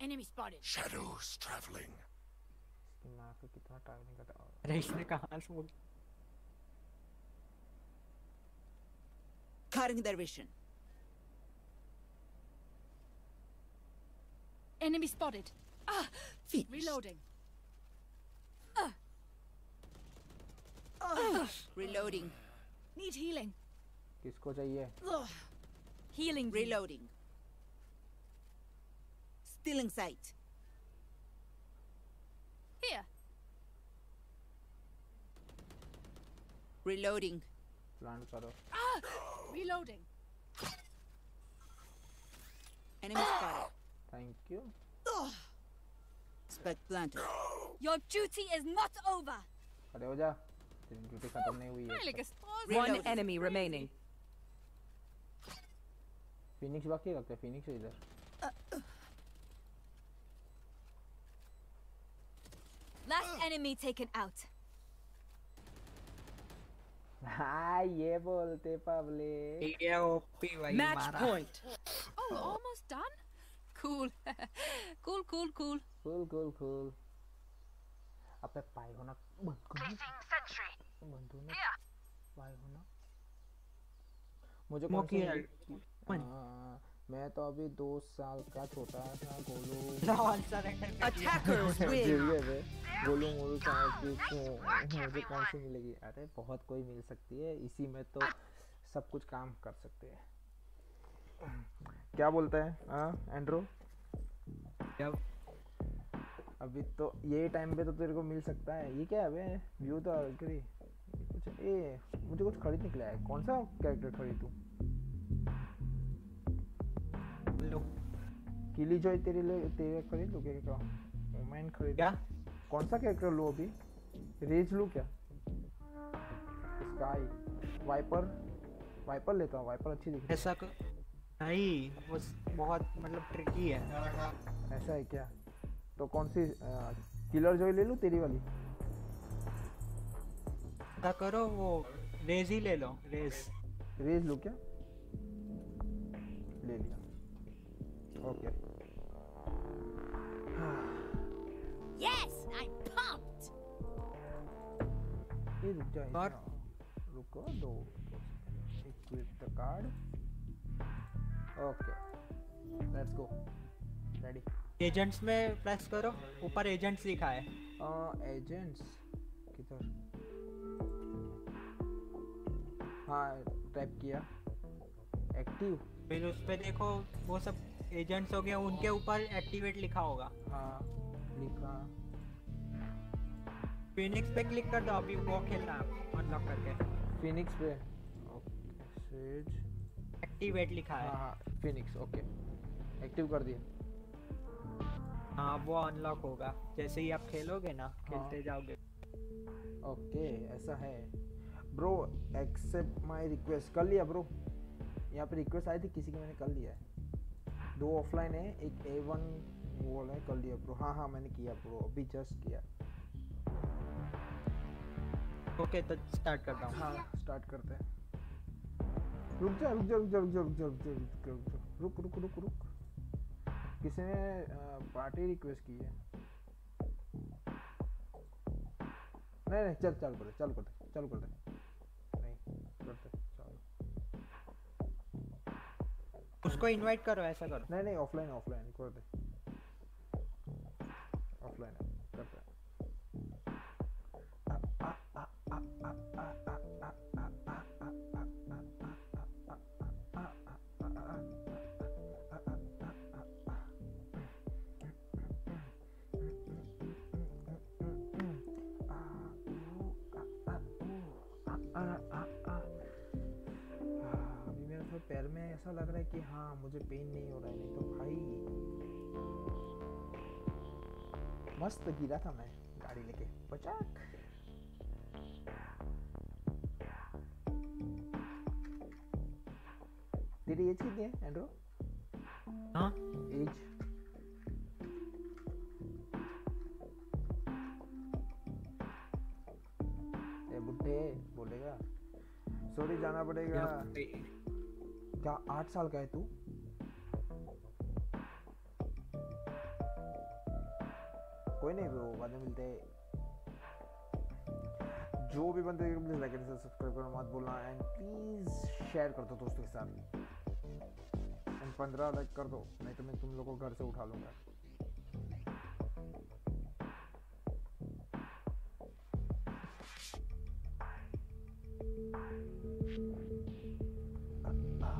Enemy spotted. Shadows traveling. इसकी माँ का कितना ट्रैवलिंग करता है अरे इसने कहाँ से बोल Cutting their vision. Enemy spotted. Ah, Finished. reloading. Reloading. Need healing. किसको चाहिए Healing. me. Reloading. Still in sight. Here. Reloading. Plan करो Ah, reloading. Enemy spotted. Thank you Spike planted. Your duty is not over. खड़े हो जा तेरी duty खत्म नहीं हुई Really, है Gustavo. One Reloading. enemy remaining. Phoenix बाकी रखते हैं फिनिक्स इधर Last enemy taken out. Ay, volte, Pablo. Match point. Oh, almost done. Cool. (laughs) cool, cool, cool. Cool, cool, cool. Ape pai hona. Placing sentry. Here. Pai hona. मैं तो अभी दो साल का छोटा था गोलू। (laughs) गोलू मोलू मुझे कौन सी मिलेगी अरे बहुत कोई मिल सकती है। इसी में तो सब कुछ काम कर सकते हैं। क्या बोलता है? हाँ एंड्रो जब अभी तो ये टाइम पे तो तेरे को मिल सकता है। ये क्या है बे व्यू तो करी कुछ ए मुझे कुछ खरीद निकला है। कौन सा कैरेक्टर खरीदूं? लो। किली जॉय तेरे लिए तेरे खरीद लो क्या? ओमैन खरीद क्या? कौन सा कैरेक्टर लो अभी? रेज लो क्या? स्काई वाइपर वाइपर लेता हूँ वाइपर अच्छी दिखती ऐसा क... नहीं वो बहुत मतलब ट्रिकी है। ऐसा है क्या? तो कौन सी किलर जॉय ले लूँ तेरी वाली? क्या करो वो रेज ही ले लो रेज रेज लो क्या? ले लिया। Okay (sighs) Yes, I'm pumped. ये रुक जा और? रुको दो equip the card okay let's go ready agents में प्रेस करो. ऊपर एजेंट्स लिखा है. एजेंट्स किधर? हाँ टाइप किया. एक्टिव फिर उस पे देखो वो सब एजेंट्स हो गए उनके ऊपर एक्टिवेट लिखा होगा। हाँ लिखा। फिनिक्स पे क्लिक कर दो अभी वो खेलना अनलॉक करके। फिनिक्स पे। ओके सेज एक्टिवेट लिखा है। हाँ हाँ फिनिक्स ओके एक्टिव कर दिया हाँ वो अनलॉक होगा। जैसे ही आप खेलोगे ना खेलते जाओगे। ओके ऐसा है। ब्रो एक्सेप्ट माय रिक्वेस्ट कर लिया ब्रो यहाँ पे रिक्वेस्ट आई थी किसी की मैंने कर लिया है। दो ऑफलाइन है एक ए वन वो है कर लिया ब्रो हाँ हाँ मैंने किया प्रो अभी जस्ट किया। ओके तो स्टार्ट करता हूँ। हाँ स्टार्ट करते हैं। रुक जा रुक जा रुक जा रुक जा रुक जा रुक जा रुक जा रुक जा। रुक रुक रुक रुक। किसी ने पार्टी रिक्वेस्ट की है। नहीं नहीं चल चल कर चल कर चल कर दे नहीं करते। उसको इनवाइट करो ऐसा करो। नहीं नहीं ऑफलाइन ऑफलाइन कर दे। ऑफलाइन आ हैं ऐसा लग रहा है कि हाँ मुझे पेन नहीं हो रहा है नहीं तो भाई। मस्त गिरा था मैं गाड़ी लेके। पचाक। तेरी एज कितनी है एंड्रो हाँ। एज ए बुड्ढे बोलेगा। सॉरी जाना पड़ेगा। क्या आठ साल का है तू? कोई नहीं, ब्रो, बाद में मिलते जो भी बंदे प्लीज़ लाइक एंड सब्सक्राइब करना मत भूलना एंड प्लीज़ शेयर कर दो दोस्तों के साथ। एंड पंद्रह लाइक कर दो, नहीं तो मैं तुम लोगों को घर से उठा लूँगा।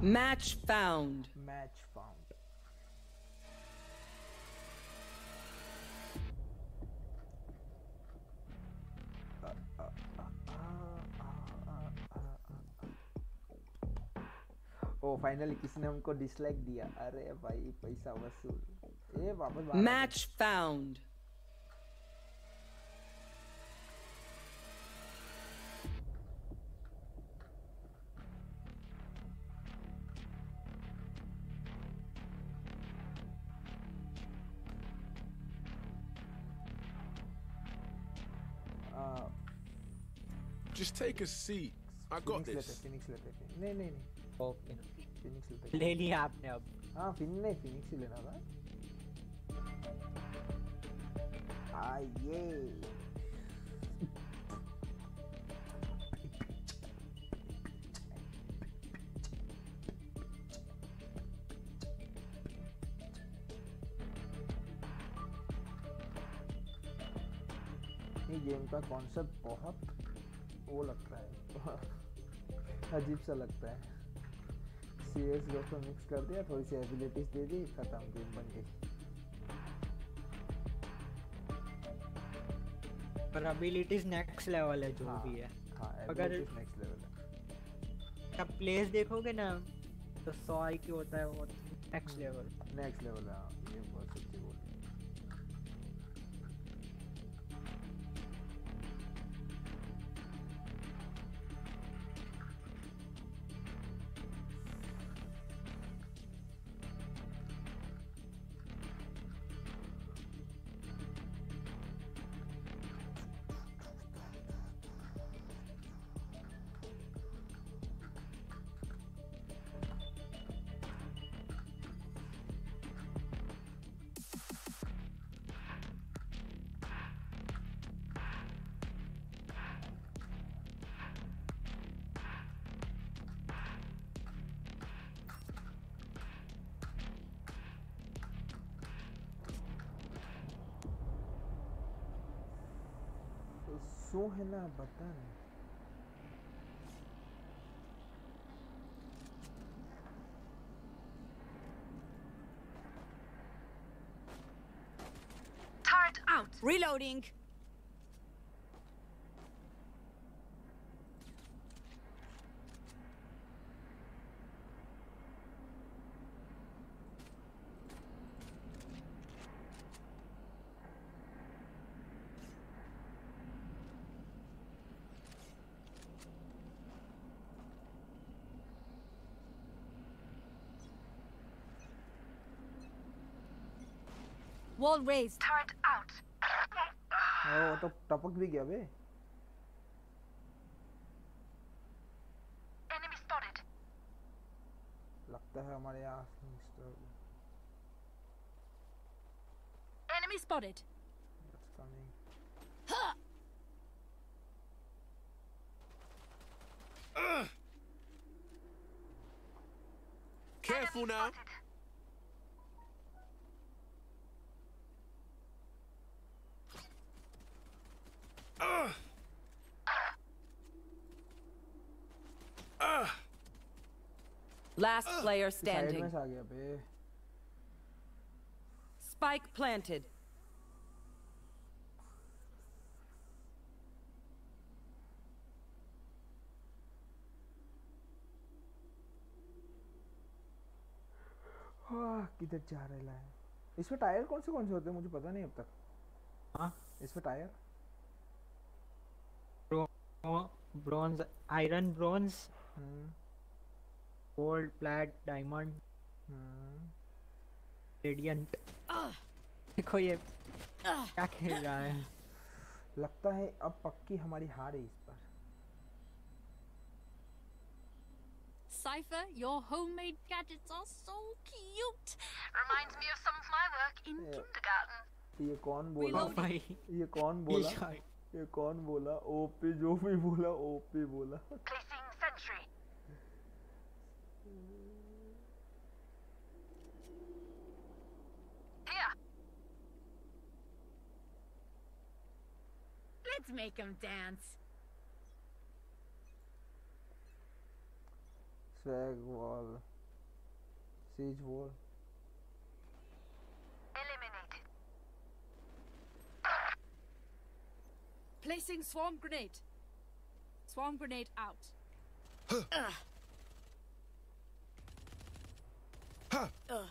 Match found. Match found oh finally किसी ने हमको डिसलाइक दिया अरे भाई पैसा वसूल ए वापस बाहर आ Take a seat. I got this. Phoenix लेते हैं नहीं नहीं नहीं ओके फिनिक्स लेते हैं ले लिया आपने अब हाँ फिन नहीं फिनिक्स ही लेना था आइए गेम का कॉन्सेप्ट बहुत वो लगता है। (laughs) अजीब सा लगता है। सी एस गो को मिक्स कर दिया थोड़ी सी एबिलिटीज दे दी खत्म गेम बन गई। पर एबिलिटीज नेक्स्ट लेवल है जो हाँ, भी है। हाँ अगर नेक्स्ट लेवल है। आप प्लेस देखोगे ना तो सौ आई की होता है वो नेक्स्ट लेवल नेक्स्ट लेवल है। सो है ना बता नहीं Turret out. Reloading. Wall raised. Turret out. हाँ, वो तो टपक भी गया बे Enemy spotted. लगता है हमारे यहाँ mister Enemy spotted. Coming Ha! Careful now. Ugh. Last player standing. Spike planted. हाँ किधर जा रहा है इसमें टायर कौन से कौन से होते हैं? मुझे पता नहीं अब तक। हाँ? इसमें tier? Bronze iron bronze gold plat diamond हम्म रेडियंट देखो ये क्या खेल रहा है लगता है अब पक्की हमारी हार है इस पर Cypher, your homemade gadgets are so cute. Reminds me of some of my work in Yeah. kindergarten. ये कौन बोला भाई ये कौन बोला ये कौन बोला ओपी जो भी बोला ओपी बोला Placing sentry. Let's make them dance. Swag wall Sage wall Eliminated. Placing swarm grenade. Swarm grenade out.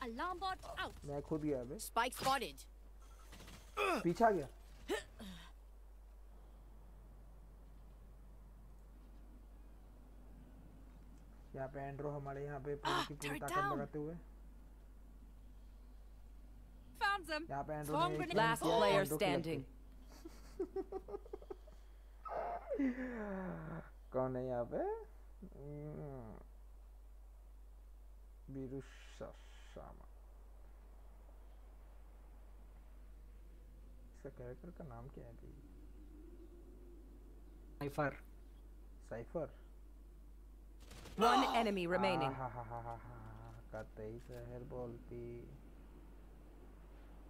Alarm bot out. मैं खुद गया बे Spike spotted. पीछा गया यहाँ पे एंड्रो हमारे यहाँ पे? पूरी की पूरी ताकत लगाते हुए। Found them. यहाँ पे एंड्रो ने एक player standing. लगती। (laughs) कौन है यहाँ पे? बीरू शर्मा। इसका कैरेक्टर का नाम क्या है भाई? Cypher Cypher One (gasps) enemy remaining. हा हा हा हा हा कतई शहर बोलती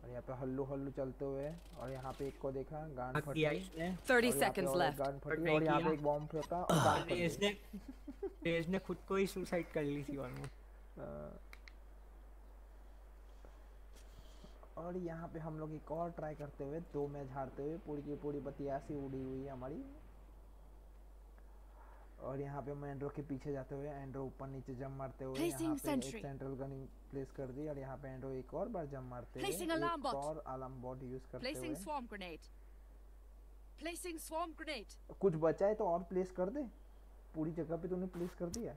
और यहाँ पे हल्लू हल्लू चलते हुए और यहाँ पे एक को देखा गान हक फटी दिया इसने। 30 और यहाँ पे seconds और एक left. गान फटी और और यहाँ पे एक बॉम्ब फटा और (coughs) गान फट तेज गई। ने तेज ने खुद को ही सुसाइड कर ली थी ऑलमोस्ट और यहाँ पे हम लोग एक और ट्राई करते हुए दो मैच हारते हुए पूरी की पूरी बतियासी उड़ी हुई है हमारी और यहाँ पे मैं एंड्रो के पीछे जाते हुए एंड्रो ऊपर नीचे जम मारते हुए यहाँ पे एक सेंट्रल गन प्लेस कर दी और यहाँ पे एंड्रो एक और बार जम मारते हुए Placing एक और अलार्म बॉट यूज़ करते Placing हुए। swarm grenade. Placing swarm grenade. कुछ बचा है तो और प्लेस कर दे। पूरी जगह पे तूने प्लेस कर दिया।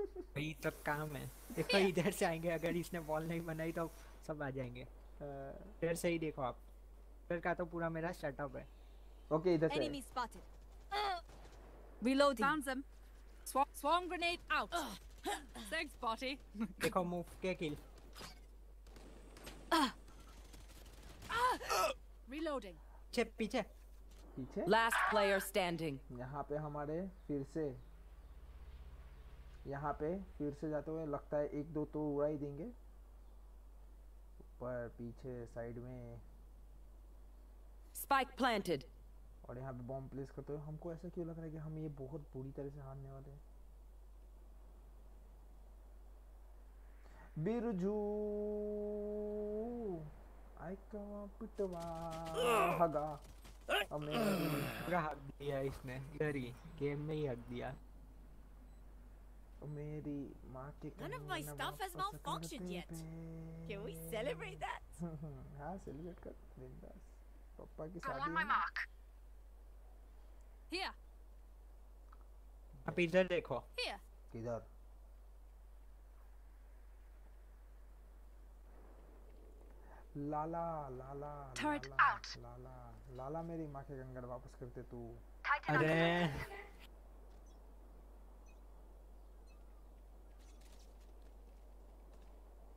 वही तो काम है। देखो इधर से आएँगे अगर इसने बॉल नहीं बनाई तो सब आ जाएँगे। इधर से ही देखो आप। इधर का तो पूरा मेरा सेटअप है। ओके इधर से। Enemy spotted. Reloading. Found them. Swarm, swarm grenade out. Thanks, Botty. देखो मूव के किल Reloading. पीछे पीछे पीछे Last player standing. यहाँ पे हमारे फिर से यहाँ पे फिर से जाते हुए लगता है एक दो तो उड़ा ही देंगे ऊपर पीछे साइड में Spike planted. और यहाँ पे बॉम्ब प्लेस करते हुए हमको ऐसा क्यों लग रहा है कि हम ये बहुत बुरी तरह से हारने वाले हैं बिरजू आई कवा पिटवा हगा पूरा हक दिया इसने इधर ही गेम में ही हक दिया मेरी माँ के None of my stuff has malfunctioned yet. Can we celebrate that? (laughs) हाँ सेलिब्रेट कर बिंदास पापा की I'm शादी on my mark. Here. आप इधर देखो Here. किधर लाला लाला Turret लाला out. लाला लाला मेरी माँ के कंगड़ वापस करते तू Tighten up. अरे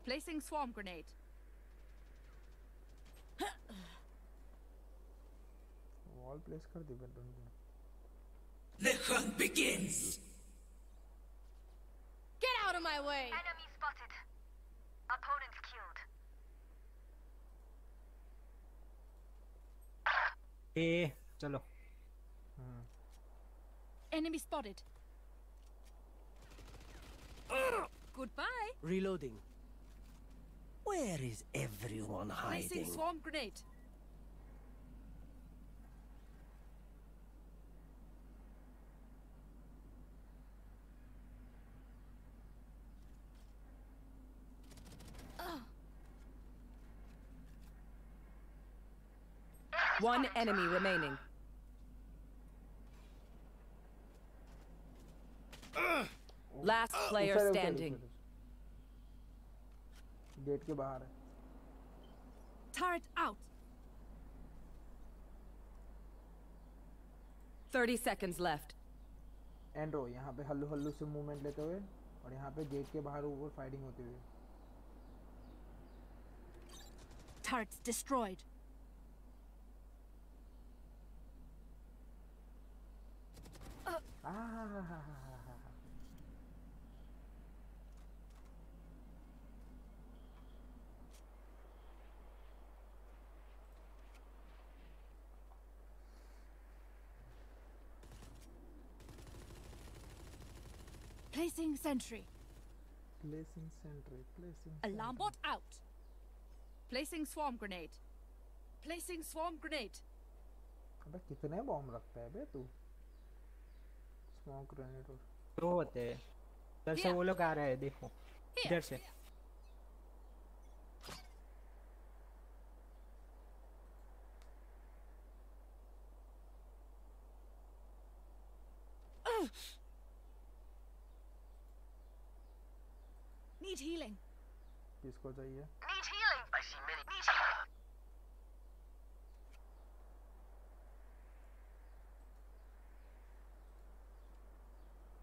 Placing swarm grenade. Wall place कर दी बेडरूम में The hunt begins! Get out of my way! Enemy spotted. Opponent killed. Eh, chalo. Hmm. Enemy spotted. Goodbye. Reloading. Where is everyone hiding? Placing swarm grenade. One enemy remaining. Last player ऊपर है, ऊपर है, standing. ऊपर है। Gate के बाहर है Turret out. 30 seconds left. एंड्रो यहाँ पे हल्लू हल्लू से मूवमेंट लेते हुए और यहाँ पे गेट के बाहर ऊपर फाइटिंग होती हुई Turrets destroyed. आहाहाहाहा। Placing sentry. Placing sentry, placing Alarm bot out. Placing swarm grenade. Placing swarm grenade. अबे कितने बॉम्ब रखता है बे तू स्मोक ग्रेनेड और दो होते हैं इधर से वो लोग आ रहे हैं देखो इधर से Need healing. किसको चाहिए Need healing. I see many. Need healing.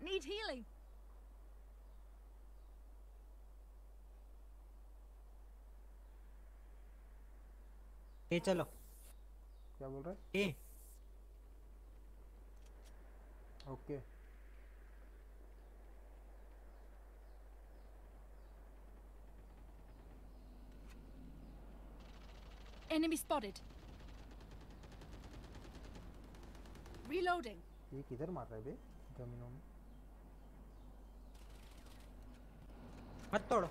Need healing. ये चलो क्या बोल रहा ए है ओके Enemy spotted. Reloading. ये किधर मार रहा है बे जमीनों में मत तोड़ो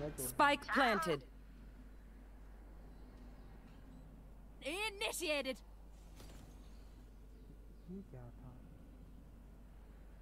मैं तोड़ Spike planted. Initiated. ये क्या था